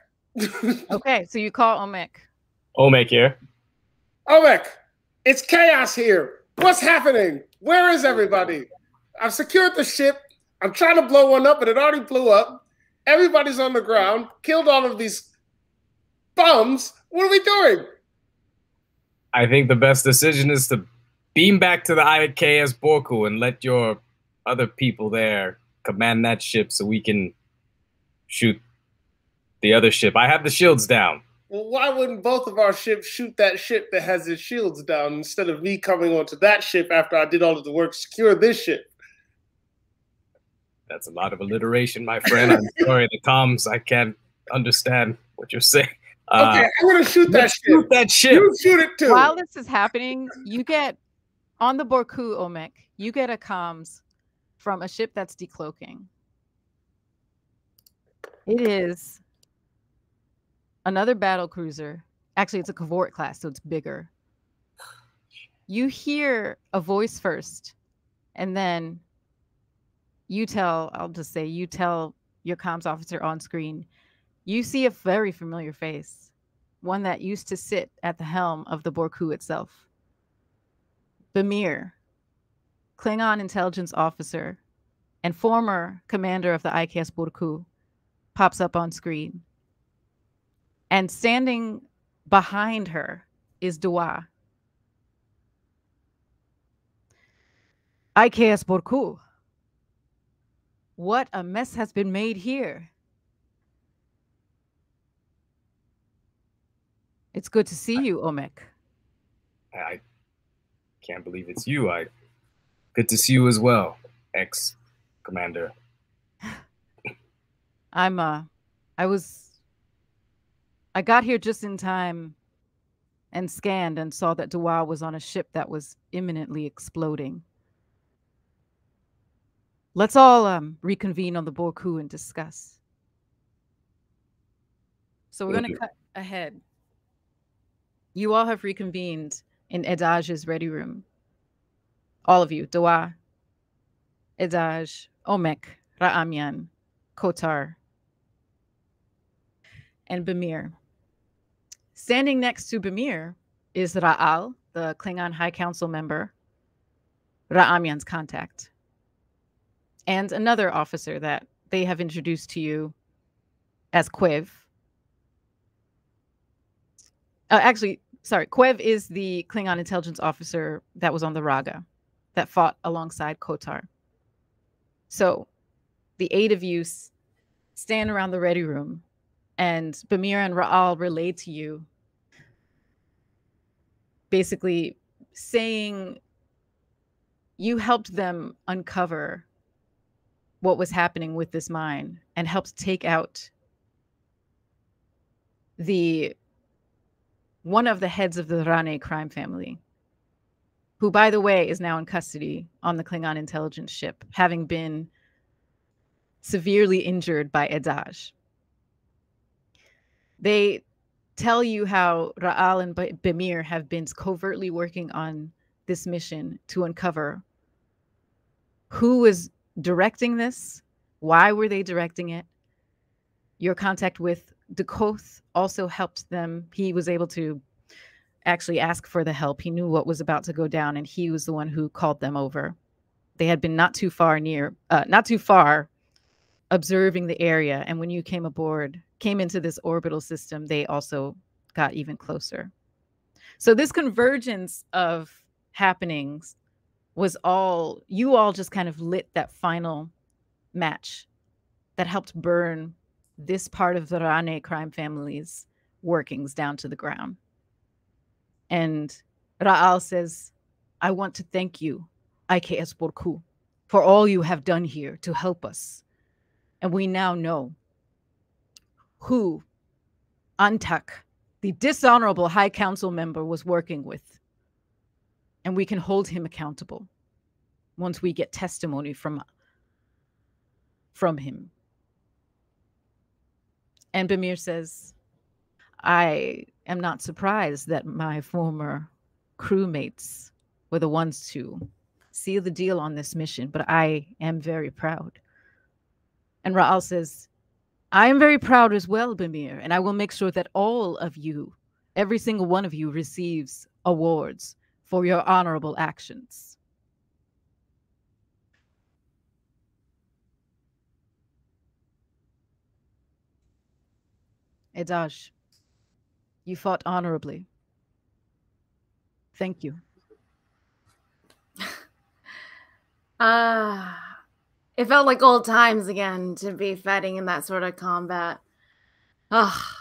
okay, so you call Omek. Omek here. Omek, it's chaos here. What's happening? Where is everybody? I've secured the ship. I'm trying to blow one up, but it already blew up. Everybody's on the ground. Killed all of these bums. What are we doing? I think the best decision is to beam back to the IKS Borku and let your other people there command that ship so we can shoot the other ship. I have the shields down. Well, why wouldn't both of our ships shoot that ship that has its shields down instead of me coming onto that ship after I did all of the work to secure this ship? That's a lot of alliteration, my friend. I'm sorry, the comms, I can't understand what you're saying. Uh, okay, I'm gonna shoot that ship. Shoot that ship. You shoot it too. While this is happening, you get on the Borku Omek, you get a comms from a ship that's decloaking. It is another battle cruiser. Actually, it's a K'Vort class, so it's bigger. You hear a voice first, and then you tell, I'll just say, you tell your comms officer on screen, you see a very familiar face, one that used to sit at the helm of the Borku itself. Bemir, Klingon intelligence officer and former commander of the IKS Borku, pops up on screen. And standing behind her is Dua. I IKS Borku. What a mess has been made here. It's good to see you, Omek. I can't believe it's you. I good to see you as well, ex commander. I'm uh I was I got here just in time and scanned and saw that Dua was on a ship that was imminently exploding. Let's all um, reconvene on the Borku and discuss. So we're going to cut ahead. You all have reconvened in Edaj's ready room. All of you, Dua, Edaj, Omek, Ra'amyan, Kotar, and Bamir. Standing next to Bamir is Ra'al, the Klingon High Council member, Ra'amyan's contact, and another officer that they have introduced to you as Quev. Uh, actually, sorry, Quev is the Klingon intelligence officer that was on the Raga that fought alongside Kotar. So the eight of you stand around the ready room and Bamir and Ra'al relay to you, basically saying you helped them uncover what was happening with this mine and helped take out the one of the heads of the Rane crime family, who, by the way, is now in custody on the Klingon intelligence ship, having been severely injured by Edaj they tell you how Ra'al and Bemir have been covertly working on this mission to uncover who was directing this Why were they directing it? Your contact with Dakoth also helped them. He was able to actually ask for the help. He knew what was about to go down, and he was the one who called them over. They had been not too far near, uh, not too far, observing the area. And when you came aboard, came into this orbital system, they also got even closer. So this convergence of happenings was all you all just kind of lit that final match that helped burn this part of the Rane crime family's workings down to the ground. And Ra'al says, I want to thank you, IKS Borku, for all you have done here to help us. And we now know who Antak, the dishonorable High Council member, was working with. And we can hold him accountable once we get testimony from, from him. And Bamir says, I am not surprised that my former crewmates were the ones to seal the deal on this mission, but I am very proud. And Ra'al says, I am very proud as well, Bamir, and I will make sure that all of you, every single one of you, receives awards for your honorable actions. Edaj, you fought honorably. Thank you. Ah, it felt like old times again to be fighting in that sort of combat. Ah,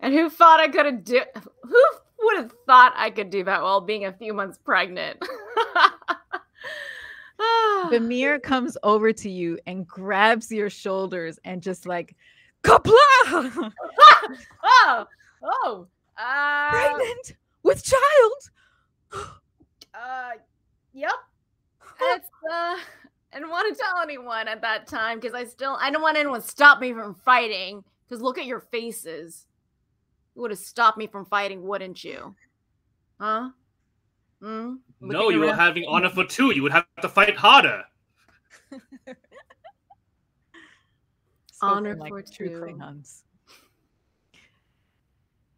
and who thought I could have do? Who would have thought I could do that while being a few months pregnant? Bamir comes over to you and grabs your shoulders and just like Kapla! oh, oh, uh, pregnant with child. uh, yep. It's uh, didn't want to tell anyone at that time because I still I don't want anyone to stop me from fighting. Because look at your faces. You would have stopped me from fighting, wouldn't you? Huh? Hmm? No, you were having honor for two. You would have to fight harder. honor like for two. Klingons.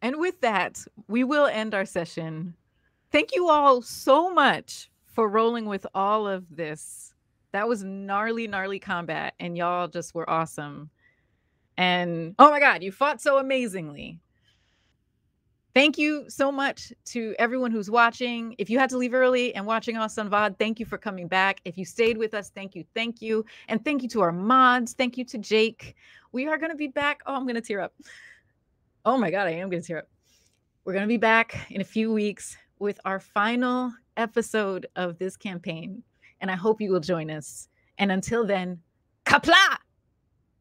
And with that, we will end our session. Thank you all so much for rolling with all of this. That was gnarly, gnarly combat, and y'all just were awesome. And oh my God, you fought so amazingly. Thank you so much to everyone who's watching. If you had to leave early and watching us on VOD, thank you for coming back. If you stayed with us, thank you, thank you. And thank you to our mods. Thank you to Jake. We are going to be back. Oh, I'm going to tear up. Oh my God, I am going to tear up. We're going to be back in a few weeks with our final episode of this campaign. And I hope you will join us. And until then, kapla!